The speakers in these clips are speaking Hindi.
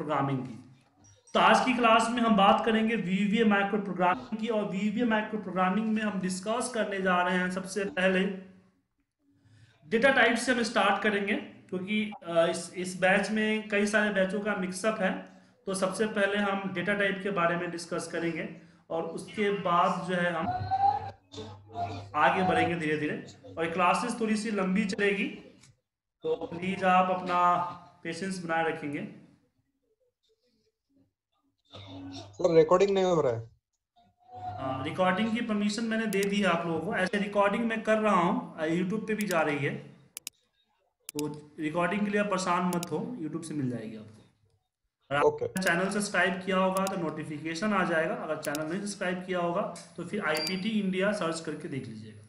प्रोग्रामिंग की। तो आज की क्लास में हम बात करेंगे वीवीए माइक्रो प्रोग्रामिंग की और वीवीए माइक्रो प्रोग्रामिंग में हम डिस्कस करने जा रहे हैं सबसे पहले। डेटा टाइप से हम स्टार्ट करेंगे, क्योंकि इस इस बैच में कई सारे बैचों का मिक्सअप है। तो सबसे पहले हम डेटा टाइप के बारे में डिस्कस करेंगे और उसके बाद जो है हम आगे बढ़ेंगे धीरे धीरे और क्लासेस थोड़ी सी लंबी चलेगी तो प्लीज़ आप अपना पेशेंस बनाए रखेंगे। सर रिकॉर्डिंग नहीं हो रहा है। रिकॉर्डिंग की परमिशन मैंने दे दी है आप लोगों को। ऐसे रिकॉर्डिंग मैं कर रहा हूँ यूट्यूब पे भी जा रही है। तो रिकॉर्डिंग के लिए आप परेशान मत हो यूट्यूब से मिल जाएगी आपको। अगर okay. चैनल सब्सक्राइब किया होगा तो नोटिफिकेशन आ जाएगा। अगर चैनल नहीं सब्सक्राइब किया होगा तो फिर आईपीटी इंडिया सर्च करके देख लीजिएगा।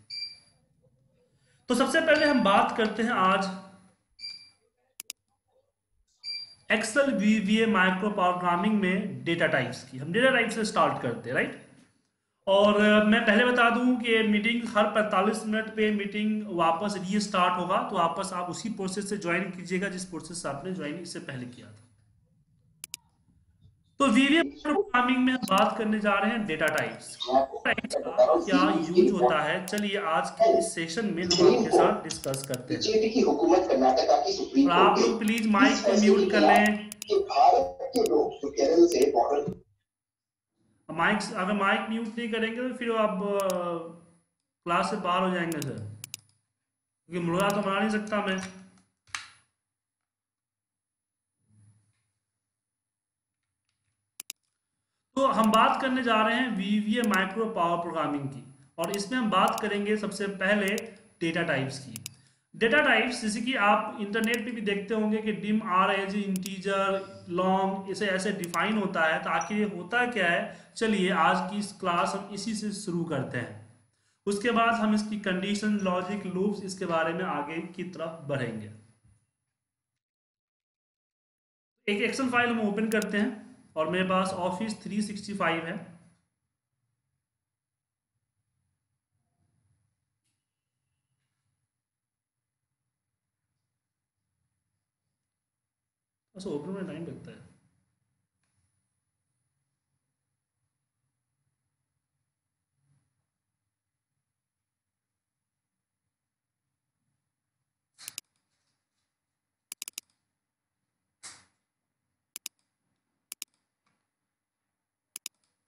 तो सबसे पहले हम बात करते हैं आज एक्सेल वीवीए माइक्रो प्रोग्रामिंग में डेटा टाइप्स की। हम डेटा टाइप से स्टार्ट करते राइट और मैं पहले बता दूँ कि मीटिंग हर 45 मिनट पे मीटिंग वापस री स्टार्ट होगा तो वापस आप उसी प्रोसेस से ज्वाइन कीजिएगा जिस प्रोसेस से आपने ज्वाइन इससे पहले किया था। तो वीवीएम प्रोग्रामिंग में हम बात करने जा रहे हैं डेटा टाइप्स टाइप्स का क्या यूज़ होता है? चलिए आज के इस सेशन में हम आपके साथ डिस्कस करते हैं। और आप लोग प्लीज़ माइक को म्यूट कर लें। माइक अगर माइक म्यूट नहीं करेंगे तो फिर आप क्लास से बाहर हो जाएँगे सर क्योंकि मुर्गा तो बना नहीं सकता मैं। तो हम बात करने जा रहे हैं वीवीए माइक्रो पावर प्रोग्रामिंग की। और इसमें हम बात करेंगे सबसे पहले डेटा टाइप्स की। डेटा टाइप्स, जैसे कि आप इंटरनेट पे भी देखते होंगे कि dim, R as integer, long, इसे ऐसे डिफाइन होता है तो आखिर ये होता क्या है? चलिए आज की इस क्लास हम इसी से शुरू करते हैं। उसके बाद हम इसकी कंडीशन लॉजिक लूप्स इसके बारे में आगे की तरफ़ बढ़ेंगे। एक एक्सेल फ़ाइल हम ओपन करते हैं। और मेरे पास ऑफ़िस 365 है। अच्छा ओपन में टाइम लगता है।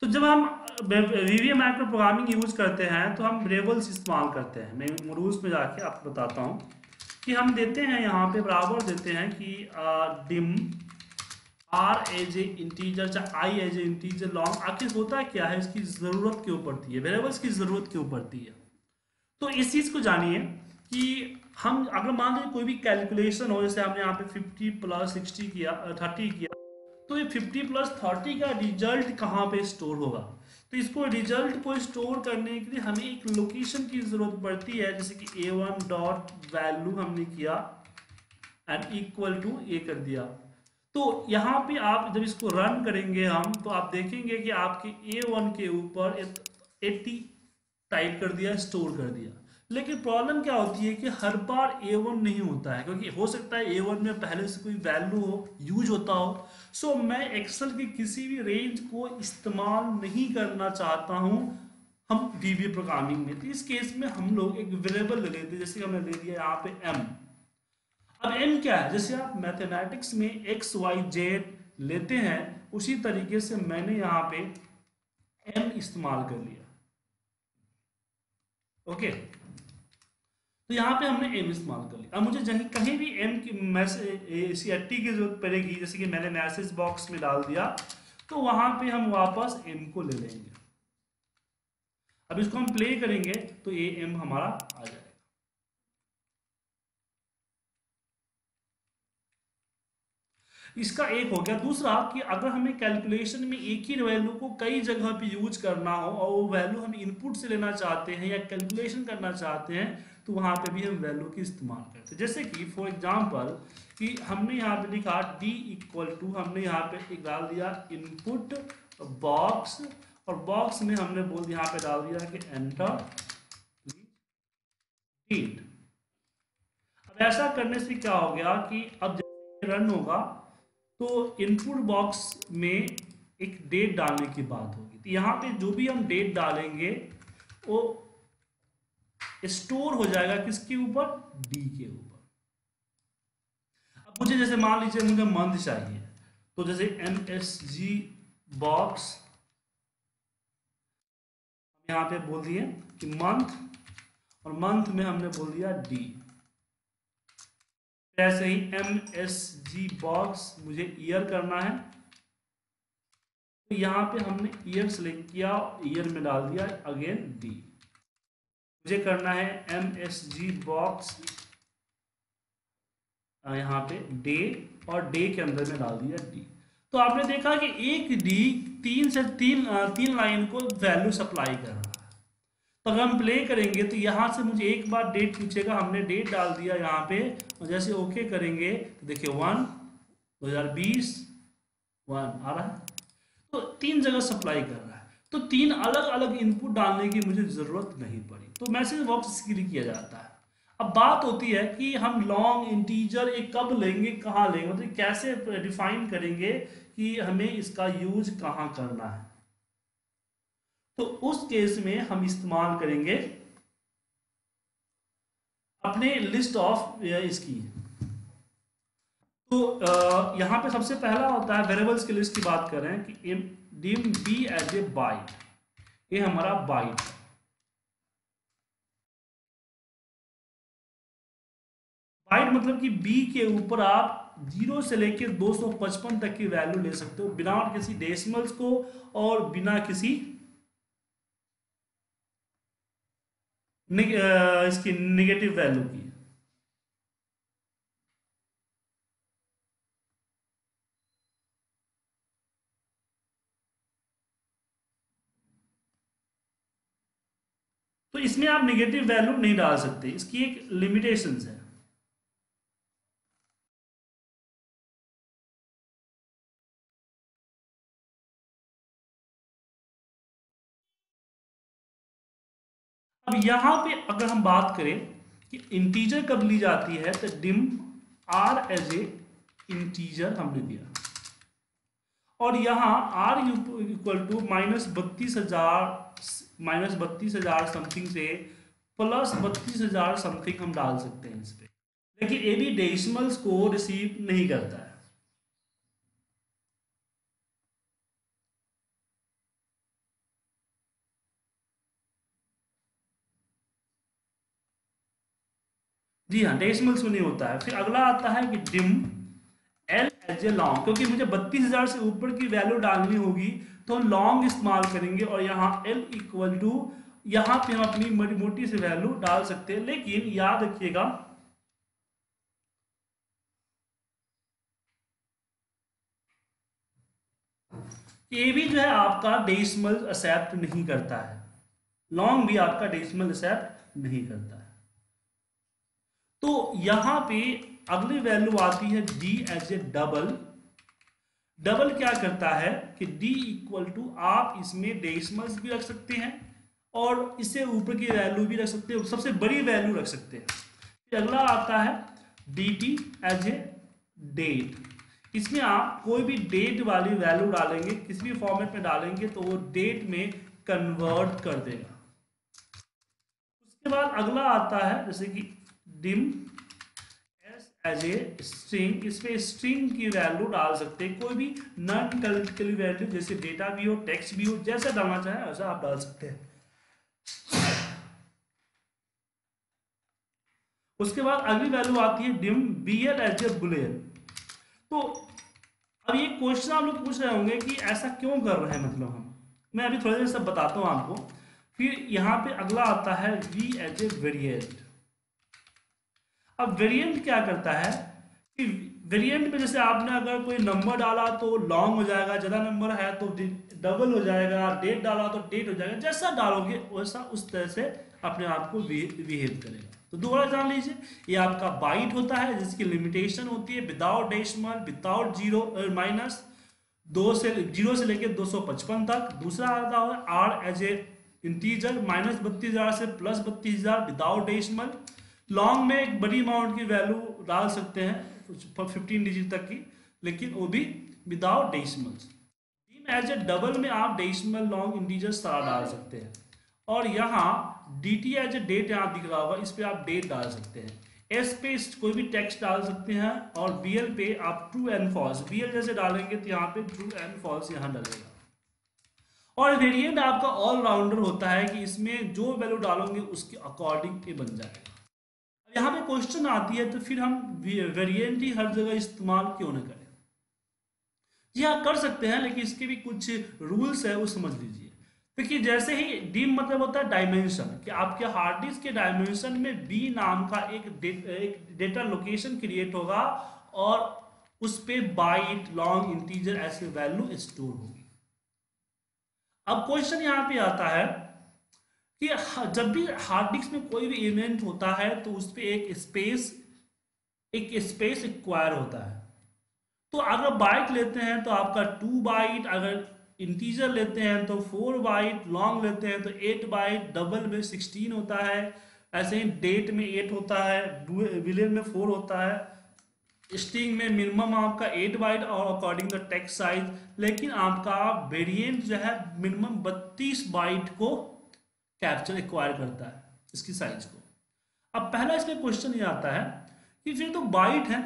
तो जब हम वीवीए माइक्रो प्रोग्रामिंग यूज़ करते हैं तो हम वेरिएबल्स इस्तेमाल करते हैं। मैं रूल्स में जाके आपको बताता हूँ कि हम देते हैं, यहाँ पे बराबर देते हैं कि dim R as a integer चाहे I as a integer long आखिर होता क्या है? इसकी ज़रूरत क्यों पड़ती है? वेरिएबल्स की ज़रूरत क्यों पड़ती है? तो इस चीज़ को जानिए कि हम, अगर मान लीजिए कोई भी कैलकुलेशन हो, जैसे हमने यहाँ पे 50 प्लस 60 किया 30 किया तो ये 50 प्लस 30 का रिज़ल्ट कहाँ पे स्टोर होगा? तो इसको रिज़ल्ट को स्टोर करने के लिए हमें एक लोकेशन की ज़रूरत पड़ती है, जैसे कि ए वन डॉट वैल्यू हमने किया एंड इक्वल टू ए कर दिया। तो यहाँ पे आप जब इसको रन करेंगे हम तो आप देखेंगे कि आपके ए वन के ऊपर एट्टी टाइप कर दिया स्टोर कर दिया। लेकिन प्रॉब्लम क्या होती है कि हर बार ए वन नहीं होता है, क्योंकि हो सकता है ए वन में पहले से कोई वैल्यू हो यूज़ होता हो। सो मैं एक्सेल की किसी भी रेंज को इस्तेमाल नहीं करना चाहता हूँ, हम वीवी प्रोग्रामिंग में। तो इस केस में हम लोग एक वेरिएबल ले लेते हैं, जैसे हमने ले लिया यहाँ पे एम अब एम क्या है? जैसे आप मैथमेटिक्स में एक्स वाई जेड लेते हैं, उसी तरीके से मैंने यहाँ पे एम इस्तेमाल कर लिया। ओके तो यहाँ पे हमने एम इस्तेमाल कर लिया। अब मुझे जहीं कहीं भी एम की मैसेज की ज़रूरत पड़ेगी, जैसे कि मैंने मैसेज बॉक्स में डाल दिया तो वहाँ पे हम वापस एम को ले लेंगे। अब इसको हम प्ले करेंगे तो ये एम हमारा आ जाएगा। इसका एक हो गया। दूसरा, कि अगर हमें कैलकुलेशन में एक ही वैल्यू को कई जगह पे यूज़ करना हो, और वो वैल्यू हम इनपुट से लेना चाहते हैं या कैलकुलेशन करना चाहते हैं तो वहाँ पे भी हम वैल्यू की इस्तेमाल करते हैं। जैसे कि फॉर एग्जांपल कि हमने यहाँ पे लिखा डी इक्वल टू हमने यहाँ पे एक डाल दिया इनपुट बॉक्स और बॉक्स में हमने बोल यहाँ पे डाल दिया कि एंटर रीड अब ऐसा करने से क्या हो गया कि अब रन होगा तो इनपुट बॉक्स में एक डेट डालने की बात होगी। तो यहाँ पे जो भी हम डेट डालेंगे, वो स्टोर हो जाएगा किसके ऊपर? डी के ऊपर। अब मुझे जैसे मान लीजिए मुझे मंथ चाहिए तो जैसे एम एस जी बॉक्स यहाँ पे बोल दिए कि मंथ और मंथ में हमने बोल दिया डी ऐसे ही एम एस जी बॉक्स मुझे ईयर करना है। तो यहाँ पे हमने ईयर सेलेक्ट किया ईयर में डाल दिया अगेन डी मुझे करना है एम एस जी बॉक्स यहाँ पे डे और डे के अंदर में डाल दिया डी तो आपने देखा कि एक डी तीन से तीन तीन लाइन को वैल्यू सप्लाई कर रहा है। तो अगर हम प्ले करेंगे तो यहाँ से मुझे एक बार डेट पूछेगा, हमने डेट डाल दिया यहाँ पे, और जैसे ओके करेंगे तो देखिए वन दो हज़ार बीस वन आ रहा है। तो तीन जगह सप्लाई कर रहा है। तो तीन अलग अलग इनपुट डालने की मुझे ज़रूरत नहीं पड़ी। तो मैसेज बॉक्स लिए किया जाता है। अब बात होती है कि हम लॉन्ग इंटीजर एक कब लेंगे, कहाँ लेंगे मतलब कैसे डिफाइन करेंगे कि हमें इसका यूज़ कहाँ करना है। तो उस केस में हम इस्तेमाल करेंगे अपने लिस्ट ऑफ़ इसकी। तो यहाँ पे सबसे पहला होता है वेरिएबल्स की लिस्ट की बात कर कि dim B as a byte ये हमारा बाइट बाइट मतलब कि बी के ऊपर आप ज़ीरो से लेके 255 तक की वैल्यू ले सकते हो बिना किसी डेसिमल्स को और बिना किसी निग, इसकी निगेटिव वैल्यू की। तो इसमें आप निगेटिव वैल्यू नहीं डाल सकते इसकी एक लिमिटेशंस है। यहाँ पे अगर हम बात करें कि इंटीजर कब ली जाती है तो dim R as a integer हमने दिया। और यहाँ आर इक्वल टू माइनस बत्तीस हज़ार माइनस बत्तीस हज़ार समथिंग से प्लस बत्तीस हज़ार समथिंग हम डाल सकते हैं इस पर लेकिन ए बी डेसिमल्स को रिसीव नहीं करता है। जी हाँ डेसिमल्स में नहीं होता है। फिर अगला आता है कि dim, L as a long. क्योंकि मुझे बत्तीस हज़ार से ऊपर की वैल्यू डालनी होगी तो हम लॉन्ग इस्तेमाल करेंगे और यहाँ एल इक्वल टू, यहाँ पे हम अपनी मोटी मोटी से वैल्यू डाल सकते हैं। लेकिन याद रखिएगा ये भी जो है आपका डेसिमल एक्सेप्ट नहीं करता है। लॉन्ग भी आपका डेसिमल एक्सेप्ट नहीं करता। तो यहाँ पे अगली वैल्यू आती है D as a double double क्या करता है कि डी इक्वल टू आप इसमें डेसिमल्स भी रख सकते हैं और इससे ऊपर की वैल्यू भी रख सकते हैं सबसे बड़ी वैल्यू रख सकते हैं। फिर अगला आता है D T as a date इसमें आप कोई भी डेट वाली वैल्यू डालेंगे, किसी भी फॉर्मेट में डालेंगे तो वो डेट में कन्वर्ट कर देगा। उसके बाद अगला आता है, जैसे कि dim S as a string इसमें स्ट्रिंग की वैल्यू डाल सकते हैं। कोई भी नॉन कैलकुलेटिव वैल्यू जैसे डेटा भी हो टेक्स्ट भी हो, जैसा डालना चाहे, वैसा आप डाल सकते हैं। उसके बाद अगली वैल्यू आती है dim B L as a boolean तो अब ये क्वेश्चन आप लोग पूछ रहे होंगे कि ऐसा क्यों कर रहे हैं मतलब हम? मैं अभी थोड़ी देर सब बताता हूँ आपको। फिर यहाँ पे अगला आता है वी एज ए वेरिएट अब वेरिएंट क्या करता है? कि वेरिएंट में जैसे आपने अगर कोई नंबर डाला तो लॉन्ग हो जाएगा, ज़्यादा नंबर है तो डबल हो जाएगा डेट डाला तो डेट हो जाएगा, जैसा डालोगे वैसा उस तरह से अपने आप को बिहेव करेगा। तो दोबारा जान लीजिए, ये आपका बाइट होता है, जिसकी लिमिटेशन होती है without decimal without zero minus दो से ज़ीरो से लेकर दो सौ पचपन तक। दूसरा आता है R as a integer minus बत्तीस हज़ार से प्लस बत्तीस हज़ार विदाउट डेसिमल लॉन्ग में एक बड़ी अमाउंट की वैल्यू डाल सकते हैं फिफ्टीन डिजिट तक की, लेकिन वो भी without decimals as a double में आप डेसिमल लॉन्ग इंटीजर सारा डाल सकते हैं। और यहाँ D T as a date यहाँ दिख रहा होगा, इस पर आप डेट डाल सकते हैं। एस पे कोई भी टेक्स्ट डाल सकते हैं और बी एल पे आप true and false B L जैसे डालेंगे तो यहाँ पे ट्रू एंड फॉल्स यहाँ डालेगा। और वेरिएंट आपका ऑल राउंडर होता है कि इसमें जो वैल्यू डालोगे उसके अकॉर्डिंग ये बन जाएगा। यहाँ पे क्वेश्चन आती है तो फिर हम वेरिएंट ही हर जगह इस्तेमाल क्यों ना करें? जी हाँ कर सकते हैं, लेकिन इसके भी कुछ रूल्स है, वो समझ लीजिए। देखिए, जैसे ही डीम मतलब होता है डायमेंशन कि आपके हार्ड डिस्क के डायमेंशन में बी नाम का एक डेटा लोकेशन क्रिएट होगा, और उस पर बाइट लॉन्ग इंटीजर ऐसे वैल्यू स्टोर होगी। अब क्वेश्चन यहाँ पे आता है कि जब भी हार्ड डिस्क में कोई भी इवेंट होता है तो उस पर एक स्पेस एक स्पेस एक्वायर होता है। तो अगर बाइट लेते हैं तो आपका टू बाइट अगर इंटीजर लेते हैं तो फोर बाइट लॉन्ग लेते हैं तो एट बाइट डबल में सिक्सटीन होता है। ऐसे ही डेट में एट होता है विलियन में फोर होता है। स्ट्रिंग में मिनिमम आपका एट बाइट और अकॉर्डिंग द टेक्स्ट साइज़ लेकिन आपका वेरिएंट जो है मिनिमम बत्तीस बाइट को कैप्चर एक्वायर करता है, इसकी साइज़ को। अब पहला इसमें क्वेश्चन ये आता है कि फिर तो बाइट है।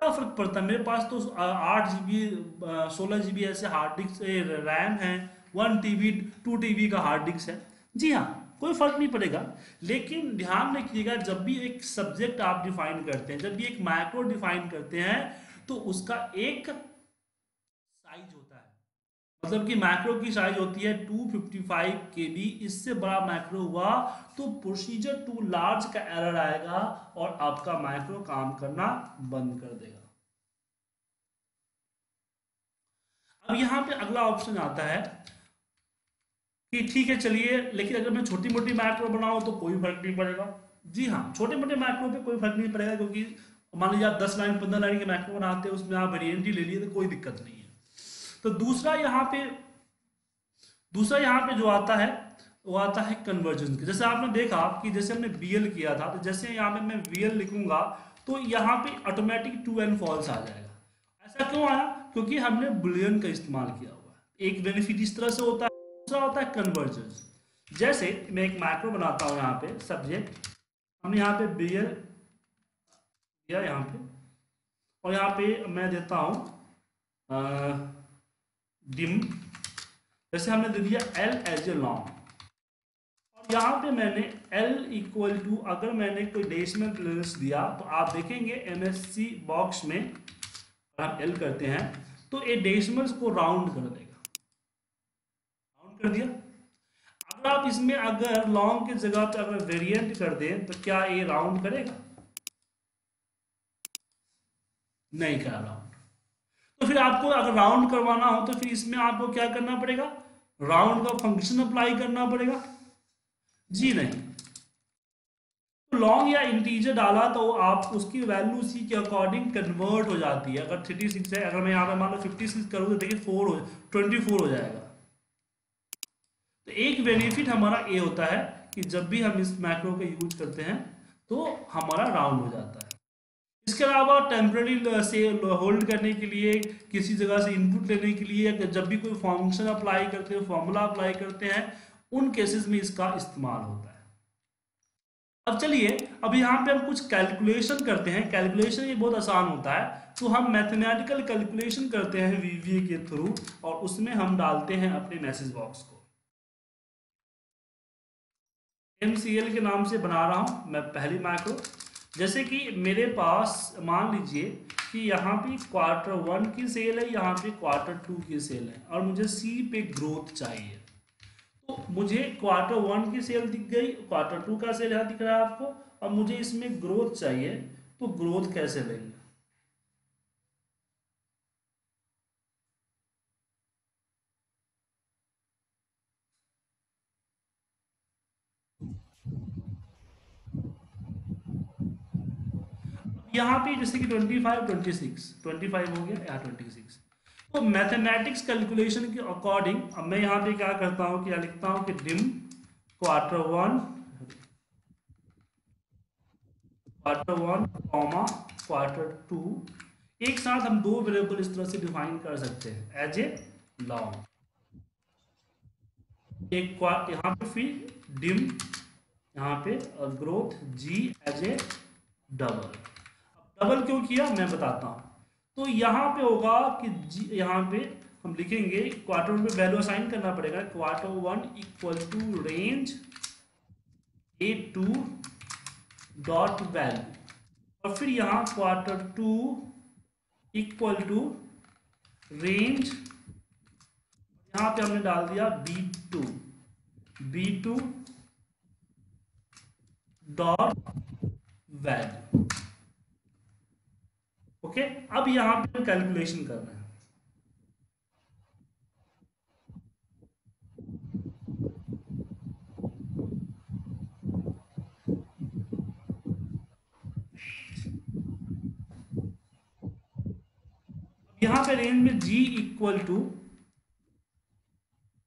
क्या फ़र्क पड़ता है? मेरे पास तो आठ जी बी सोलह जी बी ऐसे हार्ड डिस्क रैम है one T B two T B का हार्ड डिस्क है। जी हाँ कोई फ़र्क नहीं पड़ेगा। लेकिन ध्यान रखिएगा, जब भी एक सब्जेक्ट आप डिफाइन करते हैं, जब भी एक माइक्रो डिफाइन करते हैं तो उसका एक मतलब कि मैक्रो की साइज़ होती है 255 केबी इससे बड़ा मैक्रो हुआ तो प्रोसीजर टू लार्ज का एरर आएगा और आपका मैक्रो काम करना बंद कर देगा। अब यहाँ पे अगला ऑप्शन आता है कि ठीक है चलिए, लेकिन अगर मैं छोटी मोटी मैक्रो बनाऊँ तो कोई फ़र्क नहीं पड़ेगा। जी हाँ छोटे मोटे मैक्रो पे कोई फ़र्क नहीं पड़ेगा क्योंकि मान लीजिए आप दस लाइन पंद्रह लाइन के मैक्रो बनाते हैं, उसमें आप वेरियंट ही ले लिए तो कोई दिक्कत नहीं है। तो दूसरा यहाँ पे, दूसरा यहाँ पे जो आता है, वो आता है कन्वर्जन जैसे आपने देखा कि जैसे हमने बीएल किया था तो जैसे यहाँ पे मैं वी लिखूँगा तो यहाँ पे ऑटोमेटिक टू एंड फॉल्स आ जाएगा। ऐसा क्यों आया? क्योंकि हमने बुलियन का इस्तेमाल किया हुआ है। एक बेनिफिट इस तरह से होता है, दूसरा होता है कन्वर्जेंस जैसे मैं एक माइक्रो बनाता हूँ यहाँ पे सब्जेक्ट हमने यहाँ पे बी एल दिया यहाँ पे। और यहाँ पे मैं देता हूँ डिम जैसे हमने दे दिया एल एज ए लॉन्ग और यहाँ पे मैंने एल इक्वल टू अगर मैंने कोई डेसिमल प्लेस दिया तो आप देखेंगे एमएससी बॉक्स में हम एल करते हैं तो ये डेसिमल्स को राउंड कर देगा। राउंड कर दिया। अगर आप इसमें अगर लॉन्ग की जगह पर अगर वेरिएंट कर दें तो क्या ये राउंड करेगा? नहीं कर राउंड तो फिर आपको अगर राउंड करवाना हो तो फिर इसमें आपको क्या करना पड़ेगा? राउंड का फ़ंक्शन अप्लाई करना पड़ेगा। जी नहीं। तो लॉन्ग या इंटीजर डाला तो आप उसकी वैल्यू सी के अकॉर्डिंग कन्वर्ट हो जाती है। अगर थर्टी सिक्स है, अगर मैं यहाँ पे मान लो फिफ्टी सिक्स करूँ तो देखिए फोर हो ट्वेंटी फोर हो जाएगा। तो एक बेनिफिट हमारा ये होता है कि जब भी हम इस मैक्रो का यूज़ करते हैं तो हमारा राउंड हो जाता है। इसके अलावा टेम्प्रेरी से होल्ड करने के लिए, किसी जगह से इनपुट लेने के लिए जब भी कोई फ़ंक्शन अप्लाई करते हैं फॉर्मूला अप्लाई करते हैं, उन केसेस में इसका इस्तेमाल होता है। अब चलिए, अब यहाँ पे हम कुछ कैलकुलेशन करते हैं। कैलकुलेशन ये बहुत आसान होता है। तो हम मैथमेटिकल कैलकुलेशन करते हैं वीवीए के थ्रू और उसमें हम डालते हैं अपने मैसेज बॉक्स को। एम के नाम से बना रहा हूँ। मैं पहली माइक्रो जैसे कि मेरे पास, मान लीजिए कि यहाँ पे क्वार्टर वन की सेल है, यहाँ पे क्वार्टर टू की सेल है और मुझे सी पे ग्रोथ चाहिए। तो मुझे क्वार्टर वन की सेल दिख गई क्वार्टर टू का सेल यहाँ दिख रहा है आपको और मुझे इसमें ग्रोथ चाहिए तो ग्रोथ कैसे लेंगे यहाँ पे जैसे कि 25, 26, 25 हो गया या 26 तो मैथमेटिक्स कैलकुलेशन के अकॉर्डिंग अब मैं यहाँ पे क्या करता हूँ क्या लिखता हूँ कि dim quarter one quarter one comma quarter two एक साथ हम दो वेरिएबल इस तरह से डिफाइन कर सकते हैं एज ए लॉन्ग एक यहाँ पे फिर डिम यहाँ पे growth G as a double double क्यों किया, मैं बताता हूँ। तो यहाँ पे होगा कि जी, यहाँ पे हम लिखेंगे क्वार्टर में वैल्यू असाइन करना पड़ेगा। Quarter one equal to range A two dot value और फिर यहाँ quarter two equal to range यहाँ पे हमने डाल दिया B two B two dot value okay? अब यहाँ पे कैलकुलेशन कर रहे हैं। यहाँ पे रेंज में g इक्वल टू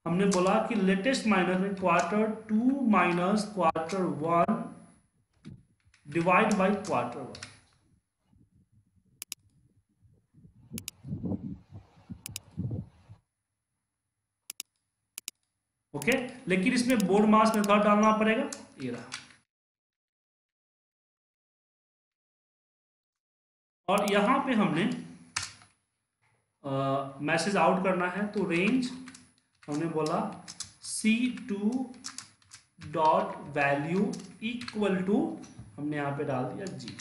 हमने बोला कि लेटेस्ट माइनस में quarter two minus quarter one divide by quarter one okay? लेकिन इसमें बोर्ड मास मेथड डालना पड़ेगा। ये रहा। और यहाँ पे हमने मैसेज आउट करना है तो रेंज हमने बोला C two dot value equal to हमने यहाँ पे डाल दिया जी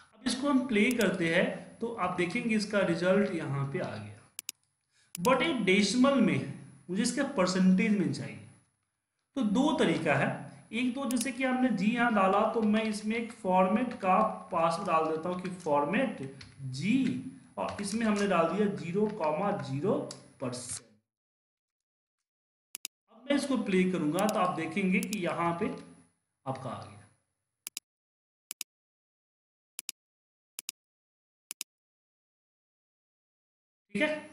अब इसको हम प्ले करते हैं तो आप देखेंगे इसका रिज़ल्ट यहाँ पे आ गया। बट एक डेसिमल में मुझे इसका परसेंटेज में चाहिए। तो दो तरीका है। एक तो जैसे कि हमने जी यहाँ डाला तो मैं इसमें एक फॉर्मेट का पास डाल देता हूँ कि फॉर्मेट जी और इसमें हमने डाल दिया ज़ीरो कॉमा ज़ीरो परसेंट अब मैं इसको प्ले करूँगा तो आप देखेंगे कि यहाँ पे आपका आ गया। ठीक है?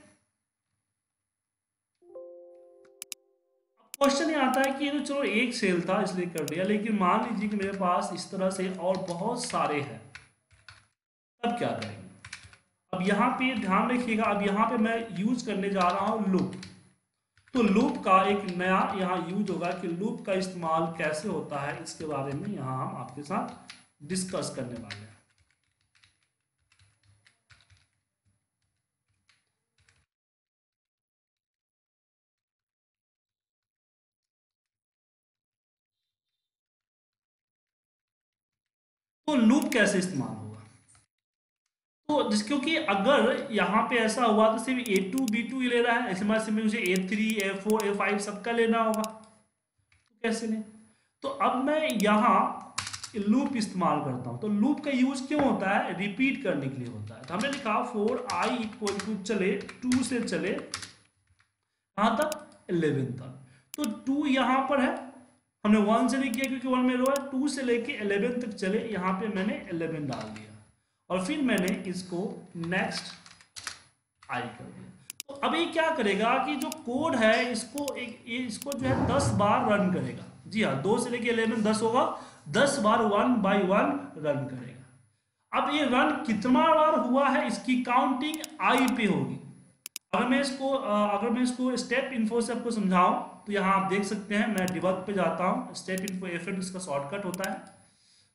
क्वेश्चन ये आता है कि ये तो चलो एक सेल था, इसलिए कर दिया, लेकिन मान लीजिए कि मेरे पास इस तरह से और बहुत सारे हैं। तब क्या करेंगे? अब यहाँ पे ध्यान रखिएगा, अब यहाँ पे मैं यूज़ करने जा रहा हूँ लूप तो लूप का एक नया यहाँ यूज़ होगा कि लूप का इस्तेमाल कैसे होता है, इसके बारे में यहाँ हम आपके साथ डिस्कस करने वाले हैं तो लूप कैसे इस्तेमाल होगा? तो जिस, क्योंकि अगर यहाँ पे ऐसा हुआ तो सिर्फ़ ए टू बी टू ही ले रहा है। ऐसे मान से मुझे A three A four A five सबका लेना होगा। तो कैसे नहीं तो अब मैं यहाँ लूप इस्तेमाल करता हूँ। तो लूप का यूज़ क्यों होता है? रिपीट करने के लिए होता है। तो हमने लिखा फोर आई इक्वल टू चले टू से चले, कहाँ तक? इलेवन तक। तो टू यहाँ पर है। हमने वन से नहीं किया क्योंकि वन में रो है टू से लेके इलेवन तक चले, यहाँ पे मैंने इलेवन डाल दिया। और फिर मैंने इसको नेक्स्ट आई कर दिया। तो अभी क्या करेगा कि जो कोड है, इसको एक इसको जो है दस बार रन करेगा। जी हाँ दो से लेके इलेवन दस होगा, दस बार वन बाई वन रन करेगा। अब ये रन कितना बार हुआ है, इसकी काउंटिंग आई पे होगी। अगर मैं इसको अगर मैं इसको स्टेप इन्फो से आपको समझाऊं तो यहाँ आप देख सकते हैं, मैं डिबग पे जाता हूँ स्टेप इन्फो एफ़ इसका शॉर्टकट होता है।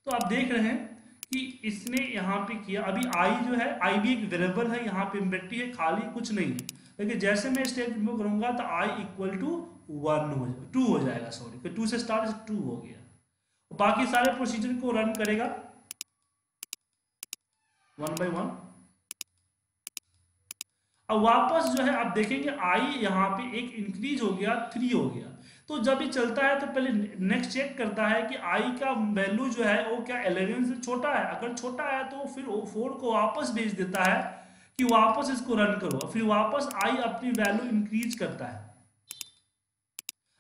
तो आप देख रहे हैं कि इसने यहाँ पे किया, अभी आई जो है आई भी एक वेरिएबल है, यहाँ पे इम्बेटी है, खाली कुछ नहीं है। लेकिन जैसे मैं स्टेप रिमूव करूँगा तो आई इक्वल टू वन हो जाएगा टू हो जाएगा सॉरी टू से स्टार्ट टू हो गया। बाकी सारे प्रोसीजर को रन करेगा। वन बाई वन अब वापस जो है, आप देखेंगे आई यहाँ पे एक इंक्रीज हो गया थ्री हो गया। तो जब ये चलता है तो पहले नेक्स्ट चेक करता है कि आई का वैल्यू जो है, वो क्या एलेवन से छोटा है? अगर छोटा है तो फिर फोर को वापस भेज देता है कि वापस इसको रन करो। फिर वापस आई अपनी वैल्यू इंक्रीज करता है।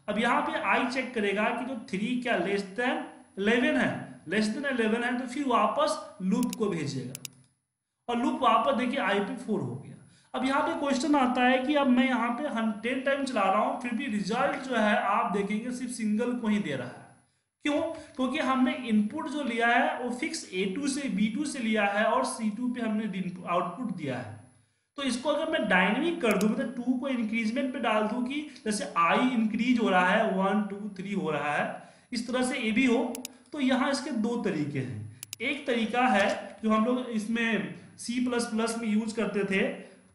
अब यहाँ पे आई चेक करेगा कि जो थ्री क्या लेस देन इलेवन है? लेस देन इलेवन है तो फिर वापस लूप को भेजेगा। और लूप वापस देखिए आई पे फोर हो गया। अब यहाँ पे क्वेश्चन आता है कि अब मैं यहाँ पे टेन टाइम चला रहा हूँ, फिर भी रिज़ल्ट जो है, आप देखेंगे सिर्फ़ सिंगल को ही दे रहा है। क्यों? क्योंकि हमने इनपुट जो लिया है, वो फिक्स ए टू से बी टू से लिया है और सी टू पे हमने आउटपुट दिया है। तो इसको अगर मैं डायनेमिक कर दूँ मतलब टू को इंक्रीजमेंट पे डाल दूँ कि जैसे आई इंक्रीज हो रहा है वन टू थ्री हो रहा है, इस तरह से ए भी हो तो यहाँ इसके दो तरीके हैं। एक तरीका है जो हम लोग इसमें सी प्लस प्लस में यूज़ करते थे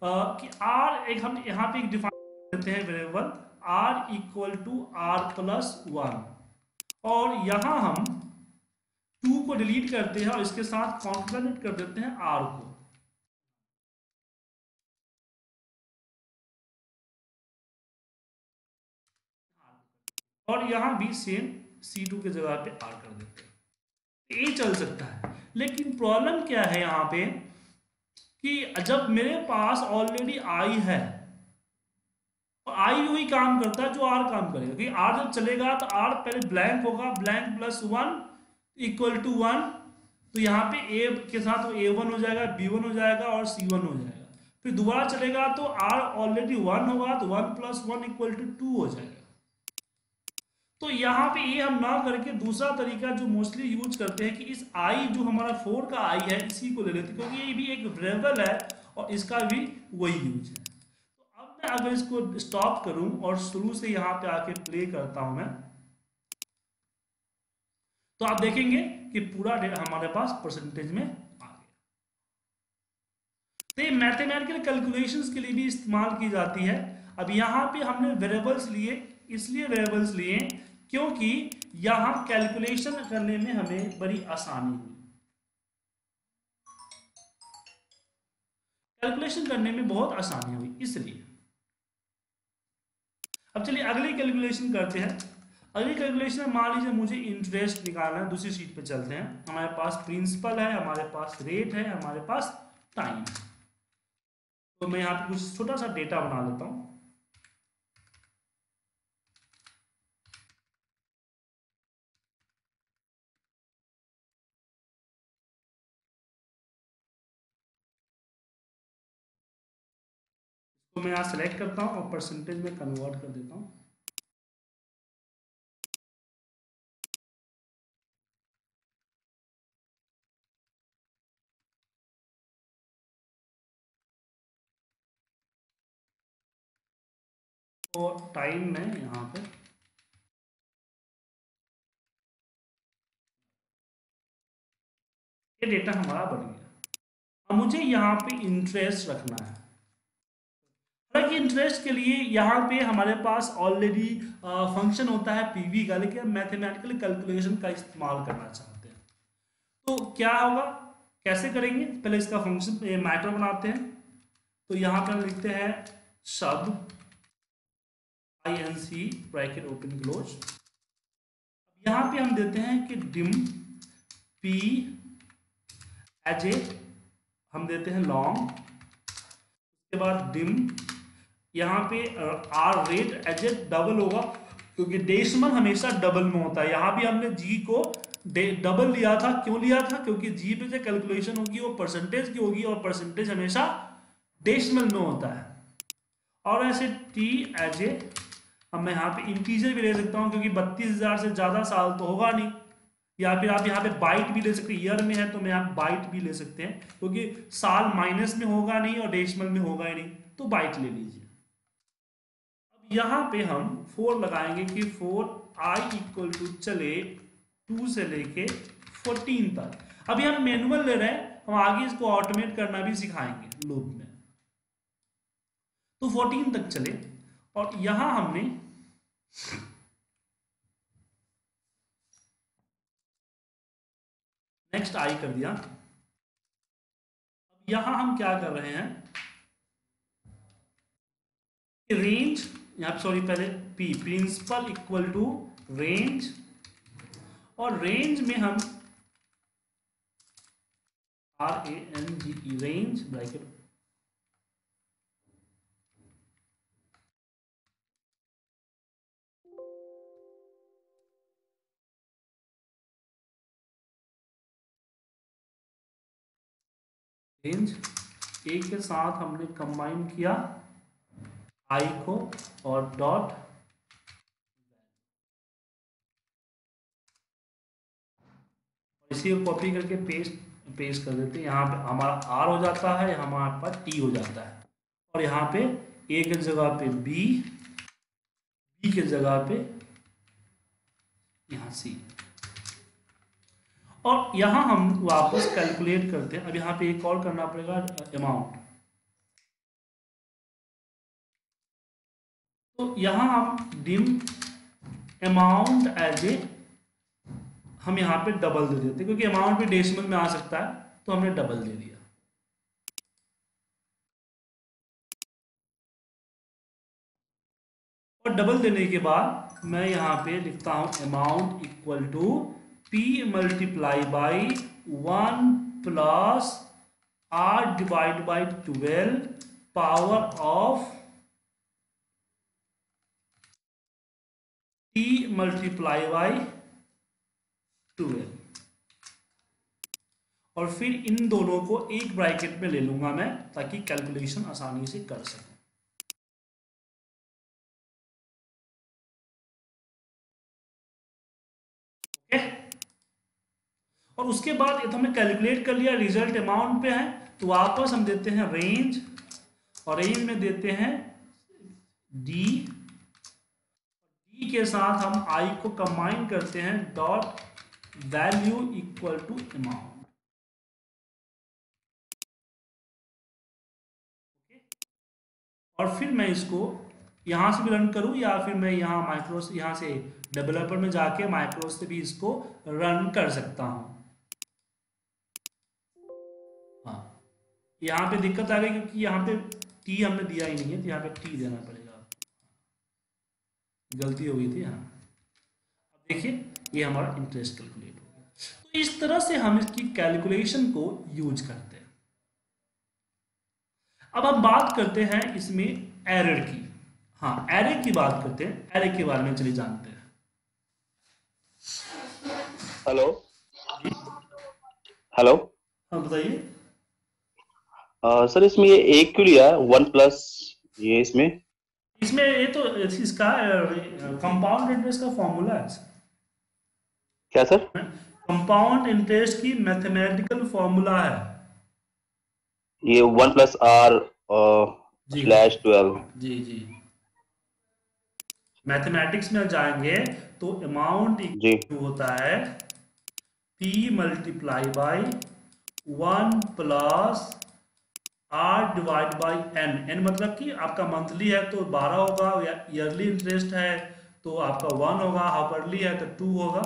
कि आर एक हम यहाँ पे एक डिफाइन करते हैं variable R equal to R plus one और यहाँ हम टू को डिलीट करते हैं और इसके साथ कॉन्करेंट कर देते हैं आर को। और यहाँ भी सेम सी टू के जगह पे आर कर देते हैं। ये चल सकता है। लेकिन प्रॉब्लम क्या है यहाँ पे? कि जब मेरे पास ऑलरेडी आई है आई वही काम करता है जो आर काम करेगा। क्योंकि आर जब चलेगा तो आर पहले ब्लैंक होगा blank plus one equal to one तो यहाँ पे ए के साथ ए वन हो जाएगा बी वन हो जाएगा और सी वन हो जाएगा। फिर दोबारा चलेगा तो आर ऑलरेडी वन होगा तो one plus one equal to two हो जाएगा। तो यहाँ पे ये हम ना करके दूसरा तरीका जो मोस्टली यूज़ करते हैं कि इस आई जो हमारा फोर का आई है, इसी को ले लेते क्योंकि ये भी एक वेरिएबल है और इसका भी वही यूज़ है। तो अब मैं अगर इसको स्टॉप करूँ और शुरू से यहाँ पे आके प्ले करता हूँ मैं तो आप देखेंगे कि पूरा डेटा हमारे पास परसेंटेज में आ गया। तो ये मैथमेटिकल कैलकुलेशंस के लिए भी इस्तेमाल की जाती है। अब यहाँ पे हमने वेरिएबल्स लिए, इसलिए वेरिएबल्स लिए क्योंकि यहाँ कैलकुलेशन करने में हमें बड़ी आसानी हुई। कैलकुलेशन करने में बहुत आसानी हुई, इसलिए। अब चलिए अगली कैलकुलेशन करते हैं। अगली कैलकुलेशन में मान लीजिए मुझे इंटरेस्ट निकालना है, दूसरी शीट पर चलते हैं। हमारे पास प्रिंसिपल है, हमारे पास रेट है, हमारे पास टाइम तो मैं यहाँ पे कुछ छोटा सा डेटा बना लेता हूँ। तो मैं यहाँ सेलेक्ट करता हूँ और परसेंटेज में कन्वर्ट कर देता हूँ। और टाइम में यहाँ पे ये डेटा हमारा बन गया। अब मुझे यहाँ पे इंटरेस्ट रखना है। हालाँकि इंटरेस्ट के लिए यहाँ पे हमारे पास ऑलरेडी फ़ंक्शन होता है पीवी का लेकिन मैथमेटिकल कैलकुलेशन का इस्तेमाल करना चाहते हैं। तो क्या होगा? कैसे करेंगे? पहले इसका फ़ंक्शन मैटर बनाते हैं। तो यहाँ पर लिखते हैं शब्द I N C bracket open close यहाँ पे हम देते हैं कि डिम पी एज ए हम देते हैं लॉन्ग उसके बाद डिम यहाँ पे R rate as a double होगा, क्योंकि डेसिमल हमेशा डबल में होता है। यहाँ भी हमने जी को डबल लिया था। क्यों लिया था? क्योंकि जी पे जो कैलकुलेशन होगी, वो परसेंटेज की होगी और परसेंटेज हमेशा डेसिमल में होता है। और ऐसे टी एज ए अब मैं यहाँ पे इंटीजर भी ले सकता हूँ, क्योंकि बत्तीस हज़ार से ज़्यादा साल तो होगा नहीं। या फिर आप यहाँ पे बाइट भी ले सकते हैं। ईयर में है तो मैं आप बाइट भी ले सकते हैं, क्योंकि साल माइनस में होगा नहीं और डेसिमल में होगा ही नहीं। तो बाइट ले लीजिए। यहाँ पे हम फोर लगाएँगे कि फोर आई इक्वल टू चले टू से लेके फोर्टीन तक। अभी हम मैनुअल ले रहे हैं, हम आगे इसको ऑटोमेट करना भी सिखाएँगे लूप में। तो फोर्टीन तक चले, और यहाँ हमने नेक्स्ट आई कर दिया। अब यहाँ हम क्या कर रहे हैं रेंज यहाँ सॉरी पहले P principal equal to range और रेंज में हम R A N G E range bracket range A के साथ हमने कंबाइन किया। आई को और डॉट इसी को कॉपी करके पेस्ट पेस्ट कर देते हैं। यहाँ पे हमारा आर हो जाता है हमारे पास टी हो जाता है। और यहाँ पे ए के जगह पे बी बी के जगह पे यहाँ सी और यहाँ हम वापस कैलकुलेट करते हैं। अब यहाँ पे एक और करना पड़ेगा अमाउंट तो यहाँ हम डिम अमाउंट एज ए हम यहाँ पे डबल दे देते क्योंकि अमाउंट भी डेसिमल में आ सकता है तो हमने डबल दे दिया। और डबल देने के बाद मैं यहाँ पे लिखता हूँ amount equal to P multiply by one plus R divide by twelve power of T multiply by twelve और फिर इन दोनों को एक ब्रैकेट में ले लूँगा मैं, ताकि कैलकुलेशन आसानी से कर सकूँ। और उसके बाद ये तो हमने कैलकुलेट कर लिया रिज़ल्ट अमाउंट पे है तो वापस हम देते हैं रेंज और रेंज में देते हैं डी डी के साथ हम आई को कंबाइन करते हैं dot value equal to amount और फिर मैं इसको यहाँ से भी रन करूँ या फिर मैं यहाँ माइक्रो यहाँ से डेवलपर में जाके माइक्रो से भी इसको रन कर सकता हूँ। हाँ। यहाँ पे दिक्कत आ गई क्योंकि यहाँ पे टी हमने दिया ही नहीं है तो यहाँ पे टी देना पड़ेगा। गलती हो गई थी हाँ। अब देखिए ये हमारा इंटरेस्ट कैलकुलेट हो गया। तो इस तरह से हम इसकी कैलकुलेशन को यूज़ करते हैं। अब हम बात करते हैं इसमें एरर की। हाँ एरे की बात करते हैं। एरे के बारे में चलिए जानते हैं। हेलो हेलो हाँ बताइए। सर इसमें ये एक क्यों लिया वन प्लस ये इसमें। इसमें ये तो इसका कंपाउंड इंटरेस्ट का फॉर्मूला है क्या सर? कंपाउंड इंटरेस्ट की मैथमेटिकल फॉर्मूला है। ये one plus R slash twelve जी जी। मैथमेटिक्स में जाएँगे तो अमाउंट होता है P multiply by one plus R divide by N N मतलब कि आपका मंथली है तो बारह होगा या ईयरली इंटरेस्ट है तो आपका वन होगा हाफरली है तो टू होगा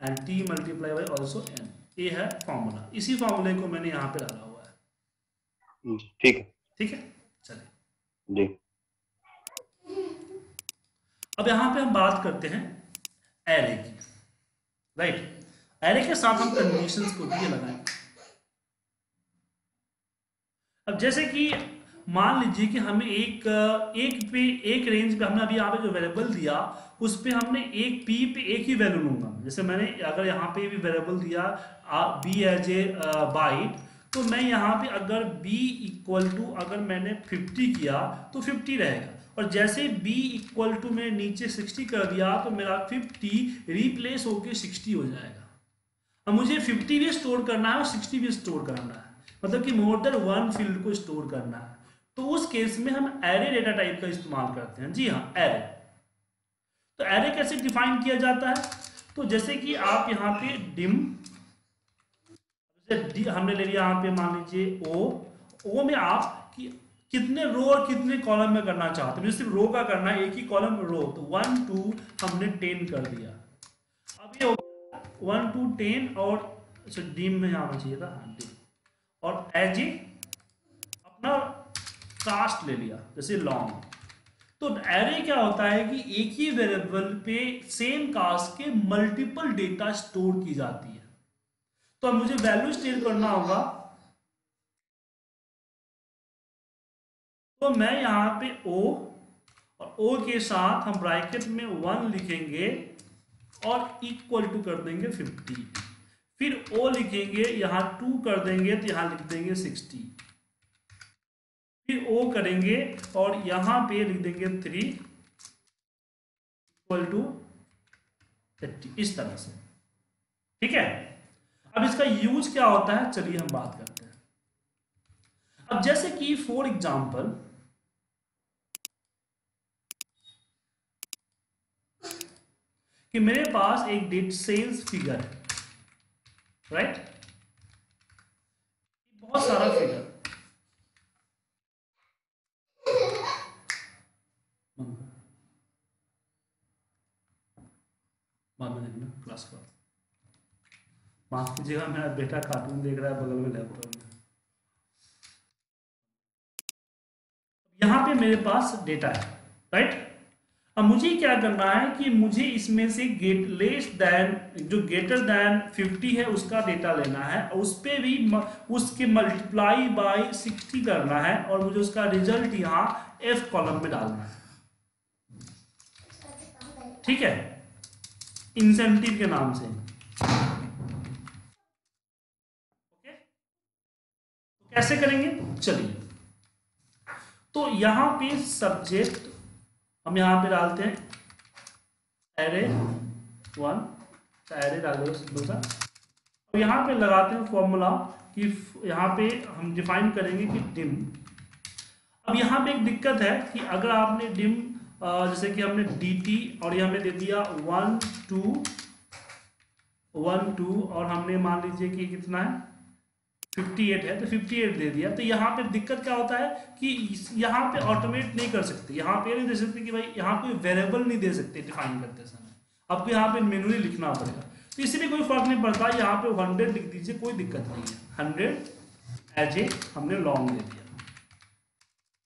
and T multiply by also N ये है फॉर्मूला इसी फॉर्मूले को मैंने यहाँ पे डाला हुआ है। ठीक है। ठीक है? चलिए। जी। अब यहाँ पे हम बात करते हैं एरे की। राइट एरे के साथ हम कंडीशंस को भी लगाएँगे। अब जैसे कि मान लीजिए कि हमें एक एक पे, एक रेंज पे हमने अभी यहाँ पे जो वेरिएबल दिया, उस पे हमने एक पी पे एक ही वैल्यू लूँगा। जैसे मैंने अगर यहाँ पे भी वेरिएबल दिया बी एज ए बाइट तो मैं यहाँ पे अगर b इक्वल टू अगर मैंने 50 किया तो 50 रहेगा। और जैसे b इक्वल टू मैं नीचे 60 कर दिया तो मेरा 50 रिप्लेस होके 60 हो जाएगा। अब मुझे 50 भी स्टोर करना है और 60 भी स्टोर करना है। मतलब कि मोर देन वन फ़ील्ड को स्टोर करना है। तो उस केस में हम एरे डेटा टाइप का इस्तेमाल करते हैं। जी हाँ एरे तो एरे कैसे डिफाइन किया जाता है? तो जैसे कि आप यहाँ पे डिम हमने ले लिया यहाँ पे मान लीजिए ओ ओ में आप कि, कितने रो और कितने कॉलम में करना चाहते हैं? सिर्फ़ रो का करना है एक ही कॉलम रो तो वन टू हमने टेन कर दिया। अब ये हो वन टू टेन और अच्छा डीम में यहाँ चाहिए था। हाँ डीम और एज अपना कास्ट ले लिया, जैसे लॉन्ग तो एरे क्या होता है कि एक ही वेरिएबल पे सेम कास्ट के मल्टीपल डेटा स्टोर की जाती है। तो अब मुझे वैल्यू स्टेट करना होगा। तो मैं यहाँ पे ओ और ओ के साथ हम ब्रैकेट में वन लिखेंगे और इक्वल टू कर देंगे फिफ्टी फिर ओ लिखेंगे, यहाँ टू कर देंगे तो यहाँ लिख देंगे सिक्सटी फिर ओ करेंगे और यहाँ पे लिख देंगे थ्री इक्वल टू थर्टी इस तरह से। ठीक है? अब इसका यूज़ क्या होता है? चलिए हम बात करते हैं। अब जैसे कि फॉर एग्ज़ाम्पल कि मेरे पास एक डेट सेल्स फिगर है। राइट बहुत सारा फिगर बाद में देखना क्लास माफ़ कीजिएगा, मेरा बेटा कार्टून देख रहा है, बगल में लैपटॉप में। यहाँ पे मेरे पास डेटा है राइट अब मुझे क्या करना है कि मुझे इसमें से गेट लेस दैन जो ग्रेटर दैन 50 है उसका डेटा लेना है। और उस पर भी म, उसके मल्टीप्लाई बाय 60 करना है और मुझे उसका रिज़ल्ट यहाँ एफ़ कॉलम में डालना है। ठीक है? इंसेंटिव के नाम से। ओके तो कैसे करेंगे? चलिए। तो यहाँ पे सब्जेक्ट हम यहाँ पे डालते हैं एरे वन एरे डाल दो सिंपल सा। यहाँ पे लगाते हैं फॉर्मूला कि यहाँ पे हम डिफाइन करेंगे कि डिम अब यहाँ पे एक दिक्कत है कि अगर आपने डिम जैसे कि हमने डी टी और ये हमें दे दिया वन टू वन टू और हमने मान लीजिए कि कितना है? 58 है तो 58 दे दिया। तो यहाँ पे दिक्कत क्या होता है कि यहाँ पे ऑटोमेट नहीं कर सकते। यहाँ पे नहीं दे सकते कि भाई यहाँ कोई वेरिएबल नहीं दे सकते डिफाइन करते समय। आपको यहाँ पे मेनुअली लिखना पड़ेगा। तो इसलिए कोई फ़र्क नहीं पड़ता, यहाँ पे हंड्रेड लिख दीजिए, कोई दिक्कत नहीं है। हंड्रेड एज ए हमने लॉन्ग दे दिया।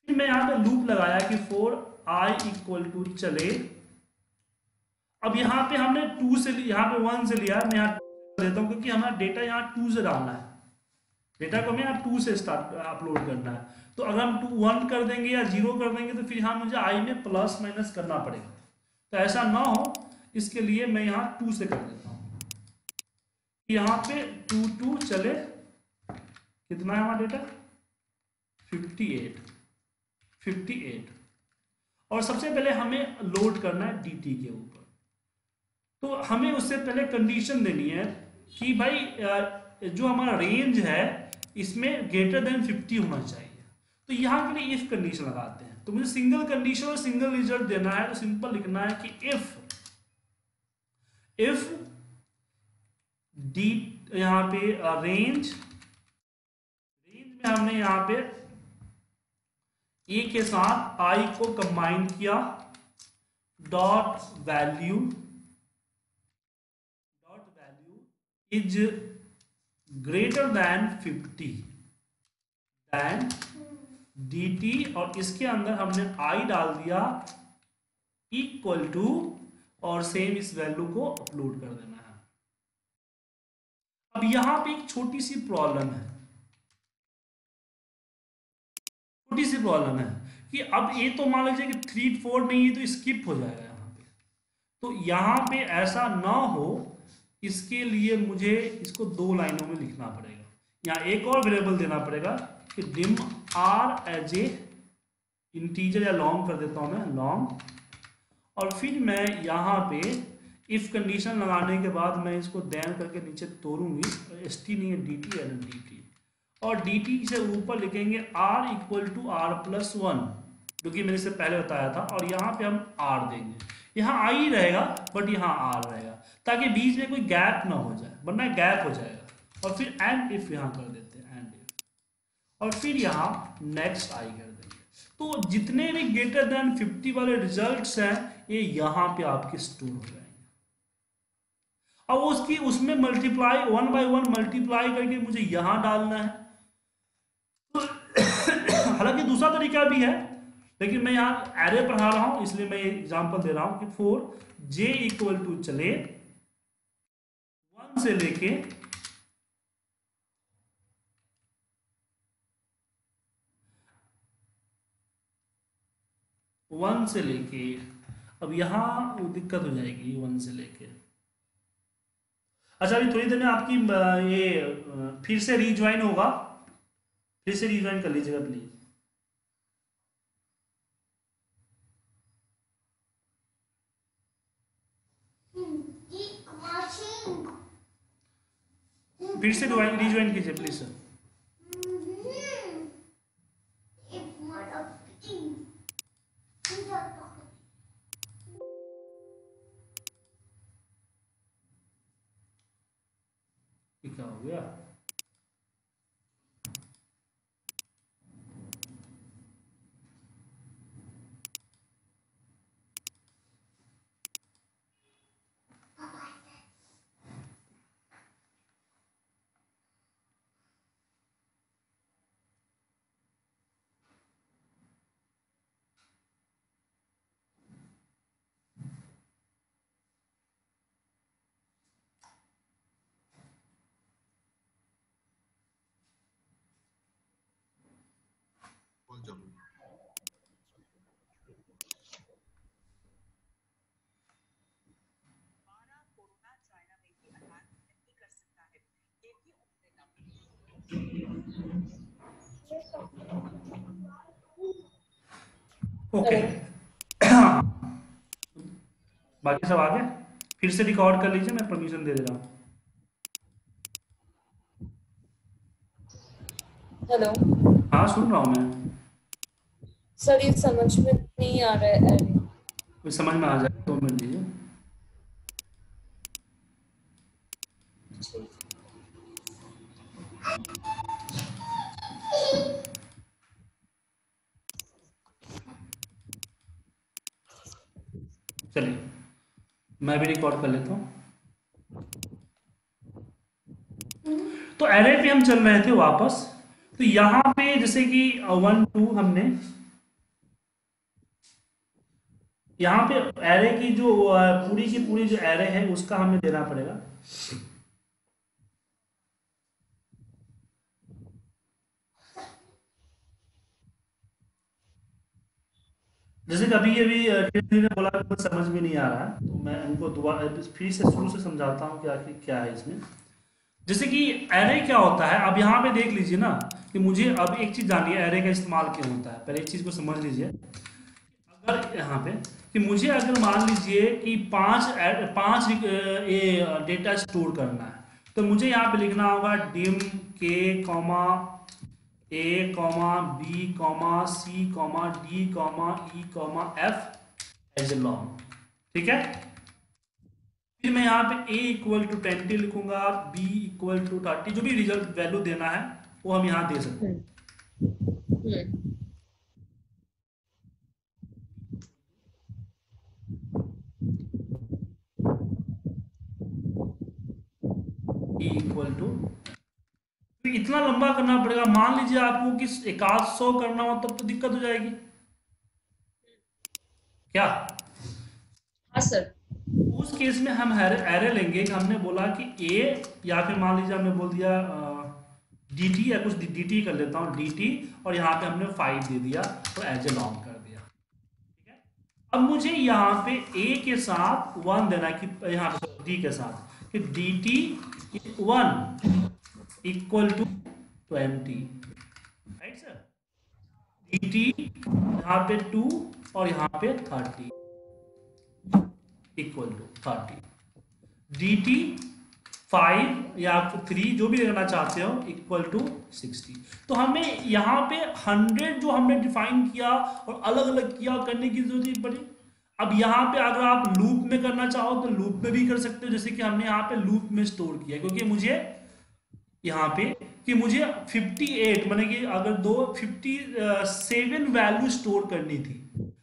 फिर मैं यहाँ पे लूप लगाया कि फोर आई इक्वल टू चले। अब यहाँ पे हमने टू से यहाँ पे वन से लिया। मैं यहाँ देता हूँ, क्योंकि हमारा डेटा यहाँ टू से डालना है। डेटा को हमें यहाँ टू से स्टार्ट अपलोड करना है। तो अगर हम टू वन कर देंगे या ज़ीरो कर देंगे तो फिर यहाँ मुझे आई में प्लस माइनस करना पड़ेगा। तो ऐसा ना हो, इसके लिए मैं यहाँ टू से कर देता हूँ। यहाँ पे टू टू चले, कितना है हमारा data? Fifty eight fifty eight और सबसे पहले हमें लोड करना है DT के ऊपर। तो हमें उससे पहले कंडीशन देनी है कि भाई जो हमारा रेंज है इसमें ग्रेटर देन 50 होना चाहिए। तो यहाँ के लिए इफ़ कंडीशन लगाते हैं। तो मुझे सिंगल कंडीशन और सिंगल रिज़ल्ट देना है तो सिंपल लिखना है कि इफ़ इफ़ डी यहाँ पे रेंज रेंज में हमने यहाँ पे ए के साथ आई को कंबाइन किया dot value dot value is greater than 50 then dt, और इसके अंदर हमने i डाल दिया इक्वल टू और सेम इस वैल्यू को अपलोड कर देना है। अब यहाँ पे एक छोटी सी प्रॉब्लम है। छोटी सी प्रॉब्लम है कि अब ये तो मान लीजिए कि थ्री फोर नहीं है तो स्किप हो जाएगा यहाँ पे। तो यहाँ पे ऐसा ना हो इसके लिए मुझे इसको दो लाइनों में लिखना पड़ेगा। यहाँ एक और वेरिएबल देना पड़ेगा कि dim R as a integer या लॉन्ग कर देता हूँ मैं लॉन्ग और फिर मैं यहाँ पे इफ़ कंडीशन लगाने के बाद मैं इसको दैन करके नीचे तोड़ूँगी। एस टी नहीं है D T L D T और डी टी से ऊपर लिखेंगे R equal to R plus one जो कि मैंने इससे पहले बताया था। और यहाँ पे हम आर देंगे। यहाँ आई रहेगा बट यहाँ आर रहेगा। ताकि बीच में कोई गैप ना हो जाए, वरना गैप हो जाएगा। और फिर एंड इफ़ यहाँ कर देते हैं एंड इफ़ और फिर यहाँ नेक्स्ट आई कर देंगे। तो जितने भी ग्रेटर देन 50 वाले रिजल्ट्स हैं, ये यहाँ पे आपके स्टोर हो जाएँगे। अब उसकी, उसमें multiply one by one multiply करके मुझे यहाँ डालना है। हालाँकि दूसरा तरीका भी है, लेकिन मैं यहाँ एरे पढ़ा रहा हूँ, इसलिए मैं एग्जांपल दे रहा हूँ कि फोर जे इक्वल टू चले। से लेके वन से लेके, अब यहाँ दिक्कत हो जाएगी वन से लेके। अच्छा अभी थोड़ी देर में आपकी ये फिर से रिज्वाइन होगा। फिर से रिज्वाइन कर लीजिएगा प्लीज़ फिर से रिज्वाइन कीजिए प्लीज़ सर क्या हो गया? ओके बाकी सब आगे? फिर से रिकॉर्ड कर लीजिए मैं परमिशन दे दे रहा हूँ। हेलो हाँ सुन रहा हूँ मैं। सर ये समझ में नहीं आ रहा है कोई समझ में आ जाए, दो मिनट दीजिए। चलिए, मैं भी रिकॉर्ड कर लेता हूँ। तो एरे पे हम चल रहे थे वापस। तो यहाँ पे जैसे कि वन टू हमने यहाँ पे एरे की जो पूरी की पूरी जो एरे है उसका हमें देना पड़ेगा। जैसे कि अभी अभी अ, किसी ने बोला मुझे समझ में नहीं आ रहा है तो मैं उनको दोबारा फिर से शुरू से समझाता हूँ कि आखिर क्या है इसमें। जैसे कि एरे क्या होता है अब यहाँ पे देख लीजिए ना कि मुझे अब एक चीज़ जानिए एरे का इस्तेमाल क्यों होता है? पहले एक चीज़ को समझ लीजिए। अगर यहाँ पे कि मुझे अगर मान लीजिए कि पाँच पाँच ये डेटा स्टोर करना है तो मुझे यहाँ पे लिखना होगा dim K comma A comma B comma C comma D comma E comma F as a long ठीक है? फिर मैं यहाँ पे a इक्वल टू ट्वेंटी लिखूँगा बी इक्वल टू थर्टी जो भी रिज़ल्ट वैल्यू देना है, वो हम यहाँ दे सकते हैं। इक्वल टू तो इतना लंबा करना पड़ेगा। मान लीजिए आपको किस एकाध सौ करना हो तब तो दिक्कत हो जाएगी। क्या? हाँ सर। उस केस में हम एरे लेंगे कि हमने बोला कि a या फिर मान लीजिए हमने बोल दिया डी टी या कुछ डी टी कर लेता हूँ डी टी और यहाँ पे हमने फाइव दे दिया और एज ए लॉन्ग कर दिया। ठीक है? अब मुझे यहाँ पे a के साथ वन देना है कि यहाँ पे d के साथ कि D T one equal to twenty right sir T यहाँ पे टू और यहाँ पे thirty equal to thirty D T five या थ्री जो भी लेना चाहते हो इक्वल टू सिक्सटी तो हमें यहाँ पे हंड्रेड जो हमने डिफाइन किया और अलग अलग किया करने की ज़रूरत पड़ी। अब यहाँ पे अगर आप लूप में करना चाहो तो लूप में भी कर सकते हो, जैसे कि हमने यहाँ पे लूप में स्टोर किया क्योंकि मुझे यहाँ पे, कि मुझे 58 मतलब कि अगर दो 57 वैल्यू स्टोर करनी थी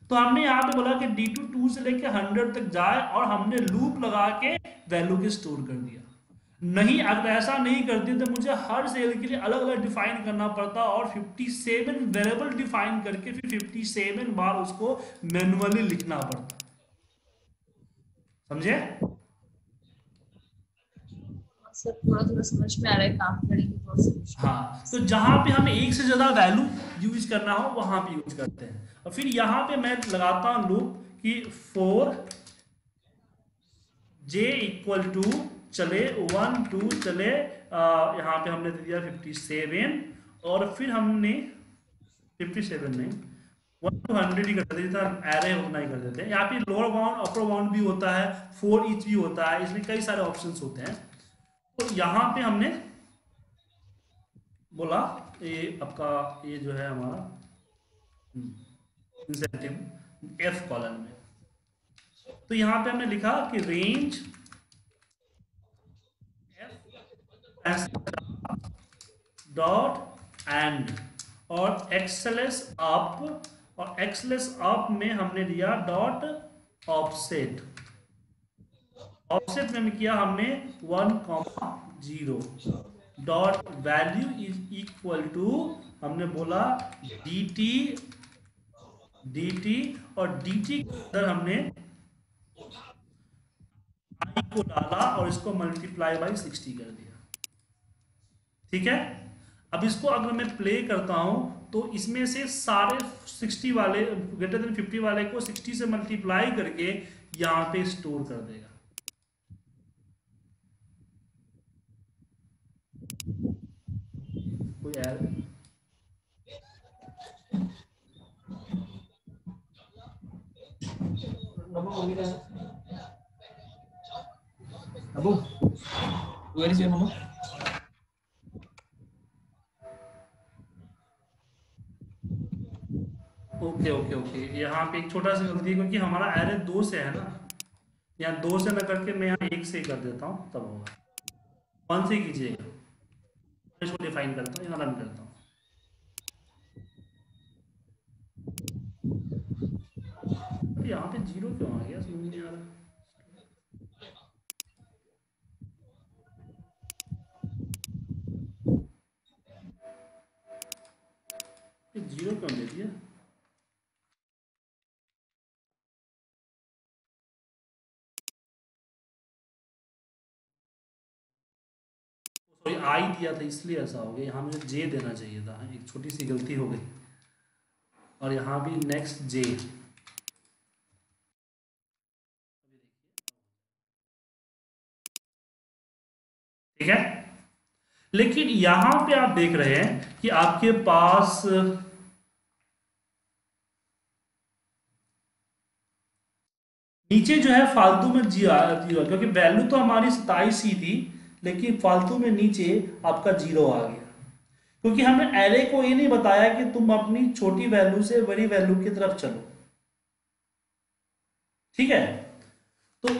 तो हमने यहाँ पे बोला कि डी टू टू से लेके 100 तक जाए और हमने लूप लगा के वैल्यू के स्टोर कर दिया। नहीं अगर ऐसा नहीं करते तो मुझे हर सेल के लिए अलग अलग डिफाइन करना पड़ता और 57 वेरिएबल डिफाइन करके फिर 57 बार उसको मैनुअली लिखना पड़ता। समझे? थोड़ा थोड़ा समझ में आ रहा है काम करेंगे हाँ। तो जहाँ पे हमें एक से ज़्यादा वैल्यू यूज़ करना हो वहाँ पे यूज़ करते हैं। और फिर यहाँ पे मैं लगाता हूँ लूप कि फोर जे इक्वल टू चले वन, टू चले यहाँ पे हमने दे दिया फिफ्टी सेवन और फिर हमने फिफ्टी सेवन नहीं वन टू हंड्रेड ही कर देते था एरे उतना ही कर देते हैं। यहाँ पे लोअर बाउंड अपर बाउंड भी होता है फोर ईच भी होता है इसमें कई सारे ऑप्शन होते हैं। तो यहाँ पे हमने बोला, ये आपका, ये जो है हमारा इंसेंटिव एफ़ कॉलम में। तो यहाँ पे हमने लिखा कि रेंज डॉट एंड और एक्सलेस अप और एक्सएलएस अप में हमने दिया डॉट ऑफसेट ऑफसेट में किया हमने one comma zero dot value is equal to हमने बोला डी टी डी टी और डी टी के अंदर हमने आई को डाला और इसको मल्टीप्लाई बाई सिक्सटी कर दिया। ठीक है? अब इसको अगर मैं प्ले करता हूँ तो इसमें से सारे 60 वाले ग्रेटर देन 50 वाले को 60 से मल्टीप्लाई करके यहाँ पे स्टोर कर देगा। कोई error Abu, where is your mama? Okay okay okay. यहाँ पे एक छोटा सा गलती क्योंकि हमारा एरे दो से है ना। यहाँ दो से ना करके मैं यहाँ एक से ही कर देता हूँ, तब होगा। वन से कीजिएगा। इसको डिफाइन करता हूँ, यहाँ रन करता हूँ। यहाँ पे ज़ीरो क्यों आ गया? समझ नहीं आ रहा। ज़ीरो क्यों दे दिया? आई दिया था इसलिए ऐसा हो गया। यहाँ मुझे जे देना चाहिए था। एक छोटी सी गलती हो गई। और यहाँ भी नेक्स्ट जे ठीक है? लेकिन यहाँ पे आप देख रहे हैं कि आपके पास नीचे जो है फालतू में ज़ीरो ज़ीरो क्योंकि वैल्यू तो हमारी सताईस ही थी। लेकिन फालतू में नीचे आपका ज़ीरो आ गया। क्योंकि हमने एरे को ये नहीं बताया कि तुम अपनी छोटी वैल्यू से बड़ी वैल्यू की तरफ़ चलो। ठीक है? तो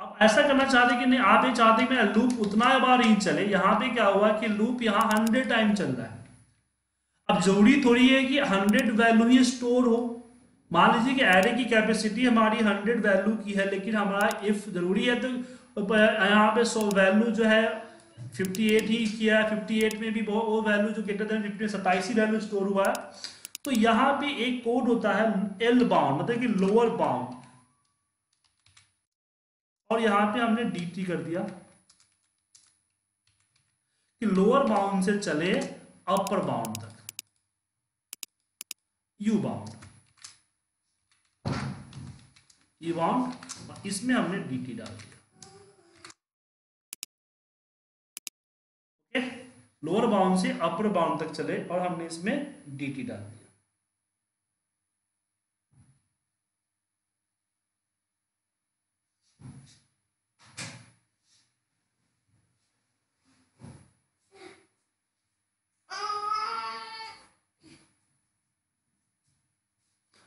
आप ऐसा करना चाहते कि नहीं आप ये चाहते मेरा लूप उतना बार ही चले। यहाँ पे क्या हुआ कि लूप यहाँ हंड्रेड टाइम चल रहा है। अब ज़रूरी थोड़ी है कि हंड्रेड वैल्यू ही स्टोर हो। मान लीजिए कि एरे की कैपेसिटी हमारी हंड्रेड वैल्यू की है, लेकिन हमारा इफ़ ज़रूरी है तो यहाँ पे सो वैल्यू जो है 58 ही किया 58 में भी वो वो वैल्यू जो ग्रेटर देन 50 सताइस ही वैल्यू स्टोर हुआ। है तो यहाँ पे एक कोड होता है एल बाउंड मतलब कि लोअर बाउंड और यहाँ पे हमने dt कर दिया कि लोअर बाउंड से चले अपर बाउंड तक। यू बाउंड ये बाउंड इसमें हमने डी डाल दिया। लोअर बाउंड से अपर बाउंड तक चले और हमने इसमें डी टी डाल दिया।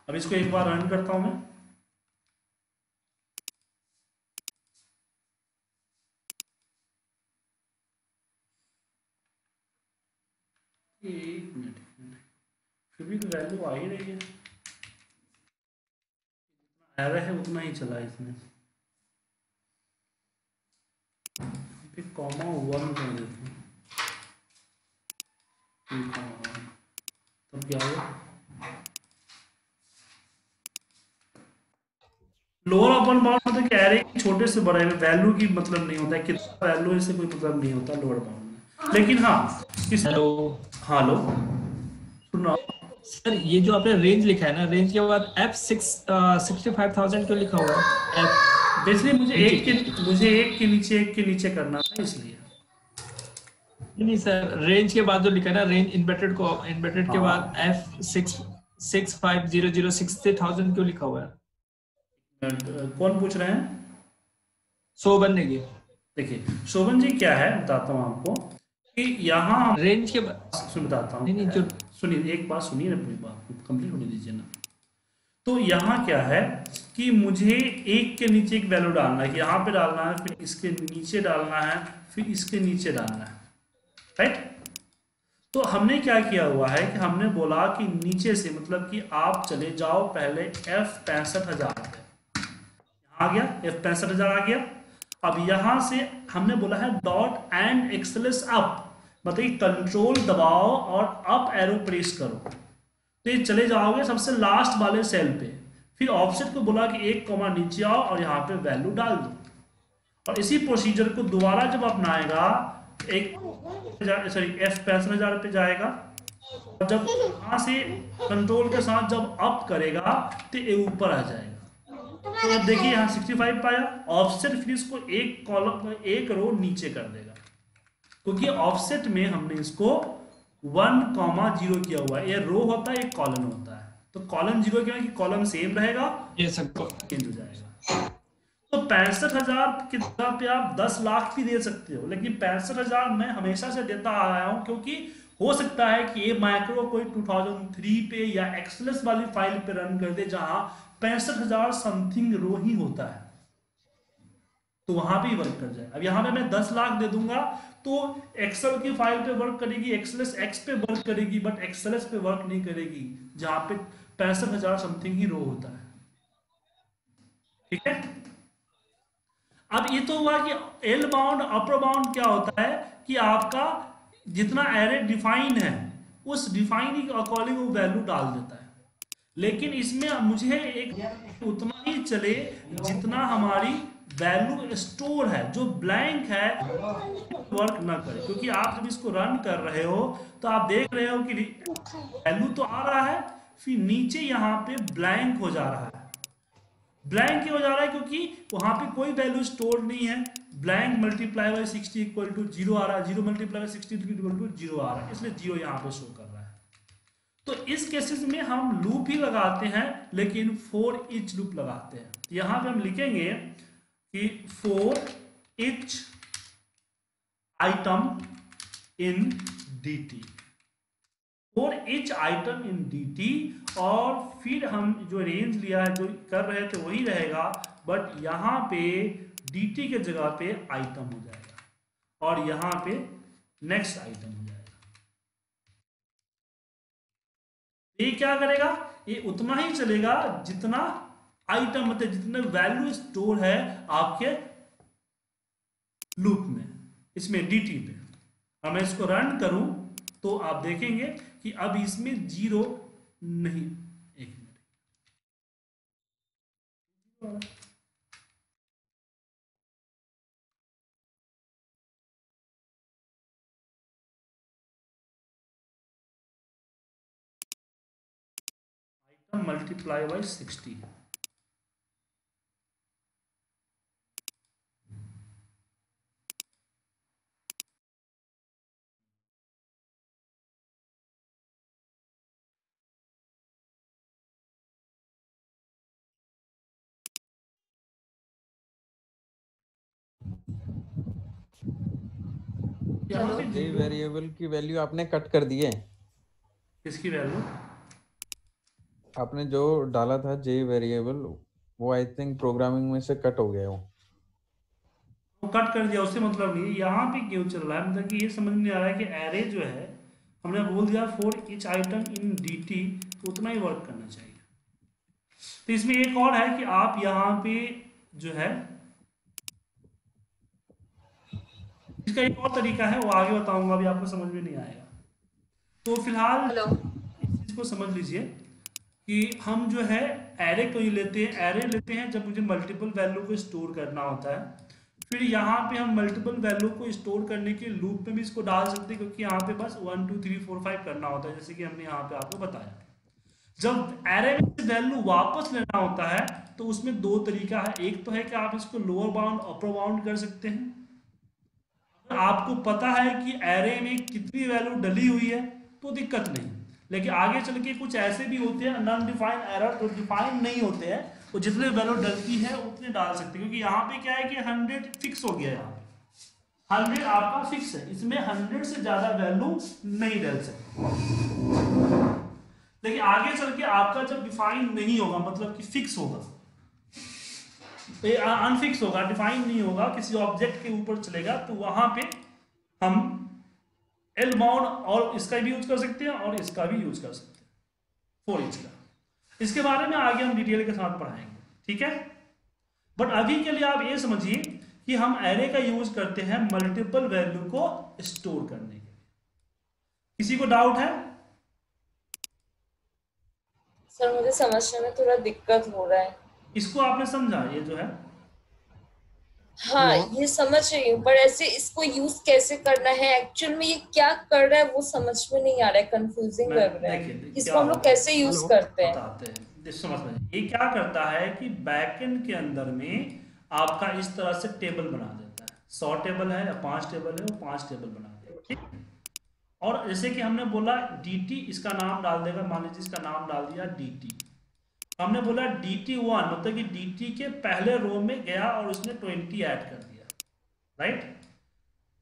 अब इसको एक बार रन करता हूँ मैं एक मिनट एक मिनट फिर भी तो वैल्यू आ ही रही है। जितना एरर है उतना ही चला इसमें फिर कॉमा वन कर देते हैं तब क्या होगा लोअर ओपन बाउंड मतलब है छोटे से बड़े में वैल्यू की मतलब नहीं होता है। कितना वैल्यू से कोई मतलब नहीं होता लोअर बाउंड में। लेकिन हाँ इस हेलो हाँ लो सुनो सर ये जो आपने रेंज लिखा है ना रेंज के बाद F six sixty five thousand क्यों लिखा हुआ है? एफ़ बेसिकली मुझे एक के मुझे एक के नीचे एक के नीचे करना था इसलिए। नहीं सर रेंज के बाद जो लिखा है ना रेंज इन्वर्टेड को इन्वर्टेड के। बाद F six six five zero zero sixty thousand क्यों लिखा हुआ है? कौन पूछ रहे हैं? सो ने देखिए शोभन जी क्या है बताता हूँ आपको। कि यहाँ रेंज के बाद बताता हूँ। नहीं नहीं जो सुनिए, एक बात सुनिए ना पूरी बात कंप्लीट होने दीजिए ना। तो यहाँ क्या है कि मुझे एक के नीचे एक वैल्यू डालना है, यहाँ पे डालना है, फिर इसके नीचे डालना है, फिर इसके नीचे डालना है राइट तो हमने क्या किया हुआ है कि हमने बोला कि नीचे से मतलब कि आप चले जाओ पहले एफ़ पैंसठ हज़ार आ गया एफ़ पैंसठ हज़ार आ गया। अब यहाँ से हमने बोला है डॉट एंड एक्सलेस अप मतलब कंट्रोल दबाओ और अप एरो प्रेस करो। तो ये चले जाओगे सबसे लास्ट वाले सेल पे। फिर ऑप्शन को बोला कि एक कॉमा नीचे आओ और यहाँ पे वैल्यू डाल दो। और इसी प्रोसीजर को दोबारा जब अपनाएगा, एक सॉरी एफ़ पैंसठ हज़ार पे जाएगा। और जब यहाँ से कंट्रोल के साथ जब अप करेगा तो ये ऊपर आ जाएगा। तो देखिए यहाँ 65 पाया। ऑफसेट फिर इसको एक कॉलम एक रो नीचे कर देगा। क्योंकि ऑफसेट में हमने इसको वन कॉमा ज़ीरो किया हुआ है। ये रो होता है एक कॉलम होता है। तो कॉलम ज़ीरो क्या है कि कॉलम सेम रहेगा? ये सबको। चेंज हो जाएगा। तो पैंसठ हज़ार की जगह पे आप दस लाख भी दे सकते हो लेकिन पैंसठ हज़ार मैं हमेशा से देता आ रहा हूँ क्योंकि हो सकता है कि ये माइक्रो कोई 2003 पे या एक्सलेस वाली फ़ाइल पे रन कर दे जहाँ पैंसठ हज़ार समथिंग रो ही होता है। तो वहाँ पे ही वर्क कर जाए। अब यहाँ पे मैं दस लाख दे दूँगा तो एक्सेल की फ़ाइल पे वर्क करेगी एक्सलेस एक्स पे वर्क करेगी बट एक्सएलएस पे वर्क नहीं करेगी, जहाँ पे पैंसठ हज़ार समथिंग ही रो होता है। ठीक है? अब ये तो हुआ कि एल बाउंड अपर बाउंड क्या होता है कि आपका जितना एरे डिफाइन है, उस डिफाइन के अकॉर्डिंग वो वैल्यू डाल देता है। लेकिन इसमें मुझे एक उतना ही चले जितना हमारी वैल्यू स्टोर है, जो ब्लैंक है वर्क ना करे। क्योंकि आप जब इसको रन कर रहे हो तो आप देख रहे हो कि वैल्यू तो आ रहा है, फिर नीचे यहाँ पे ब्लैंक हो जा रहा है। ब्लैंक क्यों हो जा रहा है? क्योंकि वहाँ पे कोई वैल्यू स्टोर नहीं है। Blank multiply by sixty equal to zero आ रहा है। Zero multiply by sixty equal to zero आ रहा है। इसलिए ज़ीरो यहाँ पे शो कर रहा है। तो इस केसेस में हम लूप ही लगाते हैं, लेकिन फोर इच लूप लगाते हैं। यहाँ पे हम लिखेंगे कि for each item in dt for each item in dt और फिर हम जो रेंज लिया है, जो कर रहे थे, वही रहेगा। बट यहाँ पे dt के जगह पे आइटम हो जाएगा। और यहाँ पे नेक्स्ट आइटम हो जाएगा। ये क्या करेगा? ये उतना ही चलेगा जितना आइटम मतलब जितने वैल्यू स्टोर है आपके लूप में, इसमें dt पे और मैं इसको रन करूँ तो आप देखेंगे कि अब इसमें ज़ीरो नहीं। एक minute multiply by sixty variable की वैल्यू आपने कट कर दी है। किसकी वैल्यू आपने जो डाला था जे वेरिएबल वो आई थिंक प्रोग्रामिंग में से कट हो गया वो वो कट कर दिया उससे मतलब नहीं यहाँ पे क्यों चल रहा है? मतलब कि ये समझ में आ रहा है कि एरे जो है हमने बोल दिया for each item in dt तो उतना ही वर्क करना चाहिए। तो इसमें एक और है कि आप यहाँ पे जो है इसका एक और तरीका है वो आगे बताऊँगा अभी आपको समझ में नहीं आएगा। तो फ़िलहाल हेलो। इस चीज़ को समझ लीजिए कि हम जो है एरे को ही लेते हैं एरे लेते हैं जब मुझे मल्टीपल वैल्यू को स्टोर करना होता है। फिर यहाँ पे हम मल्टीपल वैल्यू को स्टोर करने के लूप में भी इसको डाल सकते हैं क्योंकि यहाँ पे बस one two three four five करना होता है जैसे कि हमने यहाँ पे आपको बताया। जब एरे में से वैल्यू वापस लेना होता है तो उसमें दो तरीका है। एक तो है कि आप इसको लोअर बाउंड अपर बाउंड कर सकते हैं। आपको पता है कि एरे में कितनी वैल्यू डली हुई है तो दिक्कत नहीं। लेकिन आगे चल के कुछ ऐसे भी होते हैं नॉन डिफाइन एरर जो डिफाइन नहीं होते हैं, वो जितने वैल्यू डलती है, उतने डाल सकते हैं। क्योंकि यहाँ पे क्या है कि हंड्रेड फिक्स हो गया यहाँ पे। हंड्रेड आपका फिक्स है। इसमें हंड्रेड से ज़्यादा वैल्यू नहीं डल सकते। लेकिन आगे चल के आपका जब डिफाइन नहीं होगा मतलब कि फिक्स होगा अनफिक्स होगा डिफाइन नहीं होगा, किसी ऑब्जेक्ट के ऊपर चलेगा तो वहाँ पे हम एल बाउंड और इसका भी यूज़ कर सकते हैं और इसका भी यूज़ कर सकते हैं। फोर इंच का। इसके बारे में आगे हम डिटेल के साथ पढ़ाएँगे, ठीक है? बट अभी के लिए आप ये समझिए कि हम एरे का यूज़ करते हैं मल्टीपल वैल्यू को स्टोर करने के लिए। किसी को डाउट है? सर मुझे समझने में थोड़ा दिक्कत हो रहा है। इसको आपने समझा? ये जो है। हाँ ये समझ रही हूँ पर ऐसे इसको यूज़ कैसे करना है? एक्चुअल में ये क्या कर रहा है वो समझ में नहीं आ रहा है कंफ्यूजिंग लग रहा है। इसको हम लोग कैसे यूज़ करते हैं? हैं। समझ में ये क्या करता है कि बैकएंड के अंदर में आपका इस तरह से टेबल बना देता है। सौ टेबल है या पाँच टेबल है वो पाँच टेबल बना देगा ठीक है? और जैसे कि हमने बोला dt इसका नाम डाल देगा मान लीजिए इसका नाम डाल दिया dt हमने बोला डी टी वन मतलब कि डी टी के पहले रो में गया और उसने ट्वेंटी ऐड कर दिया राइट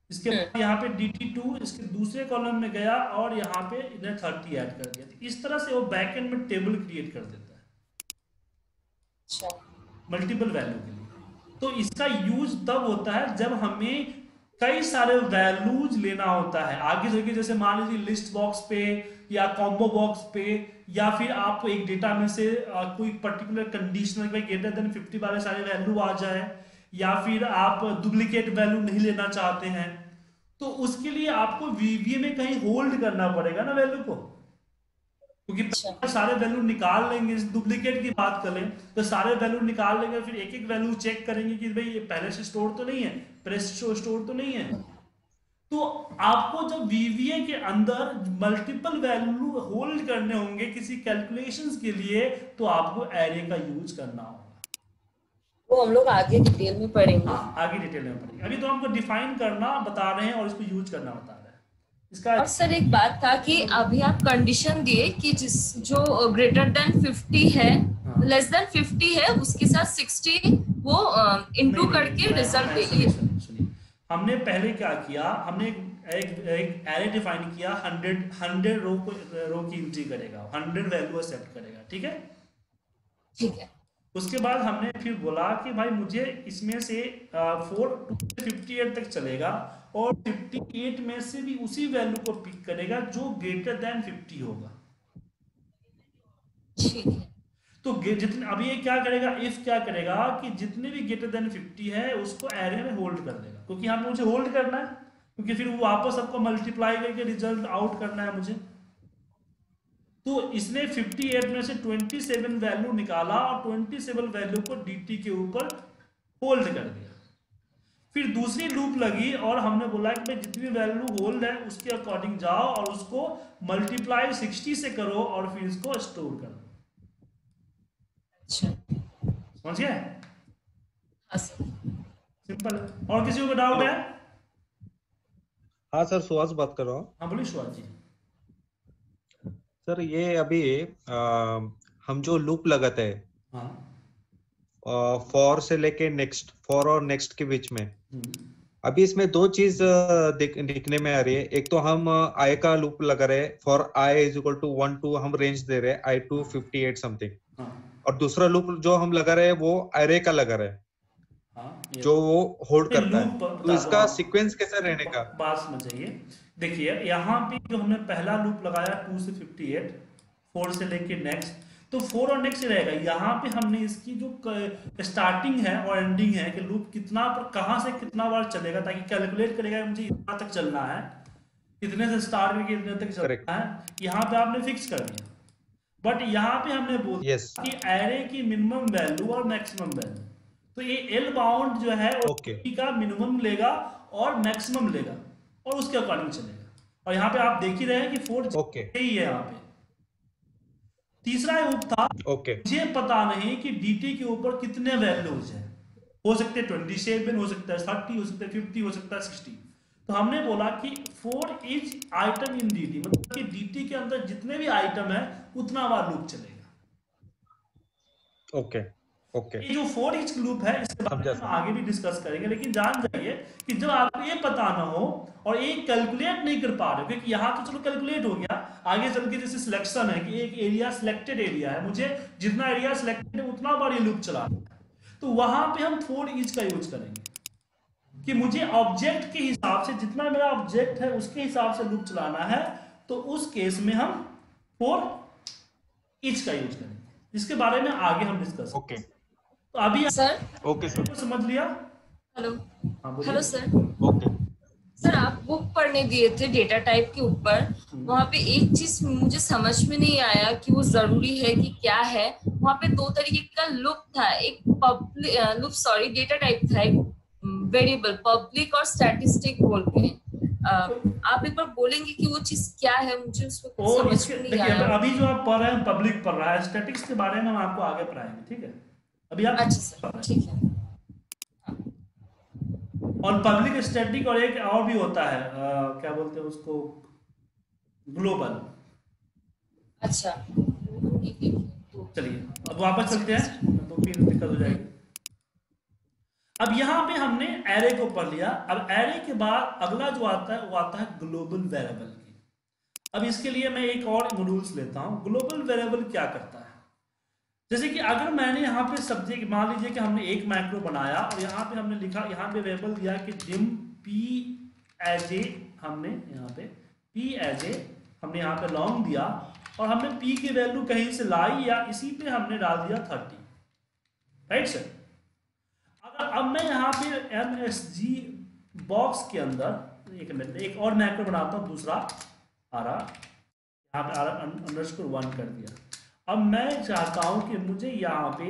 इसके बाद यहाँ पे डी टी टू इसके दूसरे कॉलम में गया और यहाँ पे इन्हें थर्टी ऐड कर दिया। तो इस तरह से वो बैकएंड में टेबल क्रिएट कर देता है। अच्छा। मल्टीपल वैल्यू के लिए। तो इसका यूज़ तब होता है जब हमें कई सारे वैल्यूज़ लेना होता है। आगे चल जैसे मान लीजिए लिस्ट बॉक्स पे या कॉम्बो बॉक्स पे या फिर आपको एक डेटा में से कोई पर्टिकुलर कंडीशनल ग्रेटर देन 50 वाले सारे वैल्यू आ जाए या फिर आप डुप्लीकेट वैल्यू नहीं लेना चाहते हैं तो उसके लिए आपको वीवीए में कहीं होल्ड करना पड़ेगा ना वैल्यू को क्योंकि अच्छा। सारे वैल्यू निकाल लेंगे डुप्लीकेट की बात करें तो सारे वैल्यू निकाल लेंगे फिर एक एक वैल्यू चेक करेंगे कि भाई ये पहले से स्टोर तो नहीं है प्रेस स्टोर तो नहीं है तो आपको जब वीवीए के अंदर मल्टीपल वैल्यू होल्ड करने होंगे किसी कैलकुलेशंस के लिए तो आपको एरे का यूज़ करना होगा वो हम लोग आगे डिटेल में पढ़ेंगे हाँ आगे डिटेल में पढ़ेंगे अभी तो हमको डिफाइन करना बता रहे हैं और इसको यूज़ करना बता रहे हैं इसका और सर एक बात था कि अभी आप कंडीशन दिए कि जिस जो ग्रेटर देन 50 है हाँ। लेस देन 50 है उसके साथ 60 वो इनटू करके रिज़ल्ट देगी सुनिए। हमने पहले क्या किया? हमने एक एक, एरे डिफाइन किया हंड्रेड हंड्रेड रो को रो की एंट्री करेगा हंड्रेड वैल्यू एक्सेप्ट करेगा ठीक है? ठीक है। उसके बाद हमने फिर बोला कि भाई मुझे इसमें से फोर टू फिफ्टी एट तक चलेगा और फिफ्टी एट में से भी उसी वैल्यू को पिक करेगा जो ग्रेटर देन फिफ्टी होगा। ठीक है। तो जितने अभी ये क्या करेगा? इफ़ क्या करेगा कि जितने भी ग्रेटर देन 50 है, उसको एरे में होल्ड कर देगा। क्योंकि हमें मुझे होल्ड करना है, क्योंकि फिर वो वापस सबको मल्टीप्लाई करके रिज़ल्ट आउट करना है मुझे। तो इसने 58 में से 27 वैल्यू निकाला और 27 वैल्यू को dt के ऊपर होल्ड कर दिया। फिर दूसरी लूप लगी और हमने बोला कि भाई जितनी वैल्यू होल्ड है, उसके अकॉर्डिंग जाओ और उसको मल्टीप्लाई 60 से करो और फिर इसको स्टोर करो अच्छा। समझ गए? हाँ सर। सिंपल। और किसी को डाउट है? हाँ सर सुहास बात कर रहा हूँ। हाँ बोलिए सुहास जी। सर ये अभी आ, हम जो लूप लगाते हैं हाँ। फॉर से लेके नेक्स्ट फॉर और नेक्स्ट के बीच में हम्म, अभी इसमें दो चीज़ दिखने में आ रही है। एक तो हम आई का लूप लगा रहे हैं for I is equal to one to हम रेंज दे रहे हैं I to fifty eight something हाँ। और दूसरा लूप जो हम लगा रहे हैं वो अरे का लगा रहे हैं। हाँ जो वो होल्ड ये करता है। तो इसका। सीक्वेंस कैसे रहने का? बात समझ जाइए। देखिए यहाँ पे जो हमने पहला लूप लगाया टू से फिफ्टी एट फोर से लेके नेक्स्ट तो फोर और नेक्स्ट रहेगा। यहाँ पे हमने इसकी जो स्टार्टिंग है और एंडिंग है कि लूप कितना पर कहाँ से कितना बार चलेगा ताकि कैलकुलेट करेगा मुझे इतना तक चलना है। इतने से स्टार्ट करके इतने तक चलना है। यहाँ पे आपने फिक्स कर दिया। बट यहाँ पे हमने बोल यस कि एरे की मिनिमम वैल्यू और मैक्सिमम वैल्यू तो ये एल बाउंड जो है Okay. का मिनिमम लेगा और मैक्सिमम लेगा और उसके अकॉर्डिंग चलेगा। और यहाँ पे आप देख ही रहे हैं कि फोर ओके ही है यहाँ पे। तीसरा लूप था ओके मुझे पता नहीं कि dt के ऊपर कितने वैल्यूज़ हैं। हो सकते हैं ट्वेंटी सेवन हो सकता है थर्टी हो सकता है फिफ्टी हो सकता है सिक्सटी तो हमने बोला कि for is item in dt मतलब कि dt के अंदर जितने भी आइटम है उतना बार लूप चलेगा। ओके ओके ये जो फोर इंच लूप है इसके बारे में हम आगे भी डिस्कस करेंगे लेकिन जान जाइए कि जब आपको ये पता ना हो और ये कैलकुलेट नहीं कर पा रहे हो क्योंकि यहाँ तो चलो कैलकुलेट हो गया आगे चल के जैसे सिलेक्शन है कि एक एरिया सिलेक्टेड एरिया है मुझे जितना एरिया सिलेक्टेड है उतना बार ये लूप चलाना है। तो वहाँ पे हम फोर इंच का यूज़ करेंगे। कि मुझे ऑब्जेक्ट के हिसाब से जितना मेरा ऑब्जेक्ट है उसके हिसाब से लूप चलाना है तो उस केस में हम फोर इंच का यूज़ करेंगे। जिसके बारे में आगे हम डिस्कस ओके तो अभी सर ओके सर आपको समझ लिया? हेलो हाँ हेलो सर ओके सर आप बुक पढ़ने दिए थे डेटा टाइप के ऊपर। वहाँ पे एक चीज़ मुझे समझ में नहीं आया कि वो ज़रूरी है कि क्या है। वहाँ पे दो तरीके का लुप था। एक public loop sorry data type था एक वेरिएबल पब्लिक और स्टैटिस्टिक बोल के आप एक बार बोलेंगे कि वो चीज़ क्या है मुझे और समझ नहीं आया अभी जो आप पढ़ रहे हैं पब्लिक पढ़ रहा है स्टैटिक्स के बारे में हम आपको आगे पढ़ाएँगे ठीक है? अभी आप अच्छा सर ठीक है। और पब्लिक स्टैटिक और एक और भी होता है अ, क्या बोलते हैं उसको? ग्लोबल अच्छा। चलिए अब वापस चलते हैं। तो फिर दिक्कत हो जाएगी। अब यहाँ पे हमने एरे को पढ़ लिया। अब एरे के बाद अगला जो आता है, वो आता है ग्लोबल वेरिएबल की। अब इसके लिए मैं एक और रूल्स लेता हूँ। ग्लोबल वेरिएबल क्या करता है? जैसे कि अगर मैंने यहाँ पे सब्जेक्ट मान लीजिए कि हमने एक माइक्रो बनाया और यहाँ पे हमने लिखा, यहाँ पे वेरिएबल दिया कि डिम पी एज ए हमने यहाँ पे पी एज ए हमने यहाँ पे लॉन्ग दिया और हमने पी की वैल्यू कहीं से लाई या इसी पे हमने डाल दिया थर्टी राइट सर अब मैं यहाँ पे एम एस जी बॉक्स के अंदर, एक मिनट, एक और मैक्रो बनाता हूँ, दूसरा आ रहा, यहाँ पे आ रहा अंडरस्कोर वन कर दिया। अब मैं चाहता हूँ कि मुझे यहाँ पे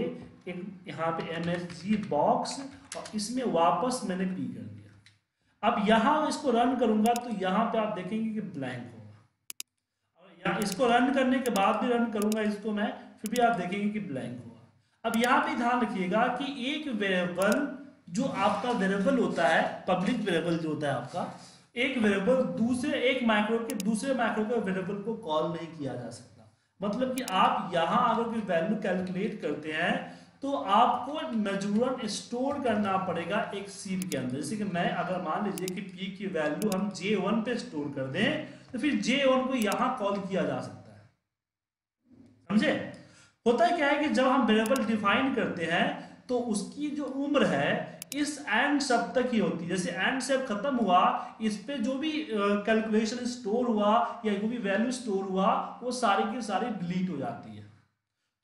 एक, यहाँ पे एम एस जी बॉक्स और इसमें वापस मैंने पी कर दिया। अब यहाँ इसको रन करूँगा तो यहाँ पे आप देखेंगे कि ब्लैंक होगा। और यहाँ इसको रन करने के बाद भी रन करूँगा इसको मैं, फिर भी आप देखेंगे कि ब्लैंक होगा। अब यहाँ पे ध्यान रखिएगा कि एक वेरिएबल जो आपका वेरिएबल होता है पब्लिक वेरिएबल जो होता है आपका, एक वेरिएबल दूसरे, एक माइक्रो के दूसरे माइक्रो के वेरिएबल को कॉल नहीं किया जा सकता। मतलब कि आप यहाँ अगर कोई वैल्यू कैलकुलेट करते हैं तो आपको मजबूरन स्टोर करना पड़ेगा एक सीड के अंदर। जैसे कि मैं अगर मान लीजिए कि पी की वैल्यू हम जे वन पे स्टोर कर दें तो फिर जे वन को यहाँ कॉल किया जा सकता है। समझे? होता है क्या है कि जब हम वेरिएबल डिफाइन करते हैं तो उसकी जो उम्र है, इस एंड सब तक ही होती है। जैसे एंड सब खत्म हुआ, इस पे जो भी कैलकुलेशन स्टोर हुआ, या जो भी वैल्यू स्टोर हुआ, वो सारी की सारी डिलीट हो जाती है।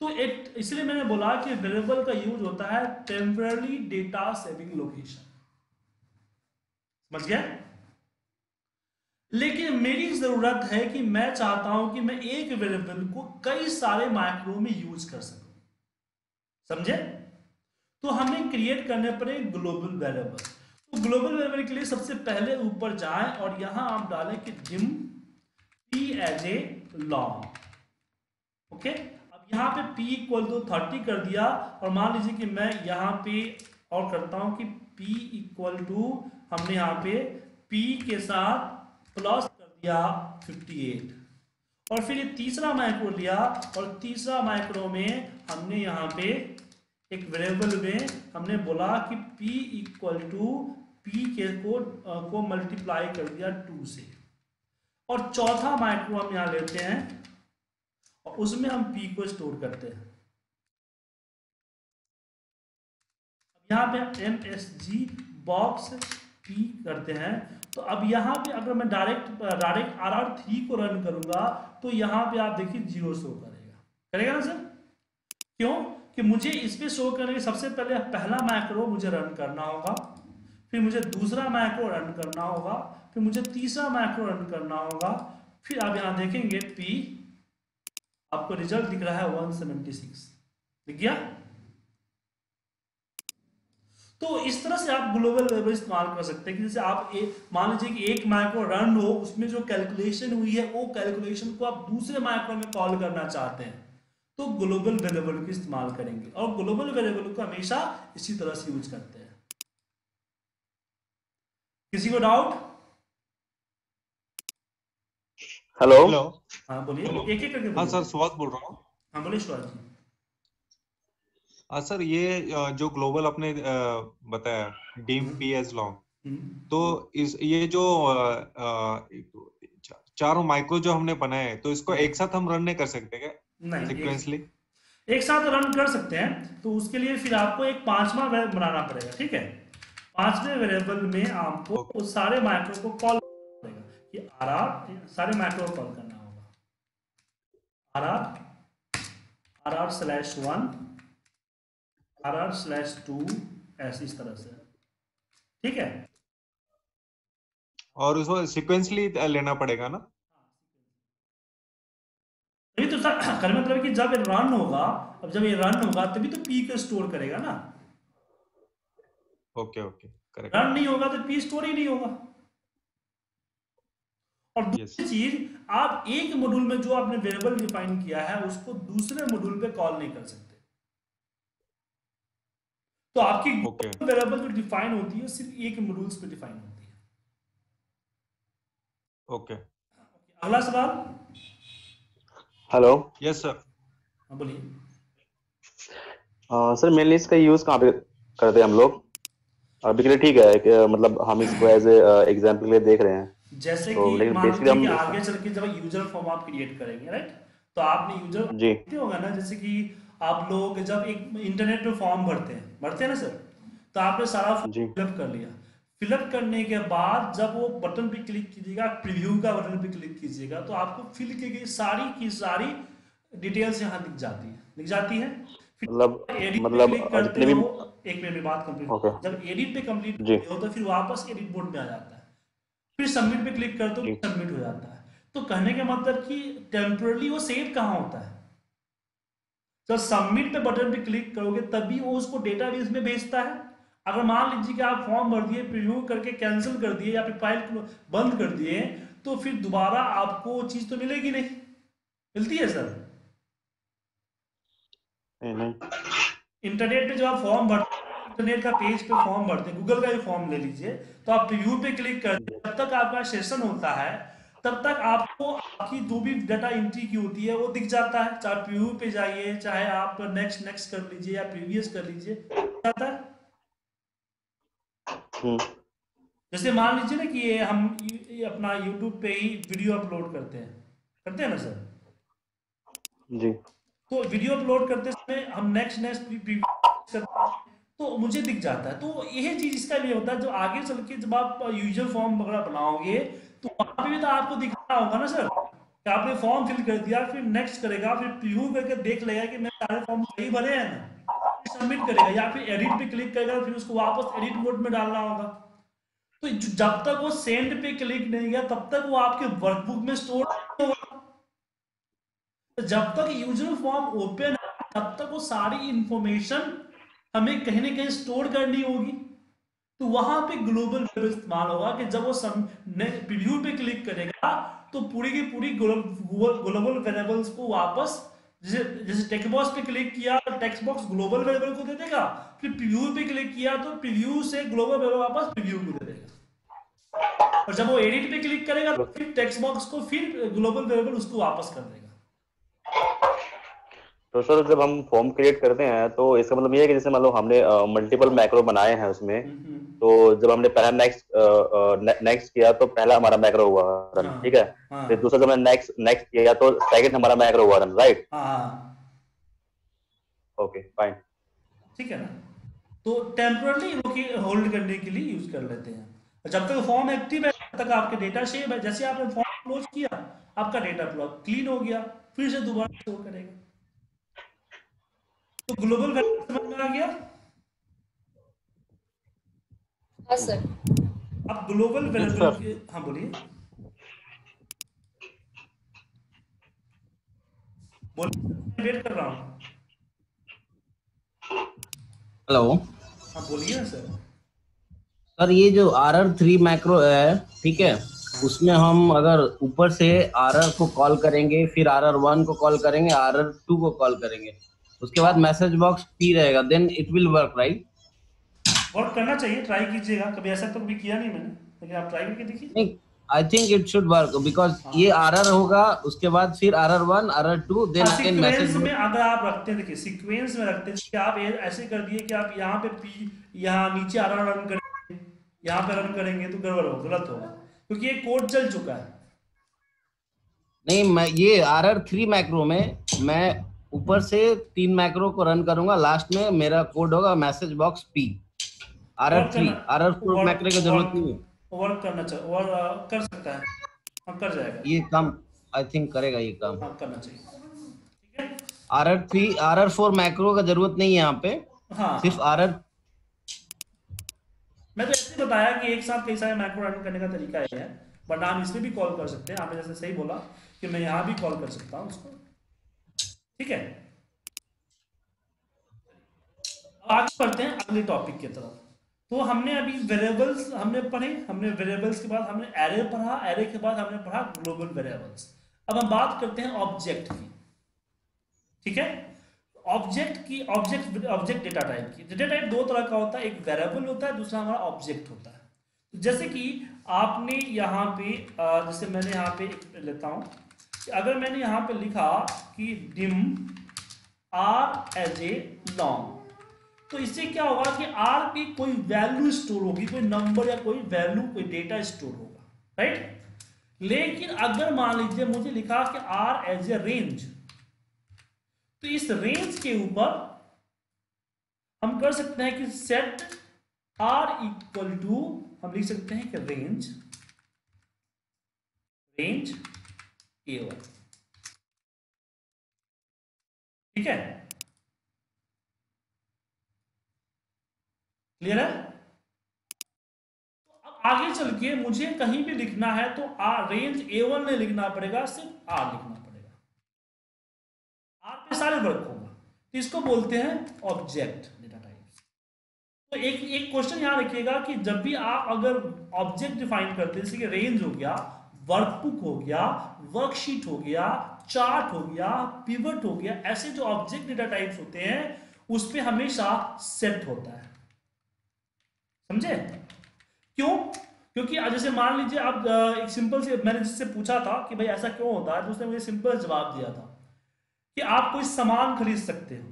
तो एक इसलिए मैंने बोला कि वेरिएबल का यूज़ होता है टेम्पररी डेटा सेविंग लोकेशन समझ गया? लेकिन मेरी ज़रूरत है कि मैं चाहता हूँ कि मैं एक वेरिएबल को कई सारे माइक्रो में यूज़ कर सकूँ। समझे? तो हमें क्रिएट करने पड़े ग्लोबल वेरिएबल तो ग्लोबल वेरिएबल के लिए सबसे पहले ऊपर जाएँ और यहाँ आप डालें कि dim P as a long okay अब यहाँ पे पी इक्वल टू थर्टी कर दिया और मान लीजिए कि मैं यहाँ पे और करता हूँ कि पी इक्वल टू हमने यहाँ पे पी के साथ प्लस कर दिया 58 और फिर ये तीसरा माइक्रो लिया और तीसरा माइक्रो में हमने यहाँ पे एक वेरिएबल में हमने बोला कि p इक्वल टू p के को को मल्टीप्लाई कर दिया टू से। और चौथा माइक्रो हम यहाँ लेते हैं और उसमें हम p को स्टोर करते हैं। यहाँ पे M S G box P करते हैं। तो अब यहाँ पे अगर मैं direct direct R R three को रन करूँगा तो यहाँ पे आप देखिए ज़ीरो शो करेगा। करेगा ना सर क्यों? कि मुझे इस पे शो करने के सबसे पहले पहला मैक्रो मुझे रन करना होगा, फिर मुझे दूसरा मैक्रो रन करना होगा, फिर मुझे तीसरा मैक्रो रन करना होगा, फिर आप यहाँ देखेंगे पी आपको रिज़ल्ट दिख रहा है 176 दिख गया? तो इस तरह से आप ग्लोबल वेरिएबल इस्तेमाल कर सकते हैं कि जैसे आप मान लीजिए कि एक माइक्रो रन हो उसमें जो कैलकुलेशन हुई है वो कैलकुलेशन को आप दूसरे माइक्रो में कॉल करना चाहते हैं। तो ग्लोबल वेरिएबल का इस्तेमाल करेंगे और ग्लोबल वेरिएबल को हमेशा इसी तरह से यूज़ करते हैं। किसी को डाउट हेलो हेलो हाँ बोलिए। एक एक करके हाँ सर सुभाष बोल रहा हूँ। हाँ बोलिए शिवाज जी। हाँ सर ये जो ग्लोबल आपने अ, बताया डिम पी एज लॉन्ग। हम्म, तो इस ये जो चार माइक्रो जो हमने बनाए हैं तो इसको एक साथ हम रन नहीं कर सकते क्या? सिक्वेंसली एक साथ रन कर सकते हैं तो उसके लिए फिर आपको एक पांचवा वेरिएबल बनाना पड़ेगा ठीक है? पांचवे वेरिएबल में आपको उस सारे माइक्रो को कॉल पड़ेगा कि आर आर सारे माइक्रो को कॉल करना होगा। R R R R slash one R R slash two ऐसे इस तरह से। ठीक है? और उसको सिक्वेंसली लेना पड़ेगा ना? तभी तो सर मतलब कि जब रन होगा अब जब ये रन होगा तभी तो पी को स्टोर करेगा ना। ओके ओके करेक्ट रन नहीं होगा तो पी स्टोर ही नहीं होगा। और दूसरी Yes. चीज़ आप एक मॉड्यूल में जो आपने वेरिएबल डिफाइन किया है उसको दूसरे मॉड्यूल पे कॉल नहीं कर सकते। तो आपकी Okay. वेरिएबल जो डिफाइन होती है सिर्फ़ एक मॉड्यूल्स पे डिफाइन होती है। ओके अगला सवाल? हेलो यस सर हाँ बोलिए। सर मेनली इसका यूज़ कहाँ पे करते हैं हम लोग? अभी के लिए ठीक है कि, मतलब हम इसको एज एग्ज़ाम्पल के लिए देख रहे हैं। जैसे तो कि मान लीजिए हम- आगे चल के जब यूज़र फॉर्म आप क्रिएट करेंगे राइट तो आपने यूज़र जी। देखते होगा ना जैसे कि आप लोग जब एक इंटरनेट पे फॉर्म भरते हैं भरते हैं ना सर तो आपने सारा फिलअप कर लिया। फिलअप करने के बाद जब वो बटन पे क्लिक कीजिएगा प्रीव्यू का बटन पे क्लिक कीजिएगा तो आपको फिल की गई सारी की सारी डिटेल्स यहाँ दिख जाती है। दिख जाती है। फिर मतलब एडिट मतलब क्लिक करते हो एक मिनट में बात कंप्लीट Okay. जब एडिट पे कंप्लीट हो तो फिर वापस एडिट में आ जाता है। फिर सबमिट पे क्लिक करते हो तो सबमिट हो जाता है। तो कहने का मतलब कि टेम्परली वो सेव कहाँ होता है? जब सबमिट पे बटन पे क्लिक करोगे तभी वो उसको डेटाबेस में भेजता है। अगर मान लीजिए कि आप फॉर्म भर दिए प्रीव्यू करके कैंसिल कर दिए या फिर फ़ाइल बंद कर दिए तो फिर दोबारा आपको चीज़ तो मिलेगी नहीं। मिलती है सर? इंटरनेट पे जब आप फॉर्म भरते इंटरनेट का पेज पे फॉर्म भरते हैं गूगल का भी फॉर्म ले लीजिए तो आप प्रीव्यू पे क्लिक करते हैं जब तक आपका सेशन होता है तब तक आपको आपकी जो भी डाटा एंट्री की होती है वो दिख जाता है। चाहे प्रीव्यू पे जाइए चाहे आप नेक्स्ट नेक्स्ट कर लीजिए या प्रीवियस कर लीजिए जाता है हम्म। जैसे मान लीजिए ना कि ये हम ये- अपना यूट्यूब पे ही वीडियो अपलोड करते हैं। करते हैं ना सर? जी। तो वीडियो अपलोड करते समय हम नेक्स्ट नेक्स्ट करते हैं तो मुझे दिख जाता है। तो यही चीज़ इसका भी होता है जो आगे चल के जब आप यूज़र फॉर्म वगैरह बनाओगे पे भी तो आपको दिखना होगा ना सर कि आपने फॉर्म फिल कर दिया, फिर नेक्स्ट करेगा, फिर प्रीव्यू करके देख लेगा कि मैं सारे फॉर्म सही भरे हैं ना। सबमिट करेगा या फिर एडिट पे क्लिक करेगा, फिर उसको वापस एडिट मोड में डालना होगा। तो जब तक वो सेंड पे क्लिक नहीं गया तब तक वो आपके वर्कबुक में स्टोर नहीं होगा। तो जब तक यूज़र फॉर्म ओपन है, तब तक वो सारी इंफॉर्मेशन हमें कहीं ना कहीं स्टोर करनी होगी। तो वहाँ पे ग्लोबल वेरिएबल इस्तेमाल होगा कि जब वो प्रीव्यू पे क्लिक करेगा तो पूरी की पूरी ग्लोबल वेरिएबल्स को वापस, जैसे जैसे टेक्स्ट बॉक्स पे क्लिक किया तो टेक्स्ट बॉक्स ग्लोबल वेरिएबल को दे देगा, फिर प्रीव्यू पे क्लिक किया तो प्रीव्यू से ग्लोबल वेरिएबल वापस प्रीव्यू को दे देगा। और जब वो एडिट पे क्लिक करेगा तो फिर टेक्स्ट बॉक्स को फिर ग्लोबल वेरिएबल उसको वापस कर देगा। तो सर जब हम फॉर्म क्रिएट करते हैं तो इसका मतलब ये है कि जैसे मान लो हमने मल्टीपल मैक्रो बनाए हैं उसमें तो जब हमने पहला नेक्स्ट नेक्स्ट किया तो पहला हमारा मैक्रो हुआ रन हाँ। ठीक है? हाँ। फिर दूसरा जब हमने नेक्स्ट नेक्स्ट किया तो सेकंड हमारा मैक्रो हुआ रन राइट ओके फाइन ठीक है ना? तो टेम्परली रोके होल्ड करने के लिए यूज़ कर लेते हैं। जब तक फॉर्म एक्टिव है तब तक आपके डेटा सेव है। जैसे आपने फॉर्म क्लोज किया आपका डेटा क्लीन हो गया फिर से दोबारा स्टोर करेगा। ग्लोबल समझ में आ गया? हाँ सर। अब ग्लोबल के हाँ बोलिए। बोलिए वेट कर रहा हूँ। हेलो हाँ बोलिए ना सर। सर ये जो आर आर थ्री माइक्रो है ठीक है उसमें हम अगर ऊपर से आर आर को कॉल करेंगे फिर आर आर वन को कॉल करेंगे आर आर टू को कॉल करेंगे। उसके बाद मैसेज बॉक्स पी रहेगा then it will work right work करना चाहिए ट्राई कीजिएगा। कभी ऐसा तो कभी किया नहीं मैंने लेकिन आप ट्राई करके देखिए। I think it should work because ये होगा उसके बाद फिर one two then again message में अगर आप रखते हैं देखिए सीक्वेंस में रखते हैं कि आप ऐसे कर दिए कि आप यहाँ पे पी यहाँ नीचे आर रन करेंगे यहाँ पे रन करेंगे तो गड़बड़ होगा गलत होगा क्योंकि ये कोड चल चुका है। नहीं मैं ये आरआर थ्री मैक्रो में मैं ऊपर से तीन मैक्रो को रन करूँगा। लास्ट में मेरा कोड होगा message box P R work three R R four macro की ज़रूरत नहीं है। वर्क करना चाहिए। और कर सकता है। हाँ कर जाएगा। ये काम आई थिंक करेगा ये काम। हाँ करना चाहिए। ठीक है? RR three RR four macro का ज़रूरत नहीं है यहाँ पे। हाँ। सिर्फ़ आरआर मैं तो ऐसे बताया कि एक साथ कई सारे मैक्रो रन करने का तरीका है। बट हम इसमें भी कॉल कर सकते हैं। आपने जैसे सही बोला कि मैं यहाँ भी कॉल कर सकता हूँ उसको। ठीक है? अब आगे बढ़ते हैं, अगले टॉपिक की तरफ़। तो हमने अभी वेरिएबल्स हमने पढ़े, हमने वेरिएबल्स के बाद हमने एरे पढ़ा एरे के बाद हमने पढ़ा ग्लोबल वेरिएबल्स अब हम बात करते हैं ऑब्जेक्ट की। ठीक है? ऑब्जेक्ट की ऑब्जेक्ट ऑब्जेक्ट डेटा टाइप की। डेटा टाइप दो तरह का होता है, एक वेरिएबल होता है, दूसरा हमारा ऑब्जेक्ट होता है। जैसे कि आपने यहाँ पे जैसे मैंने यहाँ पे लेता हूँ। अगर मैंने यहाँ पे लिखा कि dim R as a long तो इससे क्या होगा कि आर की कोई वैल्यू स्टोर होगी, कोई नंबर या कोई वैल्यू कोई डेटा स्टोर होगा राइट लेकिन अगर मान लीजिए मुझे लिखा कि आर एज ए रेंज तो इस रेंज के ऊपर हम कर सकते हैं कि सेट आर इक्वल टू हम लिख सकते हैं कि रेंज रेंज वन ठीक है? क्लियर है? तो अब आगे चल के मुझे कहीं भी लिखना है तो आर रेंज ए वन नहीं लिखना पड़ेगा, सिर्फ़ आर लिखना पड़ेगा। आर पे सारे वर्क होगा। तो इसको बोलते हैं ऑब्जेक्ट डेटा टाइप तो एक एक क्वेश्चन यहाँ रखिएगा कि जब भी आप अगर ऑब्जेक्ट डिफाइन करते हैं, जैसे कि रेंज हो गया वर्कबुक हो गया वर्कशीट हो गया चार्ट हो गया पिवट हो गया, ऐसे जो ऑब्जेक्ट डेटा टाइप्स होते हैं उस पर हमेशा सेट होता है। समझे? क्यों? क्योंकि जैसे मान लीजिए आप एक सिंपल से मैंने जिससे पूछा था कि भाई ऐसा क्यों होता है तो उसने मुझे सिंपल जवाब दिया था कि आप कोई सामान खरीद सकते हो।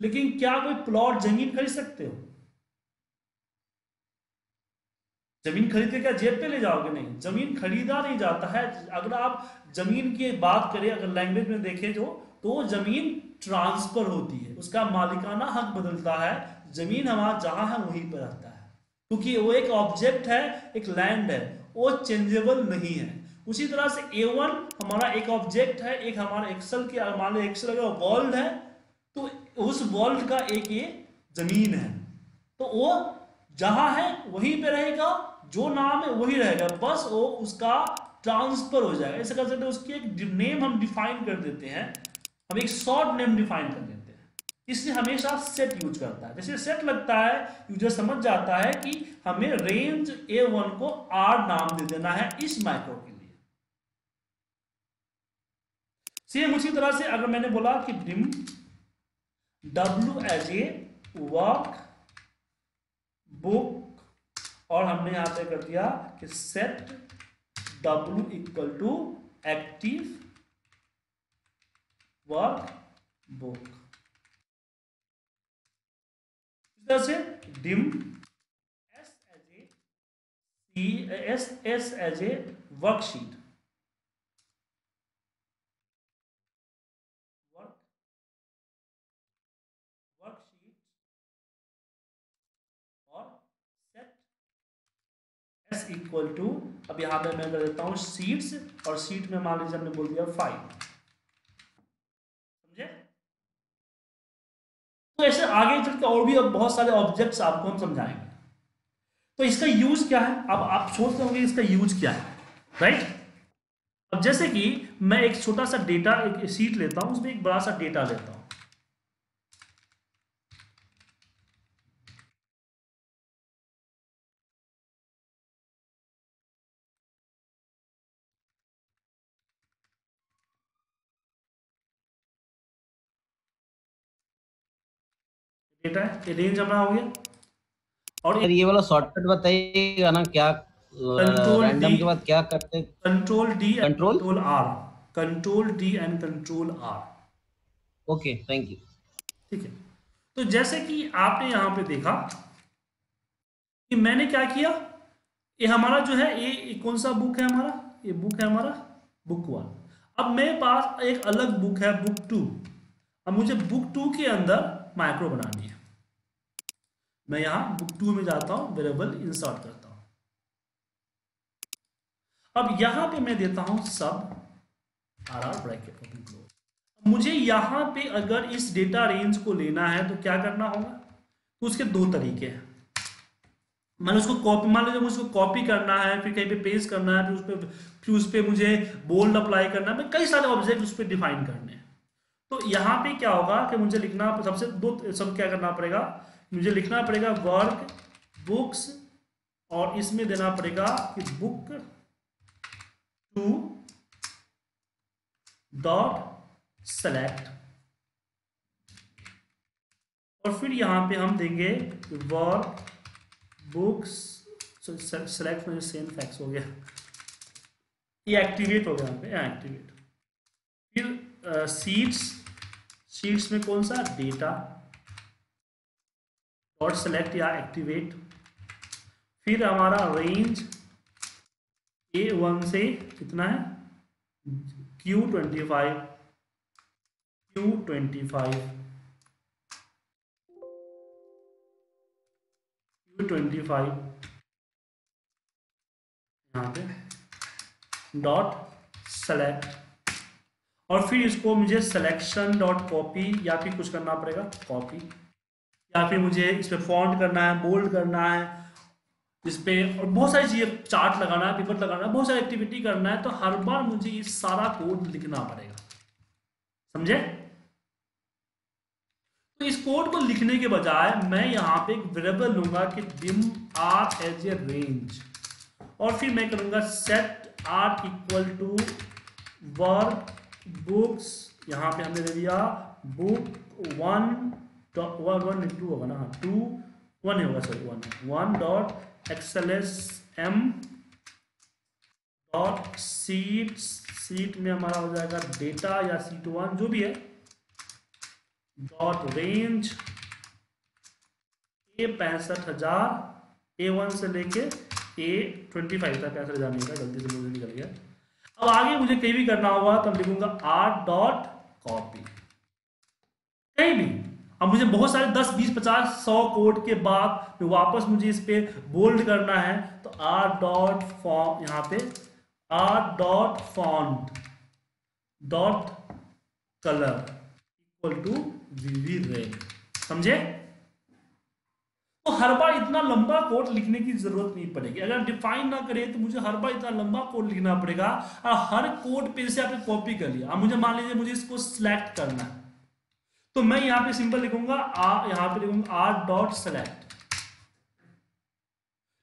लेकिन क्या कोई प्लॉट ज़मीन खरीद सकते हो? ज़मीन खरीद के क्या जेब पे ले जाओगे? नहीं, ज़मीन खरीदा नहीं जाता है। अगर आप ज़मीन की बात करें, अगर लैंग्वेज में देखें जो तो ज़मीन ट्रांसफ़र होती है। उसका मालिकाना हक बदलता है। ज़मीन हमारा जहाँ है, वहीं पर रहता है। क्योंकि वो एक ऑब्जेक्ट है, एक लैंड है। वो चेंजेबल नहीं है। उसी तरह से ए वन हमारा एक ऑब्जेक्ट है, एक हमारा एक्सल के, मान एक्सेल अगर वर्ल्ड है तो उस वर्ल्ड का एक ये ज़मीन है। तो वो जहाँ है, वहीं पे रहेगा। जो नाम है वही रहेगा, बस वो उसका ट्रांसफ़र हो जाएगा। ऐसे कर सकते हैं उसकी एक नेम हम डिफाइन कर देते हैं, हम एक शॉर्ट नेम डिफाइन कर देते हैं। इसलिए हमेशा सेट यूज़ करता है। जैसे सेट लगता है यूज़र समझ जाता है कि हमें रेंज ए वन को आर नाम दे देना है इस माइक्रो के लिए। सेम उसी तरह से अगर मैंने बोला कि dim W as a workbook और हमने यहाँ पे कर दिया कि set W equal to active workbook इस तरह से dim S as a S S as a worksheet work worksheet और सेट एस इक्वल टू अब यहाँ पे मैं कर देता हूँ सीट्स और सीट में मान लीजिए हमने बोल दिया फाइव समझे? तो ऐसे आगे चल के और भी अब बहुत सारे ऑब्जेक्ट्स आपको हम समझाएँगे। तो इसका यूज़ क्या है? अब आप सोचते होंगे इसका यूज़ क्या है राइट अब जैसे कि मैं एक छोटा सा डेटा एक सीट लेता हूँ, उसमें एक बड़ा सा डेटा लेता हूँ। डेटा है ये रेंज हमारा हो गया। और ये वाला शॉर्टकट बताइएगा ना क्या रैंडम D. के बाद क्या करते हैं? Control D Control? Control R control D and control R okay thank you ठीक है। तो जैसे कि आपने यहाँ पे देखा कि मैंने क्या किया? ये हमारा जो है ये ये कौन सा बुक है हमारा? ये बुक है हमारा बुक वन अब मेरे पास एक अलग बुक है बुक टू अब मुझे बुक टू के अंदर माइक्रो बनानी है। मैं यहाँ बुक टू में जाता हूँ वेरिएबल इंसर्ट करता हूँ। अब यहाँ पे मैं देता हूँ सब R R bracket open close मुझे यहाँ पे अगर इस डेटा रेंज को लेना है तो क्या करना होगा? तो उसके दो तरीके हैं। मैंने उसको कॉपी मान लीजिए मुझे कॉपी करना है, फिर कहीं पे पेस्ट करना है, फिर उस पर फिर उस पर मुझे बोल्ड अप्लाई करना है कई सारे ऑब्जेक्ट उस पर डिफाइन करने हैं। तो यहाँ पे क्या होगा कि मुझे लिखना, सबसे दो, सब क्या करना पड़ेगा? मुझे लिखना पड़ेगा वर्क, बुक्स, और इसमें देना पड़ेगा कि बुक टू डॉट सेलेक्ट। और फिर यहाँ पे हम देंगे वर्क, बुक्स सेलेक्ट में सेम फैक्स हो गया। ये एक्टिवेट हो गया यहाँ पे एक्टिवेट फिर सीट्स सीट्स में कौन सा? डेटा डॉट सेलेक्ट या एक्टिवेट फिर हमारा रेंज ए वन से कितना है? Q twenty five Q twenty five Q twenty five यहाँ पे डॉट सेलेक्ट और फिर इसको मुझे सिलेक्शन डॉट कॉपी या फिर कुछ करना पड़ेगा? कॉपी या फिर मुझे इस पर फॉन्ट करना है बोल्ड करना है, इस पे और बहुत सारी चीज़ें चार्ट लगाना है पेपर लगाना है, बहुत सारी एक्टिविटी करना है तो हर बार मुझे ये सारा कोड लिखना पड़ेगा। समझे? तो इस कोड को लिखने के बजाय मैं यहाँ पे एक वेरिएबल लूँगा कि dim R as a range और फिर मैं करूँगा set R equal to workbooks यहाँ पे हमने दे दिया बुक वन वन टू होगा ना टू वन ही होगा sorry one one dot XLS M dot sheet sheet में हमारा हो जाएगा डेटा या सीट वन जो भी है डॉट रेंज ए पैंसठ हज़ार ए वन से लेके ए ट्वेंटी फाइव तक पैंसठ हज़ार नहीं था गलती से मुझे निकल गया। अब आगे मुझे कहीं भी करना होगा तो लिखूँगा आर डॉट कॉपी कहीं भी। अब मुझे बहुत सारे 10 20 50 100 कोड के बाद में वापस मुझे इस पे बोल्ड करना है तो आर डॉट फॉर्म यहाँ पे R dot font dot colour equal to VB red समझे? तो हर बार इतना लंबा कोड लिखने की ज़रूरत नहीं पड़ेगी। अगर डिफाइन ना करें तो मुझे हर बार इतना लंबा कोड लिखना पड़ेगा। और हर कोड पे से आपने कॉपी कर लिया, अब मुझे मान लीजिए मुझे इसको सिलेक्ट करना है। तो मैं यहाँ पे सिंपल लिखूँगा, आ, यहाँ पे लिखूँगा, आर डॉट सेलेक्ट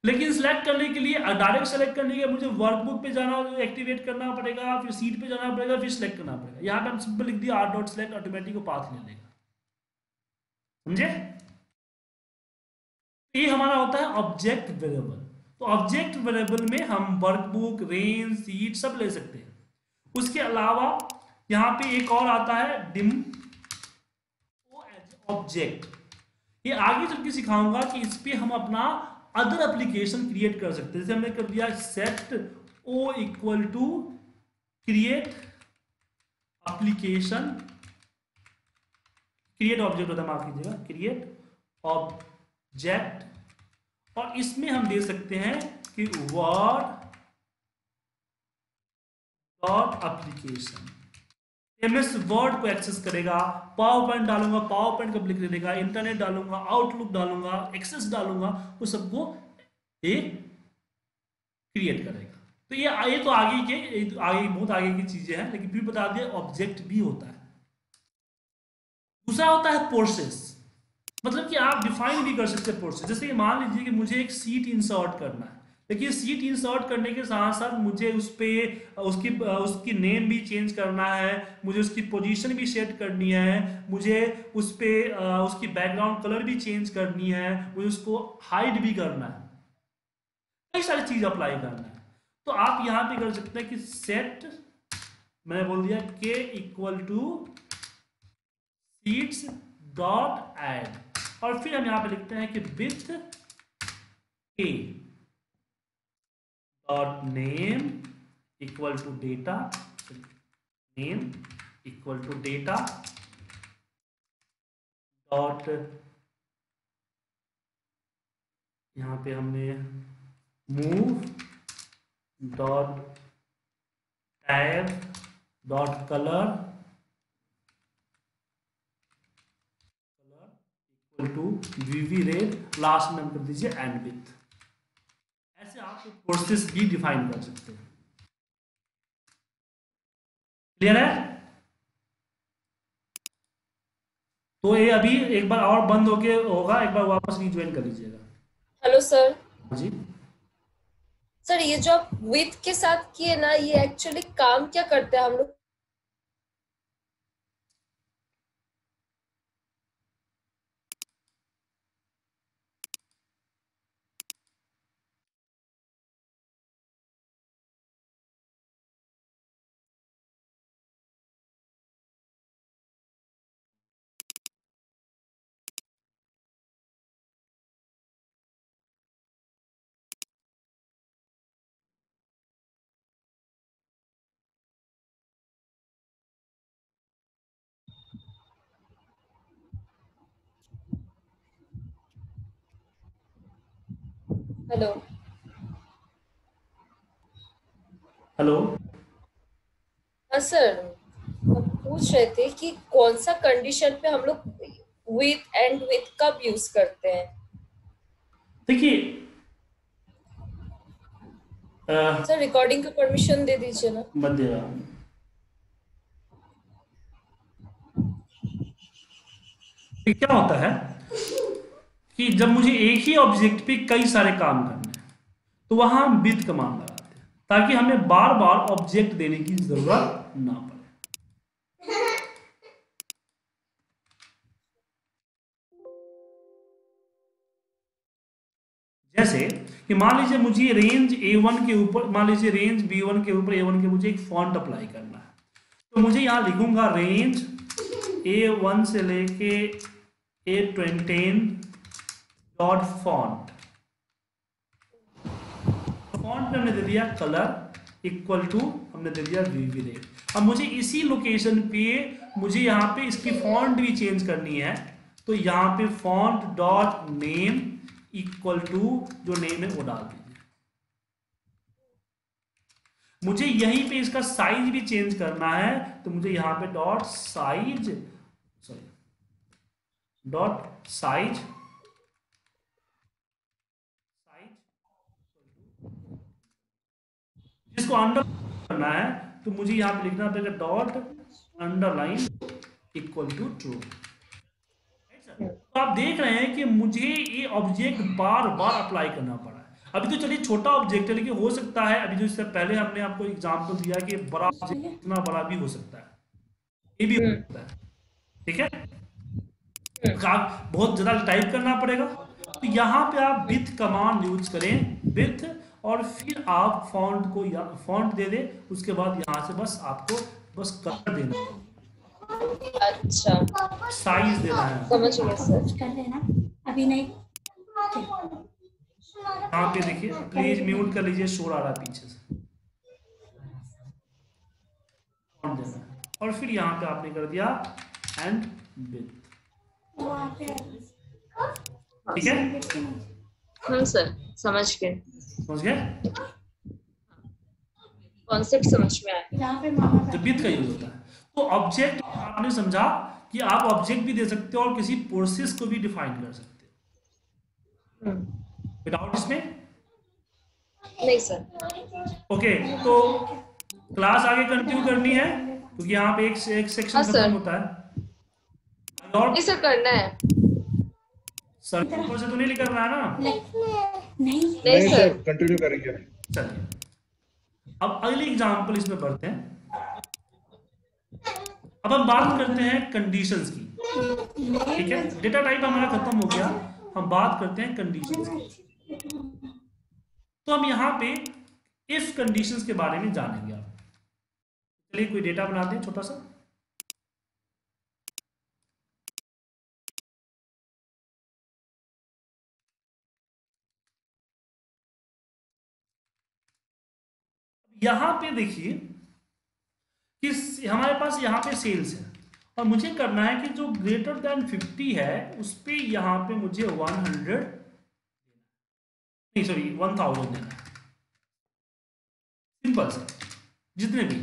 लेकिन सिलेक्ट करने के लिए डायरेक्ट सेलेक्ट करने के लिए मुझे वर्कबुक पे जाना एक्टिवेट करना पड़ेगा, फिर सीट पे जाना पड़ेगा, फिर सिलेक्ट करना पड़ेगा। यहाँ पे हम सिंपल लिख दिया, आर डॉट सेलेक्ट ऑटोमेटिक को पाथ ले लेगा। समझे? ये हमारा होता है ऑब्जेक्ट वेरिएबल तो ऑब्जेक्ट वेरिएबल में हम वर्कबुक रेंज सीट सब ले सकते हैं। उसके अलावा यहाँ पे एक और आता है डिम ऑब्जेक्ट ये आगे चल के सिखाऊँगा कि इस पर हम अपना अदर एप्लीकेशन क्रिएट कर सकते हैं। जैसे हमने कर दिया set O equal to create application create object होता है, माफ़ कीजिएगा। क्रिएट ऑब्जेक्ट और इसमें हम दे सकते हैं कि Word dot application MS Word को एक्सेस करेगा पावर पॉइंट डालूँगा पावर पॉइंट का लिख देगा इंटरनेट डालूँगा आउटलुक डालूँगा एक्सेस डालूँगा, वो सबको ये क्रिएट करेगा। तो ये ये तो आगे के तो आगे, बहुत आगे की चीज़ें हैं, लेकिन फिर बता दिया ऑब्जेक्ट भी होता है। दूसरा होता है प्रोसेस मतलब कि आप डिफाइन भी कर सकते हैं प्रोसेस जैसे मान लीजिए कि मुझे एक सीट इंसर्ट करना है। देखिए सीट इंसर्ट करने के साथ साथ मुझे उस पर उसकी उसकी नेम भी चेंज करना है, मुझे उसकी पोजीशन भी सेट करनी है, मुझे उस पर उसकी बैकग्राउंड कलर भी चेंज करनी है, मुझे उसको हाइड भी करना है। कई सारी चीज़ अप्लाई करना है। तो आप यहाँ पे कर सकते हैं कि सेट मैंने बोल दिया K equal to sheets dot add और फिर हम यहाँ पे लिखते हैं कि विथ के और name equal to data name equal to data dot यहाँ पे हमने move dot tab dot colour colour equal to VB red last number दीजिए एंड विथ आप फोर्सेस भी डिफाइन कर सकते हैं क्लियर है? तो ये अभी एक बार और बंद होके होगा एक बार वापस रिज्वाइन कर लीजिएगा। हेलो सर जी। सर ये जो आप विथ के साथ किए ना ये एक्चुअली काम क्या करते हैं हम लोग? हेलो। हेलो। हाँ सर हम पूछ रहे थे कि कौन सा कंडीशन पे हम लोग विथ एंड विथ कब यूज़ करते हैं? देखिए सर रिकॉर्डिंग का परमिशन दे दीजिए ना। मत दे रहा क्या होता है? कि जब मुझे एक ही ऑब्जेक्ट पे कई सारे काम करने हैं तो वहाँ हम विथ कमांड लगाते हैं, ताकि हमें बार बार ऑब्जेक्ट देने की ज़रूरत ना पड़े। जैसे कि मान लीजिए मुझे रेंज ए वन के ऊपर, मान लीजिए रेंज बी वन के ऊपर A1 के मुझे एक फॉन्ट अप्लाई करना है तो मुझे यहाँ लिखूँगा रेंज ए वन से लेके A20 डॉट फॉन्ट फॉन्ट में हमने दे दिया कलर इक्वल टू हमने दे दिया वीवी रेट अब मुझे इसी लोकेशन पे, मुझे यहाँ पे इसकी फॉन्ट भी चेंज करनी है. तो यहाँ पे font dot name equal to जो नेम है वो डाल दीजिए. मुझे यहीं पे इसका साइज़ भी चेंज करना है तो मुझे यहाँ पे dot size sorry dot size जिसको अंडर करना है तो मुझे यहाँ पे लिखना पड़ेगा dot underline equal to true तो आप देख रहे हैं कि मुझे ये ऑब्जेक्ट बार बार अप्लाई करना पड़ा है। अभी तो चलिए छोटा ऑब्जेक्ट है लेकिन हो सकता है अभी जो इससे पहले हमने आपको एग्जांपल दिया कि बड़ा ऑब्जेक्ट इतना बड़ा भी हो सकता है। ये भी हो सकता है। ठीक है? बहुत ज़्यादा टाइप करना पड़ेगा। तो यहाँ पे आप विथ कमांड यूज़ करें। विथ और फिर आप फॉन्ट को फॉन्ट दे दे उसके बाद यहाँ से बस आपको बस कलर देना है। अच्छा। साइज़ देना है। समझ कर लेना। अभी नहीं। यहाँ पे देखिए प्लीज़ म्यूट कर लीजिए शोर आ रहा है पीछे से। फॉन्ट देना है। और फिर यहाँ पे आपने कर दिया एंड विथ ठीक है? हाँ सर समझ गए। समझ गए? कॉन्सेप्ट समझ में आया। यहाँ पे मामा विथ का यूज़ होता है। तो ऑब्जेक्ट आपने समझा कि आप ऑब्जेक्ट भी दे सकते हो और किसी प्रोसेस को भी डिफाइन कर सकते हो। विदाउट इसमें? नहीं सर ओके तो क्लास आगे कंटिन्यू करनी है क्योंकि यहाँ पे एक एक सेक्शन हाँ, खत्म होता है। और नहीं सर करना है। सर ऊपर से तो नहीं निकल रहा है ना? नहीं। नहीं नहीं सर। कंटिन्यू करेंगे चलिए। अब अगली एग्जांपल इसमें बढ़ते हैं। अब हम बात करते हैं कंडीशंस की। ठीक है? डेटा टाइप हमारा खत्म हो गया। हम बात करते हैं कंडीशंस की। तो हम यहाँ पे इफ़ कंडीशंस के बारे में जानेंगे आप। चलिए कोई डेटा बनाते हैं छोटा सा। यहाँ पे देखिए कि हमारे पास यहाँ पे सेल्स है। और मुझे करना है कि जो ग्रेटर देन 50 है, उस पर यहाँ पे मुझे 100 नहीं सॉरी 1000 देना सिंपल सा जितने भी।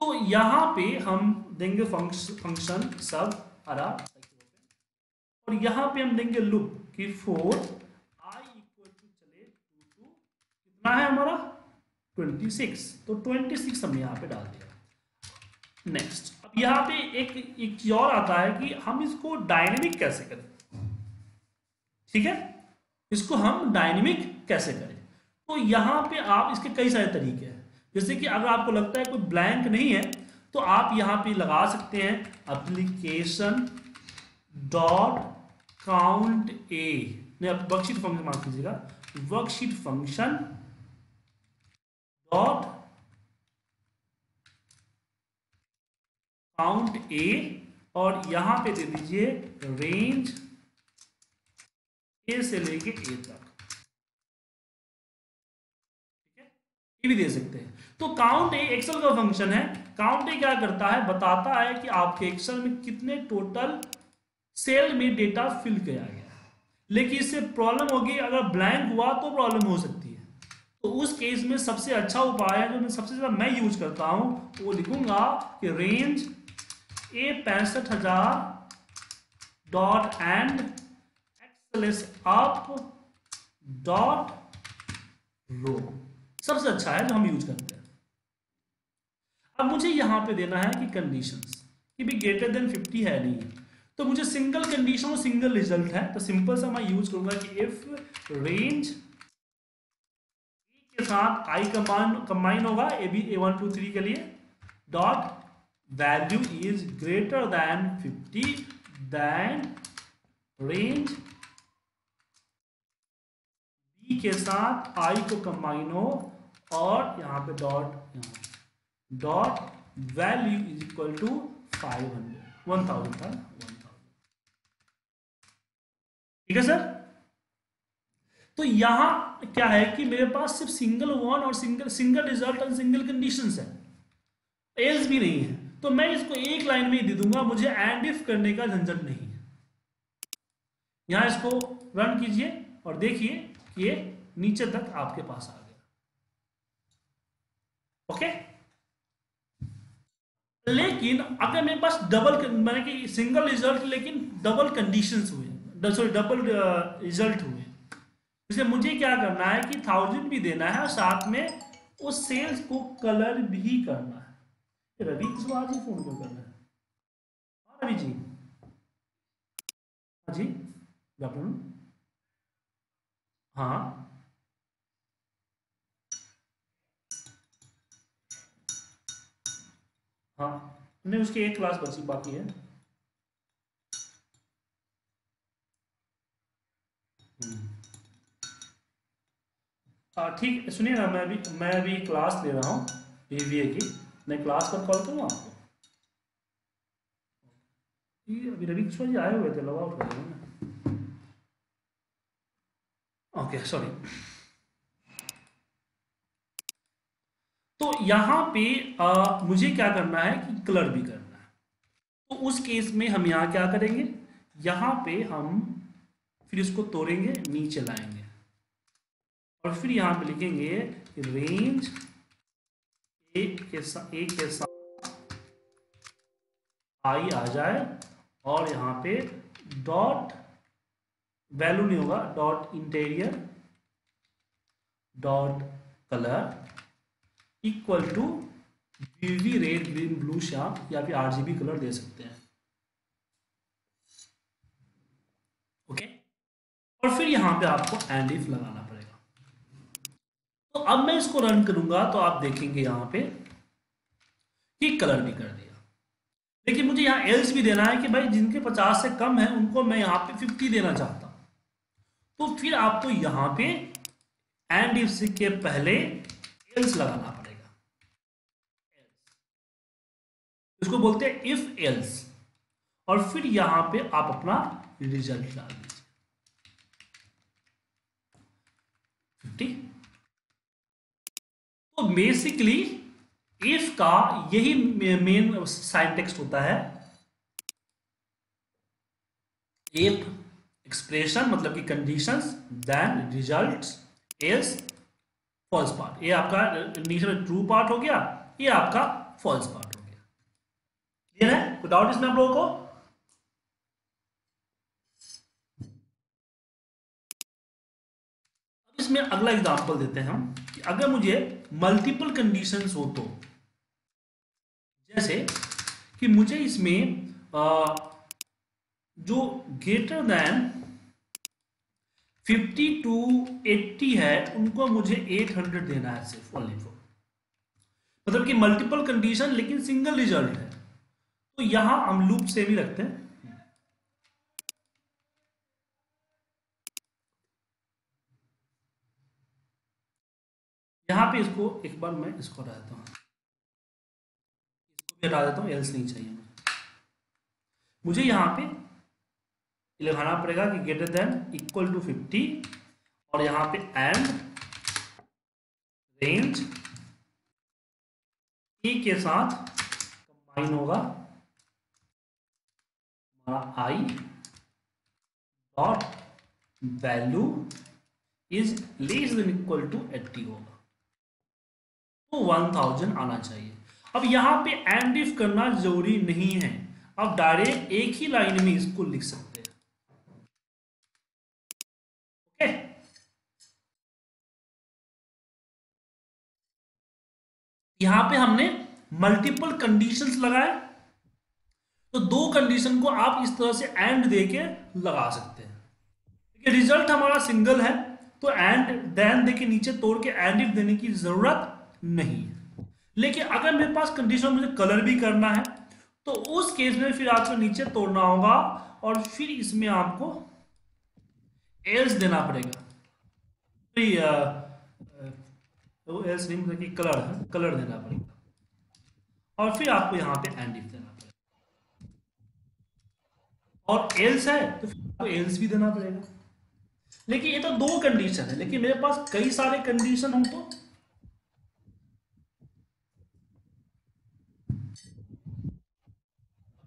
तो यहाँ पे हम देंगे फ़ंक्शन सब अरा और यहाँ पे हम देंगे लुप कि फोर आई इक्वल टू चले टू टू कितना है हमारा? 26 तो 26 हमने यहाँ पे डाल दिया। नेक्स्ट अब यहाँ पे एक एक और आता है कि हम इसको डायनेमिक कैसे करें? ठीक है? इसको हम डायनेमिक कैसे करें? तो यहाँ पे आप इसके कई सारे तरीके हैं। जैसे कि अगर आपको लगता है कोई ब्लैंक नहीं है तो आप यहाँ पे लगा सकते हैं अप्लीकेशन डॉट काउंट ए नहीं, आप वर्कशीट फ़ंक्शन माफ़ कीजिएगा worksheet function dot count A और यहाँ पे दे दीजिए रेंज ए से लेके ए तक। ये भी दे सकते हैं। तो काउंट ए एक्सेल का फ़ंक्शन है। काउंट ए क्या करता है? बताता है कि आपके एक्सेल में कितने टोटल सेल में डेटा फिल किया गया लेकिन इससे प्रॉब्लम होगी, अगर ब्लैंक हुआ तो प्रॉब्लम हो सकती है। तो उस केस में सबसे अच्छा उपाय है जो मैं सबसे ज़्यादा मैं यूज़ करता हूँ, वो लिखूँगा कि रेंज ए पैंसठ हज़ार dot end XLS up dot row सबसे अच्छा है जो हम यूज़ करते हैं। अब मुझे यहाँ पे देना है कि कंडीशंस कि भी ग्रेटर देन 50 है नहीं तो मुझे सिंगल कंडीशन और सिंगल रिज़ल्ट है तो सिंपल सा मैं यूज़ करूँगा कि इफ़ रेंज के साथ आई कंबाइन कंबाइन होगा A B A one two three के लिए। Dot value is greater than 50 then range B के साथ आई को कंबाइन हो, और यहाँ पे dot dot value is equal to five hundred one thousand था वन थाउज़ेंड ठीक है सर तो यहाँ क्या है कि मेरे पास सिर्फ़ सिंगल वन और सिंगल सिंगल रिज़ल्ट और सिंगल कंडीशन है। एल्स भी नहीं है। तो मैं इसको एक लाइन में ही दे दूँगा। मुझे एंड इफ़ करने का झंझट नहीं है। यहाँ इसको रन कीजिए और देखिए ये नीचे तक आपके पास आ गया। ओके लेकिन अगर मेरे पास डबल मैंने कि सिंगल रिज़ल्ट लेकिन डबल कंडीशंस हुए। सॉरी डबल रिज़ल्ट हुए। इसलिए मुझे क्या करना है कि थाउज़ेंड भी देना है और साथ में उस सेल्स को कलर भी करना है। रवि किस बात ही फ़ोन क्यों कर रहा है? हाँ रवि जी। हाँ जी गुड हाँ। हाँ नहीं, उसकी एक क्लास बची, बाकी है। ठीक सुनिए ना मैं अभी मैं अभी क्लास ले रहा हूँ बीवीए की। मैं क्लास पर कॉल करूँ आपको? अभी रवि किशोर जी आए हुए थे? आउट कर ओके सॉरी तो यहाँ पे आ, मुझे क्या करना है कि कलर भी करना है। तो उस केस में हम यहाँ क्या करेंगे? यहाँ पे हम फिर इसको तोड़ेंगे नीचे लाएँगे। और फिर यहाँ पे लिखेंगे रेंज एक के साथ एक के साथ आई आ जाए और यहाँ पे डॉट वैल्यू नहीं होगा dot interior dot colour equal to VB red green blue Shyam या फिर आरजीबी कलर दे सकते हैं ओके? और फिर यहाँ पे आपको एंड इफ़ लगाना तो अब मैं इसको रन करूँगा तो आप देखेंगे यहाँ पे कि कलर भी कर दिया। लेकिन मुझे यहाँ एल्स भी देना है कि भाई जिनके 50 से कम है, उनको मैं यहाँ पे 50 देना चाहता तो फिर आपको यहाँ पे एंड इफ़ के पहले एल्स लगाना पड़ेगा। इसको बोलते हैं इफ़ एल्स और फिर यहाँ पे आप अपना रिज़ल्ट डाल दीजिए। फिफ्टी तो बेसिकली इफ़ का यही मेन साइड टेक्स्ट होता है इफ़ एक्सप्रेशन मतलब कि conditions then results else false part ये आपका में ट्रू पार्ट हो गया, ये आपका फॉल्स पार्ट हो गया. क्लियर है? कोई डाउट इसमें आप लोगों को अब इसमें अगला एग्जांपल देते हैं हम कि अगर मुझे मल्टीपल कंडीशंस हो तो जैसे कि मुझे इसमें आ, जो ग्रेटर देन 50 टू 80 है उनको मुझे 800 देना है सिर्फ़ ओनली फॉर मतलब कि मल्टीपल कंडीशन लेकिन सिंगल रिज़ल्ट है। तो यहाँ हम लूप सेम ही रखते हैं। यहाँ पे इसको एक बार मैं इसको हटा देता हूँ। इसको भी हटा देता हूँ एल्स नहीं चाहिए मुझे। यहाँ पे लगाना पड़ेगा कि ग्रेटर देन इक्वल टू 50 और यहाँ पे एंड रेंज ई के साथ कंबाइन होगा। हमारा I dot value is less than equal to 80 होगा। तो 1000 आना चाहिए। अब यहाँ पे एंड इफ़ करना ज़रूरी नहीं है। अब डायरेक्ट एक ही लाइन में इसको लिख सकते हैं। ओके यहाँ पे हमने मल्टीपल कंडीशंस लगाए। तो दो कंडीशन को आप इस तरह से एंड देके लगा सकते हैं। देखिए रिज़ल्ट हमारा सिंगल है। तो एंड देन देके नीचे तोड़ के एंड इफ़ देने की ज़रूरत नहीं। लेकिन अगर मेरे पास कंडीशन मुझे कलर भी करना है तो उस केस में फिर आपको नीचे तोड़ना होगा और फिर इसमें आपको एल्स देना पड़ेगा। तो एल्स नहीं मतलब कलर है कलर देना पड़ेगा। और फिर आपको यहाँ पे एंड इफ़ देना पड़ेगा। और एल्स है तो फिर आपको एल्स भी देना पड़ेगा। लेकिन ये तो दो कंडीशन है, लेकिन मेरे पास कई सारे कंडीशन हो तो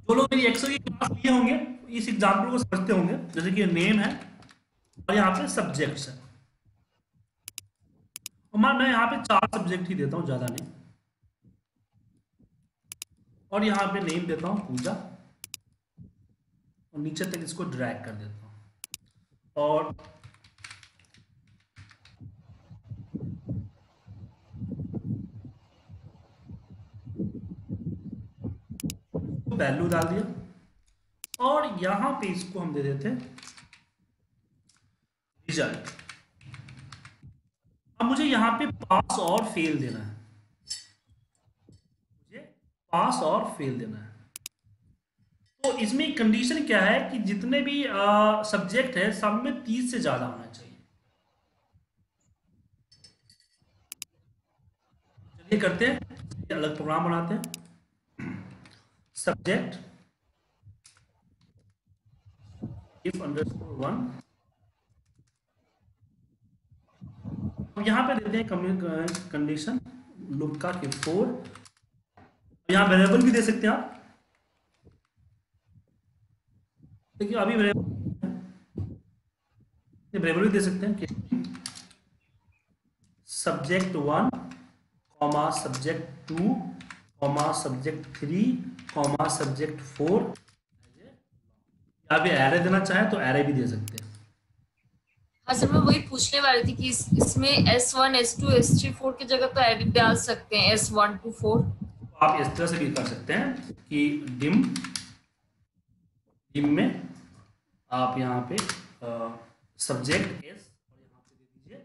जो लोग मेरी एक्सेल की क्लास लिए होंगे, इस एग्ज़ाम्पल को समझते होंगे, जैसे कि नेम है और यहाँ पे सब्जेक्ट्स है। और मैं यहाँ पे चार सब्जेक्ट ही देता हूँ, ज़्यादा नहीं। और यहाँ पे नेम देता हूँ, पूजा। और नीचे तक इसको ड्रैग कर देता हूँ। और वैल्यू डाल दिया। और यहाँ पे इसको हम दे देते रिज़ल्ट अब मुझे यहाँ पे पास और फेल देना है। मुझे पास और फेल देना है। तो इसमें कंडीशन क्या है कि जितने भी सब्जेक्ट है सब में तीस से ज़्यादा होना चाहिए। चलिए करते हैं। अलग प्रोग्राम बनाते हैं। Subject, if underscore one, अब यहाँ पे देते हैं कंडीशन लुक का कि फोर यहाँ वेरिएबल भी दे सकते हैं आप। देखिए, अभी वेरिएबल भी दे सकते हैं कि subject one comma subject two comma subject three comma subject four भी एरे देना चाहे तो एरे भी दे सकते हैं। हाँ सर मैं वही पूछने वाली थी कि इस, इसमें S one S two S three four की जगह तो एरे डाल सकते हैं एस वन टू फोर आप इस तरह से भी कर सकते हैं कि डिम डिम में आप यहाँ पे सब्जेक्ट एस और यहाँ पे दे दीजिए।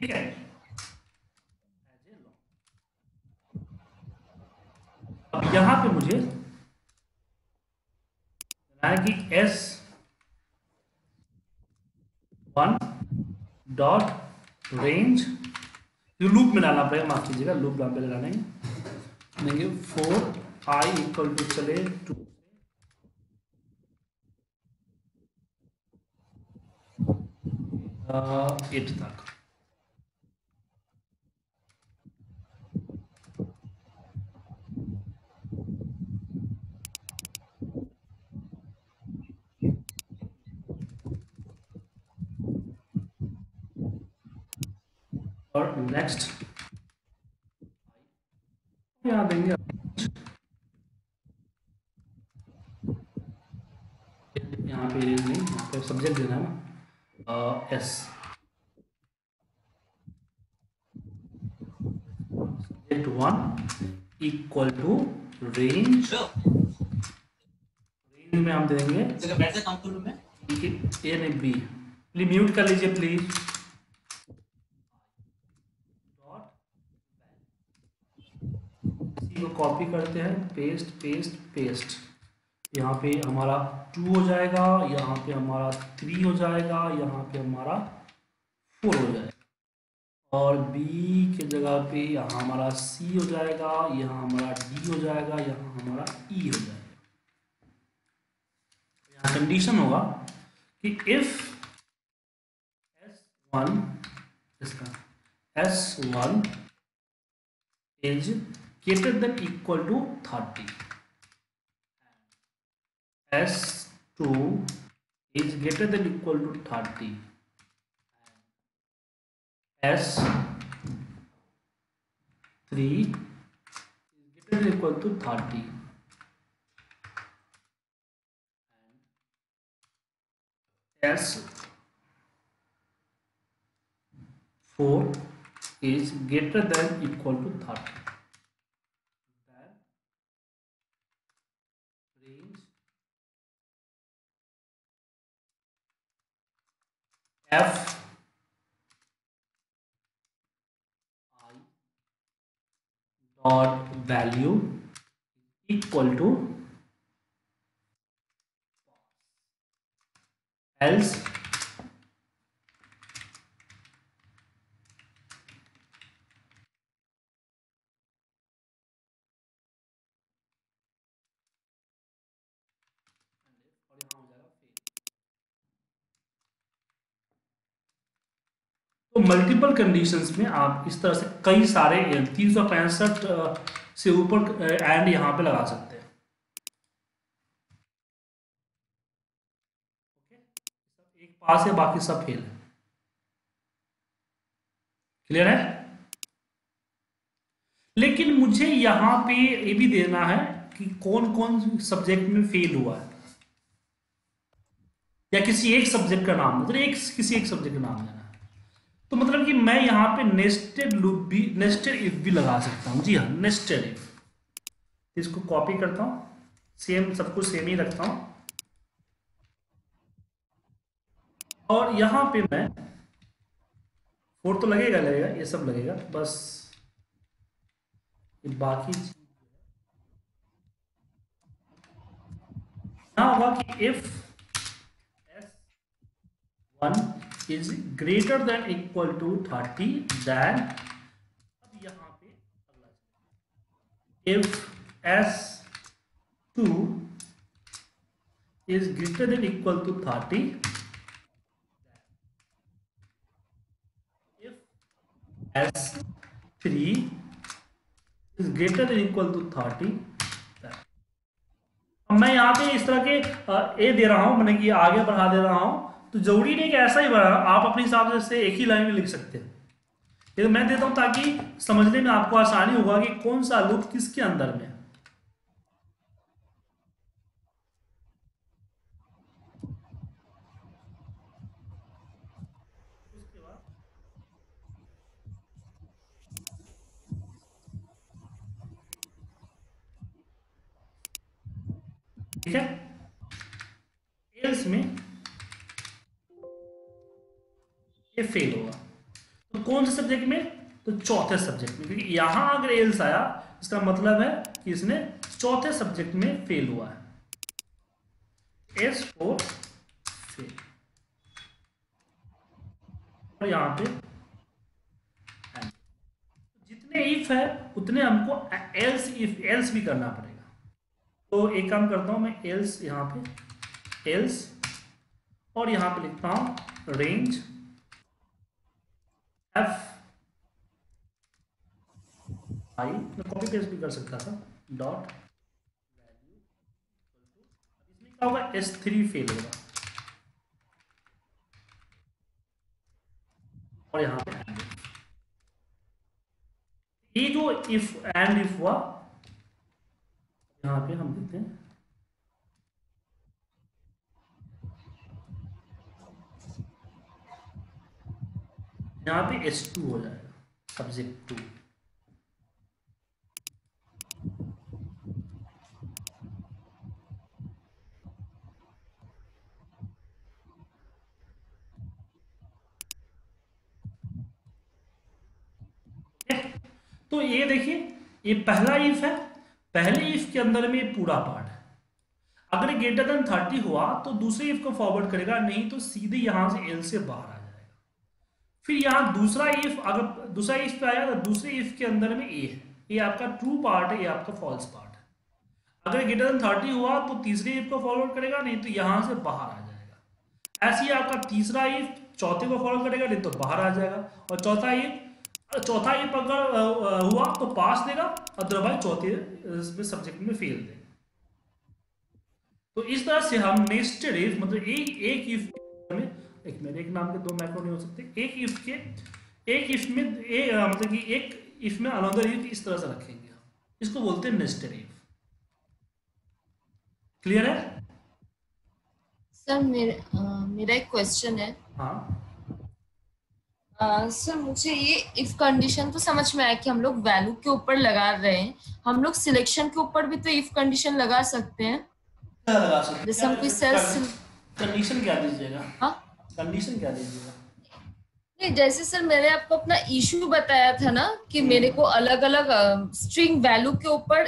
ठीक है? अब यहाँ पे मुझे कि एस वन डॉट रेंज ये लूप में डालना पड़ेगा, माफ़ कीजिएगा लूप डाल पहले डालेंगे देंगे। फोर आई इक्वल टू चले टू एट तक और नेक्स्ट यहाँ देंगे यहाँ पे रेंज नहीं यहाँ पे सब्जेक्ट देना है S subject one equal to range range में हम देंगे. ए नहीं बी प्लीज़ म्यूट कर लीजिए प्लीज़ डॉट इसी को कॉपी करते हैं पेस्ट पेस्ट पेस्ट यहाँ पे हमारा टू हो जाएगा, यहाँ पे हमारा थ्री हो जाएगा, यहाँ पे हमारा फोर हो जाएगा। और बी के जगह पे यहाँ हमारा सी हो जाएगा, यहाँ हमारा डी हो जाएगा, यहाँ हमारा ई e हो जाएगा। यहाँ कंडीशन होगा कि इफ़ एस वन इसका S one is greater than equal to 30 s2 is greater than equal to 30 s3 is greater than equal to 30 s4 is greater than equal to 30 f. I dot value equal to else तो मल्टीपल कंडीशंस में आप इस तरह से कई सारे तीन सौ पैंसठ से ऊपर एंड यहाँ पे लगा सकते हैं। एक पास है, बाकी सब फेल है। क्लियर है? लेकिन मुझे यहाँ पे ये भी देना है कि कौन कौन सब्जेक्ट में फेल हुआ है। या किसी एक सब्जेक्ट का नाम मतलब एक, किसी एक सब्जेक्ट का नाम है तो मतलब कि मैं यहाँ पे नेस्टेड लूप भी नेस्टेड इफ़ भी लगा सकता हूँ। जी हाँ नेस्टेड इफ़ इसको कॉपी करता हूँ। सेम सब कुछ सेम ही रखता हूँ। और यहाँ पे मैं फोर तो लगेगा लगेगा, ये सब लगेगा। बस, ये बाकी यहाँ होगा कि if S one is greater than equal to thirty then अब यहाँ पे if S two is greater than equal to thirty if S three is greater than equal to thirty मैं यहाँ पे इस तरह के ए दे रहा हूँ मैंने मतलब कि आगे बढ़ा दे रहा हूँ। तो ज़रूरी नहीं कि ऐसा ही बढ़ा आप अपने हिसाब से एक ही लाइन में लिख सकते हैं। ये तो मैं देता हूँ ताकि समझने में आपको आसानी होगा कि कौन सा लूप किसके अंदर में ठीक है? एल्स में ये फेल होगा। तो कौन से सब्जेक्ट में? तो चौथे सब्जेक्ट में। क्योंकि यहाँ अगर एल्स आया, इसका मतलब है कि इसने चौथे सब्जेक्ट में फेल हुआ है। एस फोर फेल और यहाँ पे जितने इफ़ है, उतने हमको एल्स इफ़ एल्स भी करना पड़ेगा। तो एक काम करता हूँ मैं एल्स यहाँ पे एल्स और यहाँ पे लिखता हूँ रेंज एफ़ आई मैं कॉपी पेस्ट भी कर सकता था। डॉट इसमें क्या होगा? एस थ्री फेल होगा। और यहाँ पे एंड ये जो इफ़ एंड इफ़ हुआ यहाँ पे हम देखते हैं यहाँ पे एस टू हो जाएगा सब्जेक्ट टू तो ये देखिए, ये पहला इफ़ है, पहले इफ़ के अंदर में पूरा पार्ट है। अगर ग्रेटर देन थर्टी हुआ तो दूसरे इफ़ को फॉरवर्ड करेगा, नहीं तो सीधे यहाँ से एल से बाहर फिर यहाँ दूसरा इफ़ अगर दूसरा इफ़ पे आया तो दूसरे इफ़ के अंदर में ए है। ये आपका ट्रू पार्ट है ये आपका फॉल्स पार्ट है। अगर ग्रेटर देन थर्टी हुआ तो तीसरे इफ़ को फॉरवर्ड करेगा, नहीं तो यहाँ से बाहर आ जाएगा। ऐसे ही आपका तीसरा इफ़ चौथे को फॉरवर्ड करेगा, नहीं तो बाहर आ जाएगा। और चौथा इफ़ चौथा इफ़ अगर हुआ तो पास देगा अदरवाइज़ चौथे सब्जेक्ट में फेल देगा। तो इस तरह से हम नेस्टेड इफ़ मतलब एक एक इफ़ में एक मेरे एक नाम के दो मैक्रो नहीं हो सकते। एक इफ़ के एक इफ़ में ए, मतलब कि एक इफ़ में अनदर इफ़ इस तरह से रखेंगे। इसको बोलते हैं नेस्टेड इफ़ क्लियर है? सर मेरे मेरा एक क्वेश्चन है। हाँ। सर uh, मुझे ये इफ़ कंडीशन तो समझ में आया कि हम लोग वैल्यू के ऊपर लगा रहे हैं। हम लोग सिलेक्शन के ऊपर भी तो इफ़ कंडीशन लगा सकते हैं। क्या लगा सकते जैसे हम कोई सेल्स कंडीशन क्या दीजिएगा? हाँ? कंडीशन क्या दीजिएगा नहीं जैसे सर मैंने आपको अपना इशू बताया था ना कि मेरे को अलग अलग स्ट्रिंग वैल्यू के ऊपर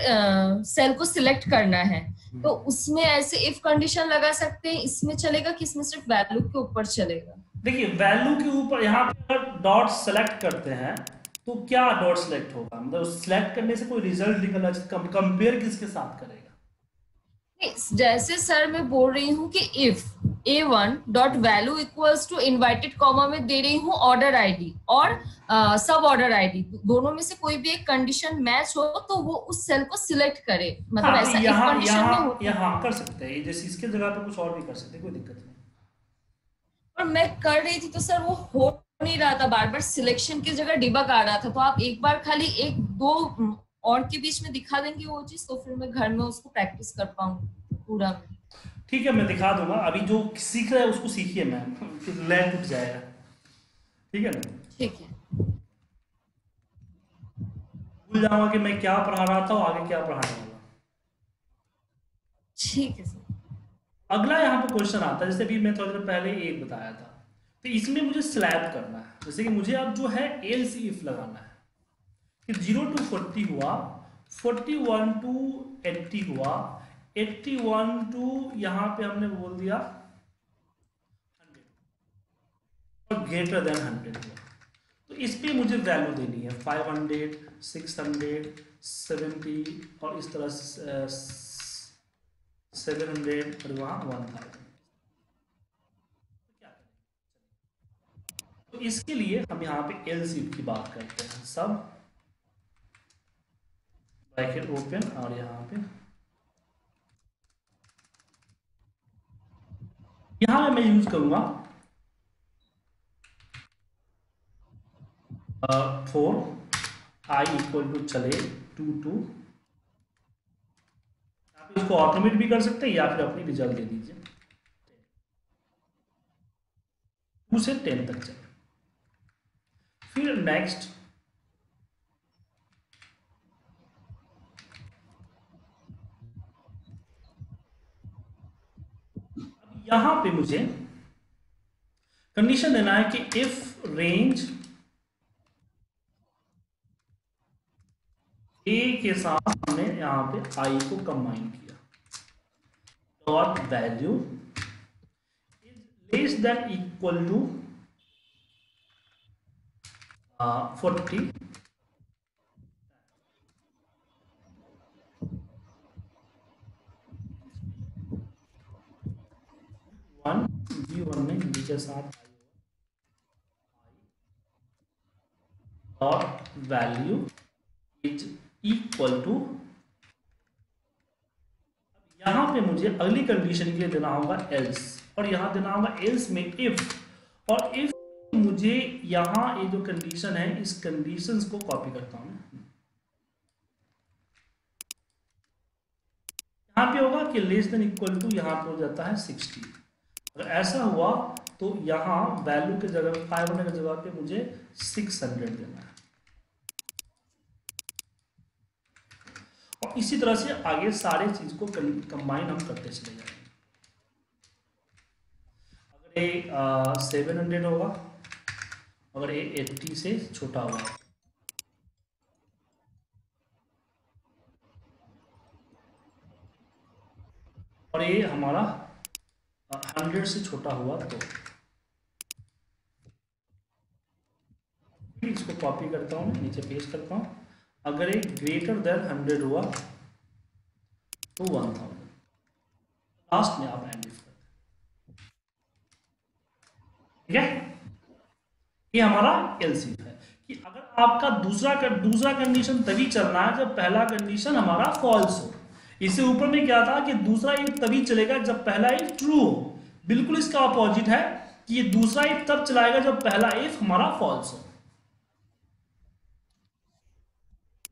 सेल को सिलेक्ट करना है। तो उसमें ऐसे इफ़ कंडीशन लगा सकते हैं इसमें चलेगा कि इसमें सिर्फ़ वैल्यू के ऊपर चलेगा? देखिए वैल्यू के ऊपर यहाँ पे अगर डॉट सेलेक्ट करते हैं तो क्या डॉट सेलेक्ट होगा? मतलब सेलेक्ट करने से कोई रिज़ल्ट निकलना चाहिए कंपेयर किसके साथ करेगा? जैसे सर मैं बोल रही हूँ कि if A one dot value equals to invited comma में दे रही हूँ ऑर्डर आईडी और सब ऑर्डर आईडी दोनों में से कोई भी एक कंडीशन मैच हो तो वो उस सेल को सिलेक्ट करे। मतलब हाँ, ऐसा यहाँ condition यहाँ है। यहाँ कर सकते हैं। जैसे इसके जगह पे कुछ और भी कर सकते हैं कोई दिक्कत नहीं। और मैं कर रही थी तो सर वो हो नहीं रहा था। बार बार सिलेक्शन की जगह डिबक आ रहा था। तो आप एक बार खाली एक दो और के बीच में दिखा देंगे वो चीज़ तो फिर मैं घर में उसको प्रैक्टिस कर पाऊँ पूरा। में ठीक है मैं दिखा दूँगा। अभी जो सीख रहा है उसको सीखिए मैम। लैंड टूट जाएगा। ठीक है ना? ठीक है। भूल जाऊँगा कि मैं क्या पढ़ा रहा था और आगे क्या पढ़ाने वाला। ठीक है सर। अगला यहाँ पे क्वेश्चन आता है। जैसे अभी मैं थोड़ी देर पहले एक बताया था। तो इसमें मुझे स्लैब करना है। जैसे कि मुझे अब जो है एल सी इफ़ लगाना है। कि ज़ीरो टू फोर्टी हुआ फोर्टी वन टू एट्टी हुआ एट्टी वन टू यहाँ पे हमने बोल दिया। हंड्रेड और ग्रेटर देन हंड्रेड तो इस पे मुझे वैल्यू देनी है। Five hundred six hundred seventy और इस तरह सेवन हंड्रेड और वहाँ वन थाउज़ेंड तो इसके लिए हम यहाँ पे एल की बात करते हैं। सब। ब्रैकेट ओपन और यहाँ पे यहाँ में यूज़ करूँगा फोर आई इक्वल टू चले टू टू आप इसको ऑटोमेट भी कर सकते हैं, या फिर अपनी रिज़ल्ट दे दीजिए। टू से टेन तक चले। फिर नेक्स्ट यहाँ पे मुझे कंडीशन देना है कि इफ़ रेंज ए के साथ हमने यहाँ पे आई को कंबाइन किया। Dot value is less than equal to forty one B one में के साथ dot value is equal to यहाँ पे मुझे अगली कंडीशन के लिए देना होगा एल्स और यहाँ देना होगा एल्स में इफ़ और इफ़ मुझे यहाँ ये जो कंडीशन है, इस कंडीशंस को कॉपी करता हूँ। यहाँ पे होगा कि लेस देन इक्वल टू यहाँ पे हो जाता है सिक्सटी अगर ऐसा हुआ तो यहाँ वैल्यू के जगह फाइव हंड्रेड की जगह पे मुझे सिक्स हंड्रेड देना है। और इसी तरह से आगे सारे चीज़ को कंबाइन हम करते चले जाएँगे। अगर ये सेवन हंड्रेड होगा, अगर ये एट्टी से छोटा होगा। और ये हमारा हंड्रेड से छोटा हुआ तो इसको कॉपी करता हूँ नीचे पेस्ट करता हूँ। अगर एक ग्रेटर देन हंड्रेड हुआ तो वन थाउज़ेंड लास्ट में आप एंड ठीक है? ये हमारा एलसी है। कि अगर आपका दूसरा कर, दूसरा कंडीशन तभी चलना है जब पहला कंडीशन हमारा फॉल्स हो। इससे ऊपर में क्या था कि दूसरा इफ़ तभी चलेगा जब पहला इफ़ ट्रू हो। बिल्कुल इसका अपोजिट है कि ये दूसरा इफ़ तब चलाएगा जब पहला इफ़ हमारा फॉल्स हो।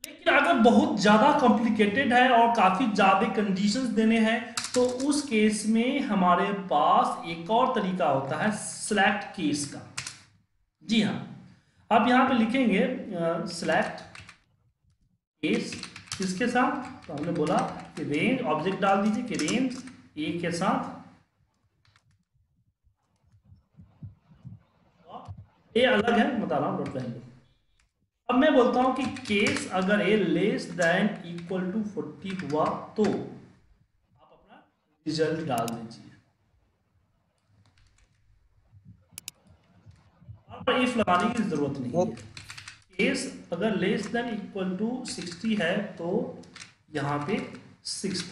लेकिन अगर बहुत ज़्यादा कॉम्प्लिकेटेड है और काफ़ी ज़्यादा कंडीशंस देने हैं तो उस केस में हमारे पास एक और तरीका होता है सिलेक्ट केस का। जी हाँ। आप यहाँ पे लिखेंगे सिलेक्ट केस किसके साथ? तो हमने बोला कि रेंज ऑब्जेक्ट डाल दीजिए कि रेंज ए के साथ। ए अलग है बता रहा हूँ वैल्यू अब मैं बोलता हूँ कि केस अगर A less than equal to forty हुआ तो आप अपना रिज़ल्ट डाल दीजिए। इफ़ लगाने की ज़रूरत नहीं है। केस अगर less than equal to sixty है तो यहाँ पे six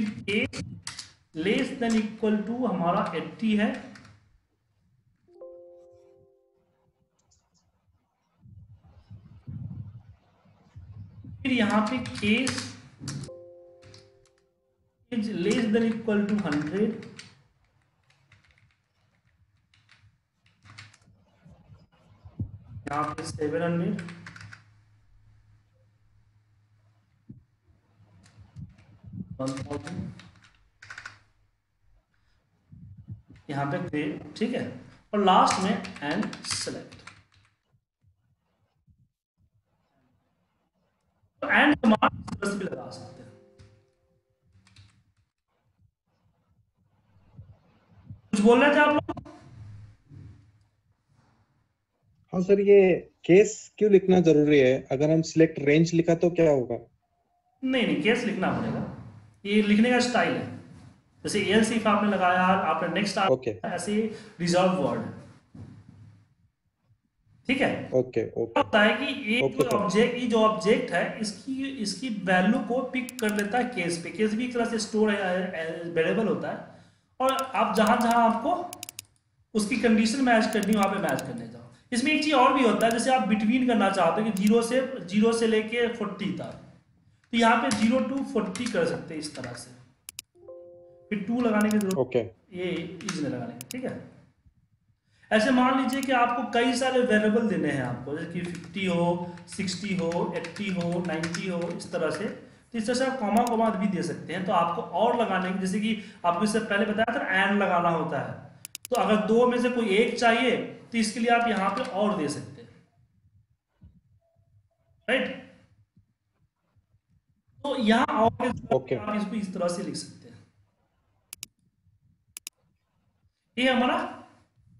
case less than equal to हमारा एट्टी है। फिर यहाँ पे case is less than equal to hundred यहाँ सेवन हंड्रेड वन थाउज़ेंड यहाँ पे क्रिएट ठीक है? और लास्ट में एंड सेलेक्ट तो एंड कमांड भी लगा सकते हैं। कुछ बोल रहे थे आप लोग? हाँ सर ये केस क्यों लिखना ज़रूरी है? अगर हम सिलेक्ट रेंज लिखा तो क्या होगा? नहीं नहीं केस लिखना पड़ेगा। ये लिखने का स्टाइल है। जैसे एल सिफ आपने लगाया आपने नेक्स्ट ओके ऐसे रिज़र्व वर्ड ठीक है? ओके ओके होता है कि ये Okay, जो ऑब्जेक्ट ये जो ऑब्जेक्ट है इसकी इसकी वैल्यू को पिक कर लेता है केस पे। केस भी एक तरह से स्टोर वेरिएबल होता है। और आप जहाँ जहाँ आपको उसकी कंडीशन मैच करनी वहाँ पे मैच करने इसमें एक चीज़ और भी होता है जैसे आप बिटवीन करना चाहते हो कि ज़ीरो से ज़ीरो से लेके फोर्टी तक। तो यहाँ पे ज़ीरो टू फोर्टी कर सकते हैं इस तरह से। फिर टू लगाने की ज़रूरत ओके ये इज़ लगाने की ठीक है? ऐसे मान लीजिए कि आपको कई सारे वेरिएबल देने हैं आपको जैसे कि फिफ्टी हो सिक्सटी हो एट्टी हो नाइन्टी हो इस तरह से। तो इस तरह से आप कॉमा कॉमा भी दे सकते हैं। तो आपको और लगाने की जैसे कि आपको इससे पहले बताया था एंड लगाना होता है। तो अगर दो में से कोई एक चाहिए तो इसके लिए आप यहाँ पे और दे सकते हैं। राइट तो यहाँ और Okay. आप इसको इस तरह से लिख सकते हैं। ये हमारा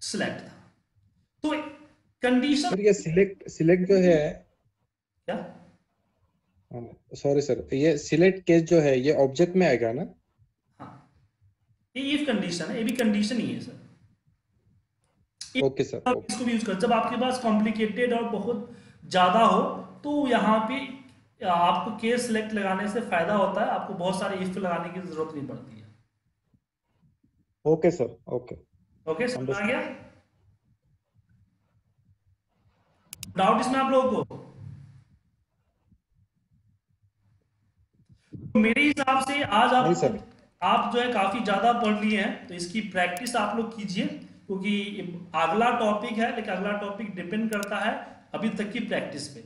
सिलेक्ट था। तो कंडीशन ये सिलेक्ट सिलेक्ट जो है क्या? सॉरी सर ये सिलेक्ट केस जो है ये ऑब्जेक्ट में आएगा ना? हाँ। ये इफ़ कंडीशन है ये भी कंडीशन ही है सर ओके सर आप इसको भी यूज़ कर। जब आपके पास कॉम्प्लिकेटेड और बहुत ज़्यादा हो तो यहाँ पे आपको केस सिलेक्ट लगाने से फ़ायदा होता है। आपको बहुत सारे इफ़ लगाने की ज़रूरत नहीं पड़ती है। ओके सर ओके ओके समझ आ गया? डाउट इसमें आप लोगों को? तो मेरे हिसाब से आज आप आप जो है काफ़ी ज़्यादा पढ़ लिए हैं तो इसकी प्रैक्टिस आप लोग कीजिए। क्योंकि अगला टॉपिक है लेकिन अगला टॉपिक डिपेंड करता है अभी तक की प्रैक्टिस पे।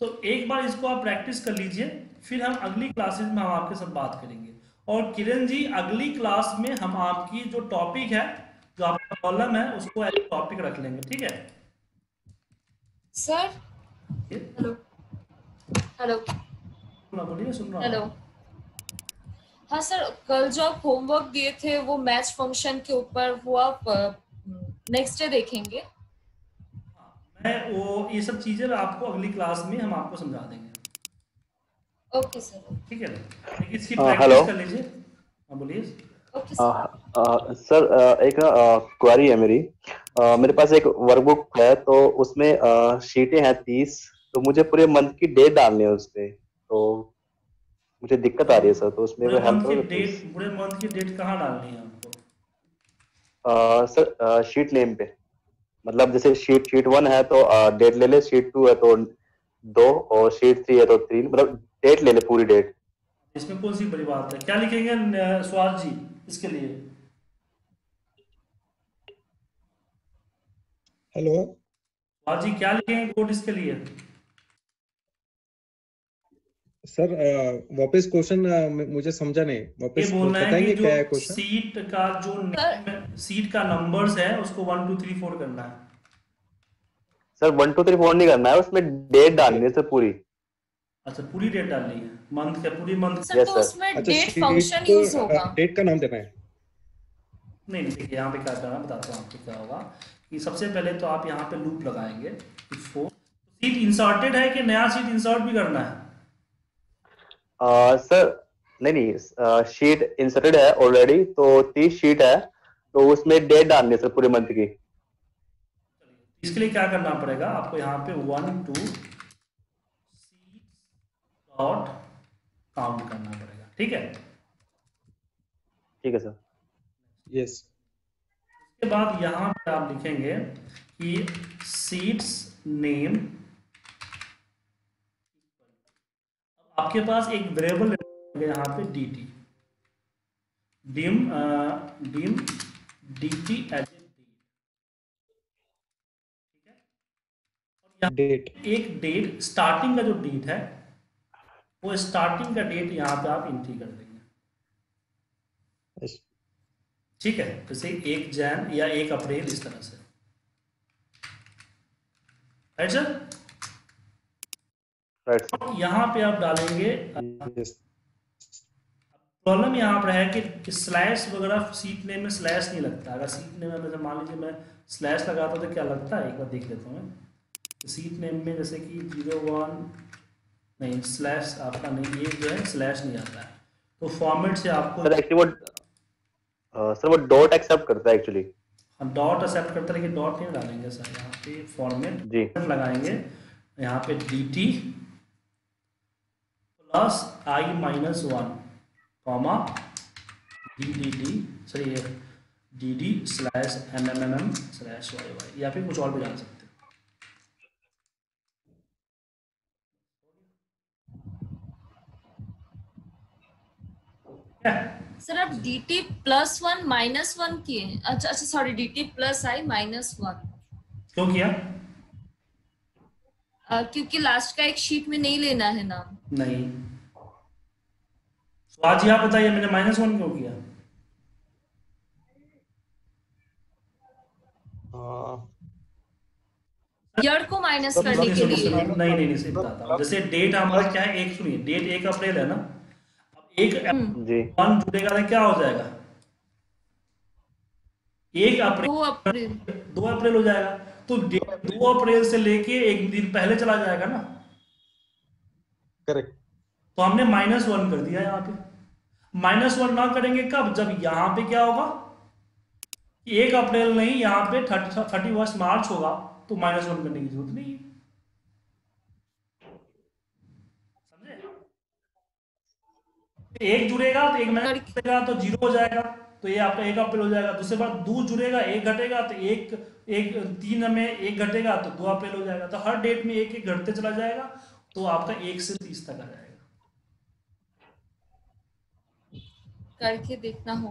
तो एक बार इसको आप प्रैक्टिस कर लीजिए फिर हम अगली क्लासेस में हम आपके साथ बात करेंगे। और किरण जी अगली क्लास में हम आपकी जो टॉपिक है जो आपका प्रॉब्लम है उसको एज टॉपिक रख लेंगे ठीक है? सर हेलो हेलो बोलिए सुन रहा हूँ। हेलो हाँ सर कल जो आप होमवर्क दिए थे वो मैच फ़ंक्शन के ऊपर वो आप नेक्स्ट डे देखेंगे। मैं वो ये सब चीज़ें आपको अगली क्लास में हम आपको समझा देंगे। ओके सर ठीक है ना? लेकिन इसकी हाँ, प्रैक्टिस कर लीजिए। हाँ बोलिए। सर आ, सर आ, एक ना क्वेरी है मेरी। आ, मेरे पास एक वर्कबुक है तो उसमें शीटें हैं तीस तो मुझे पूरे मंथ की डेट डालनी है उसपे। तो मुझे दिक्कत आ रही है सर तो उसमें पूरे हेल्प मंथ की करोगे डेट पूरे मंथ की डेट कहाँ डालनी है आपको सर शीट नेम पे। मतलब जैसे शीट शीट वन है तो डेट ले ले शीट टू है तो दो और शीट थ्री है तो तीन। मतलब डेट ले ले पूरी डेट इसमें कौन सी बड़ी बात है? क्या लिखेंगे स्वाद जी इसके लिए? हेलो? स्वाद जी क्या लिखेंगे कोड इसके लिए? सर वापस क्वेश्चन मुझे समझा नहीं। वापस बोलना है बताएँगे कि क्या है जो क्वेश्चन सीट का जो सीट का नंबर्स है उसको वन टू थ्री फोर करना है। Sir one two three four नहीं करना है उसमें डेट डालनी है सर पूरी। अच्छा पूरी डेट डालनी है। मंथ का पूरी मंथ सर Yes, तो उसमें अच्छा डेट फ़ंक्शन यूज़ होगा। डेट का नाम देना है। नहीं नहीं देखिए यहाँ पे क्या करना है, बताता हूँ आपको क्या होगा। कि सबसे पहले तो आप यहाँ पे लूप लगाएँगे फोर सीट इंसर्टेड है कि नया सीट इंसर्ट भी करना है? सर नहीं नहीं शीट इंसर्टेड है ऑलरेडी तो तीस शीट है तो उसमें डेट डालनी है सर पूरे मंथ की। इसके लिए क्या करना पड़ेगा? आपको यहाँ पे वन टू डॉट काउंट करना पड़ेगा। ठीक है? ठीक है सर यस उसके बाद यहाँ पे आप लिखेंगे कि सीट्स नेम आपके पास एक वेरिएबल यहाँ पे D T dim dim D T as date एक डेट स्टार्टिंग का जो डेट है वो स्टार्टिंग का डेट यहाँ पे आप एंट्री कर देंगे। ठीक है? जैसे एक जैन या एक अप्रैल इस तरह से। राइट सर यहाँ पे आप डालेंगे प्रॉब्लम यहाँ पर है कि स्लैश वगैरह सीट नेम में स्लैश नहीं लगता। अगर सीट नेम में जैसे मान लीजिए मैं स्लैश लगाता तो क्या लगता है? एक बार देख लेता हूँ मैं। सीट नेम में जैसे कि ज़ीरो वन नहीं स्लैश आपका नहीं ये जो है स्लैश नहीं आता है। तो फॉर्मेट से आपको सर एक्चुअली वो सर वो डॉट एक्सेप्ट करता है एक्चुअली डॉट एक्सेप्ट करता है लेकिन डॉट नहीं डालेंगे सर यहाँ पे फॉर्मेट जी। लगाएँगे। यहाँ पे D T plus I minus one comma D D D sorry ये D D slash M M M M slash Y Y या फिर कुछ और भी डाल सकते हैं। सर आप D T plus one minus one किए अच्छा अच्छा sorry D T plus I minus one क्यों किया? क्योंकि लास्ट का एक शीट में नहीं लेना है नाम। नहीं। तो आज ही आप बताइए मैंने माइनस वन क्यों किया? ईयर को माइनस करने के लिए। नहीं नहीं नहीं बताता जैसे डेट हमारा क्या है एक सुनिए डेट एक अप्रैल है ना? अब एक हम्म, वन जुड़ेगा तो क्या हो जाएगा? एक अप्रैल दो अप्रैल हो जाएगा। तो दो अप्रैल से लेके एक दिन पहले चला जाएगा ना? करेक्ट तो हमने माइनस वन कर दिया यहाँ पे। माइनस वन ना करेंगे कब? जब यहाँ पे क्या होगा? एक अप्रैल नहीं यहाँ पे थर्टी थर्टी फ़र्स्ट मार्च होगा तो माइनस वन करने की ज़रूरत नहीं है। समझे? एक जुड़ेगा तो एक महीना तो ज़ीरो हो जाएगा। तो ये आपका एक अप्रैल हो जाएगा। दूसरे बार दो जुड़ेगा एक घटेगा तो एक एक तीन में एक घटेगा तो दो अप्रैल हो जाएगा। तो हर डेट में एक एक घटते चला जाएगा तो आपका एक से तीस तक आ जाएगा। करके देखना हो।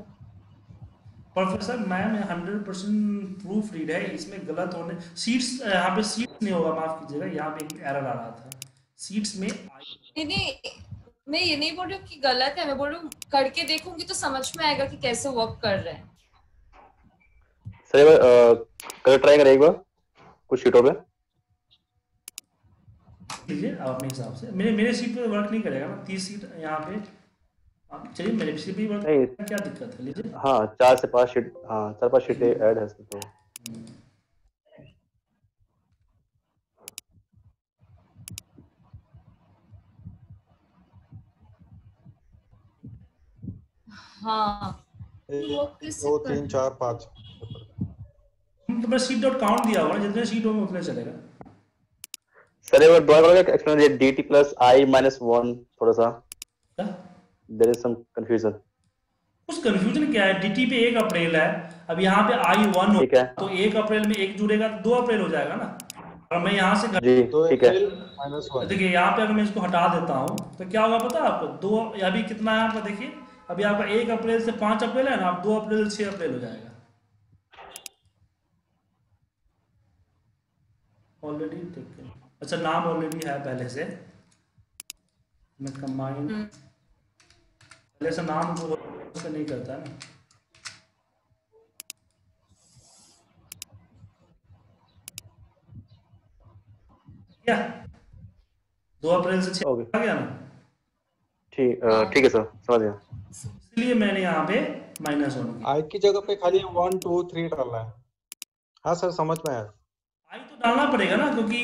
Professor ma'am hundred percent proofread है। इसमें गलत होने सीट्स यहाँ पे सीट्स नहीं होगा माफ़ कीजिएगा यहाँ पे एक एरर आ रहा था। सीट्स में नहीं नहीं मैं ये नहीं बोल रही हूँ कि गलत है मैं बोल रही हूँ करके देखूँगी तो समझ में आएगा कि कैसे वर्क कर रहे हैं। सर कलर ट्राई करें एक बार कुछ शीटों पे। लीजिए आप अपने हिसाब से मेरे मेरे सीट पे वर्क नहीं करेगा ना तीस सीट यहाँ पे चलिए मेरे सीट पे वर्क नहीं। क्या दिक्कत है लीजिए। हाँ चार से पाँच शीट हाँ चार पाँच शीटें ऐड है तो। हाँ। एक, वो कैसे दो तीन चार पाँच। तो बस सीट डॉट काउंट दिया होगा ना जितने सीट होंगे उतने चलेगा। सर एक बार दोबारा करोगे एक्सप्लेन ये D T plus I minus one थोड़ा सा। क्या? देर इज़ सम कंफ्यूजन उस कंफ्यूजन क्या है? डीटी पे एक अप्रैल है अब यहाँ पे आई वन हो तो एक अप्रैल में एक जुड़ेगा तो दो अप्रैल हो जाएगा ना। और मैं यहाँ से जी दो ठीक है। देखिए यहाँ पे अगर मैं इसको हटा देता हूँ तो क्या होगा पता है आपको? दो अभी कितना है आपका? देखिए। अभी आपका एक अप्रैल से पाँच अप्रैल है ना आप दो अप्रैल से छह अप्रैल हो जाएगा। ऑलरेडी टेकन अच्छा नाम ऑलरेडी है पहले से। मैं कंबाइन हम्म, पहले से नाम जो उसका नहीं करता ना। क्या दो अप्रैल से छह ओके आ गया ना। ठीक ठीक है सर समझ गया। इसलिए मैंने यहाँ पे माइनस वन आई की जगह पे खाली वन टू थ्री डालना है। हाँ सर समझ में आया। आई तो डालना पड़ेगा ना क्योंकि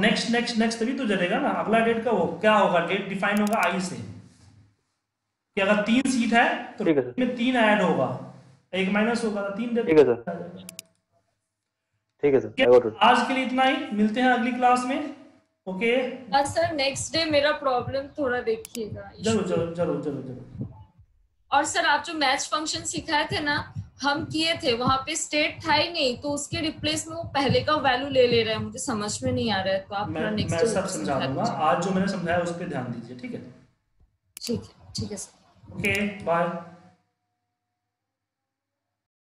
नेक्स्ट नेक्स्ट नेक्स्ट तभी तो चलेगा ना। अगला डेट का वो क्या होगा? डेट डिफाइन होगा आई से। कि अगर तीन सीट है तो ठीक है में तीन ऐड होगा। एक माइनस होगा तो तीन डेट ठीक है सर। ठीक है सर आज के लिए इतना ही। मिलते हैं अगली क्लास में। ओके सर नेक्स्ट डे मेरा प्रॉब्लम थोड़ा देखिएगा ज़रूर ज़रूर ज़रूर ज़रूर ज़रूर। और सर आप जो मैच फ़ंक्शन सिखाए थे ना हम किए थे वहाँ पे स्टेट था ही नहीं तो उसके रिप्लेस में वो पहले का वैल्यू ले ले रहे हैं मुझे समझ में नहीं आ रहा है तो आप मैं थोड़ा मैं नेक्स्ट सब समझा दूँगा। आज जो मैंने समझाया उस पर ध्यान दीजिए ठीक है? ठीक है ठीक है सर। Okay bye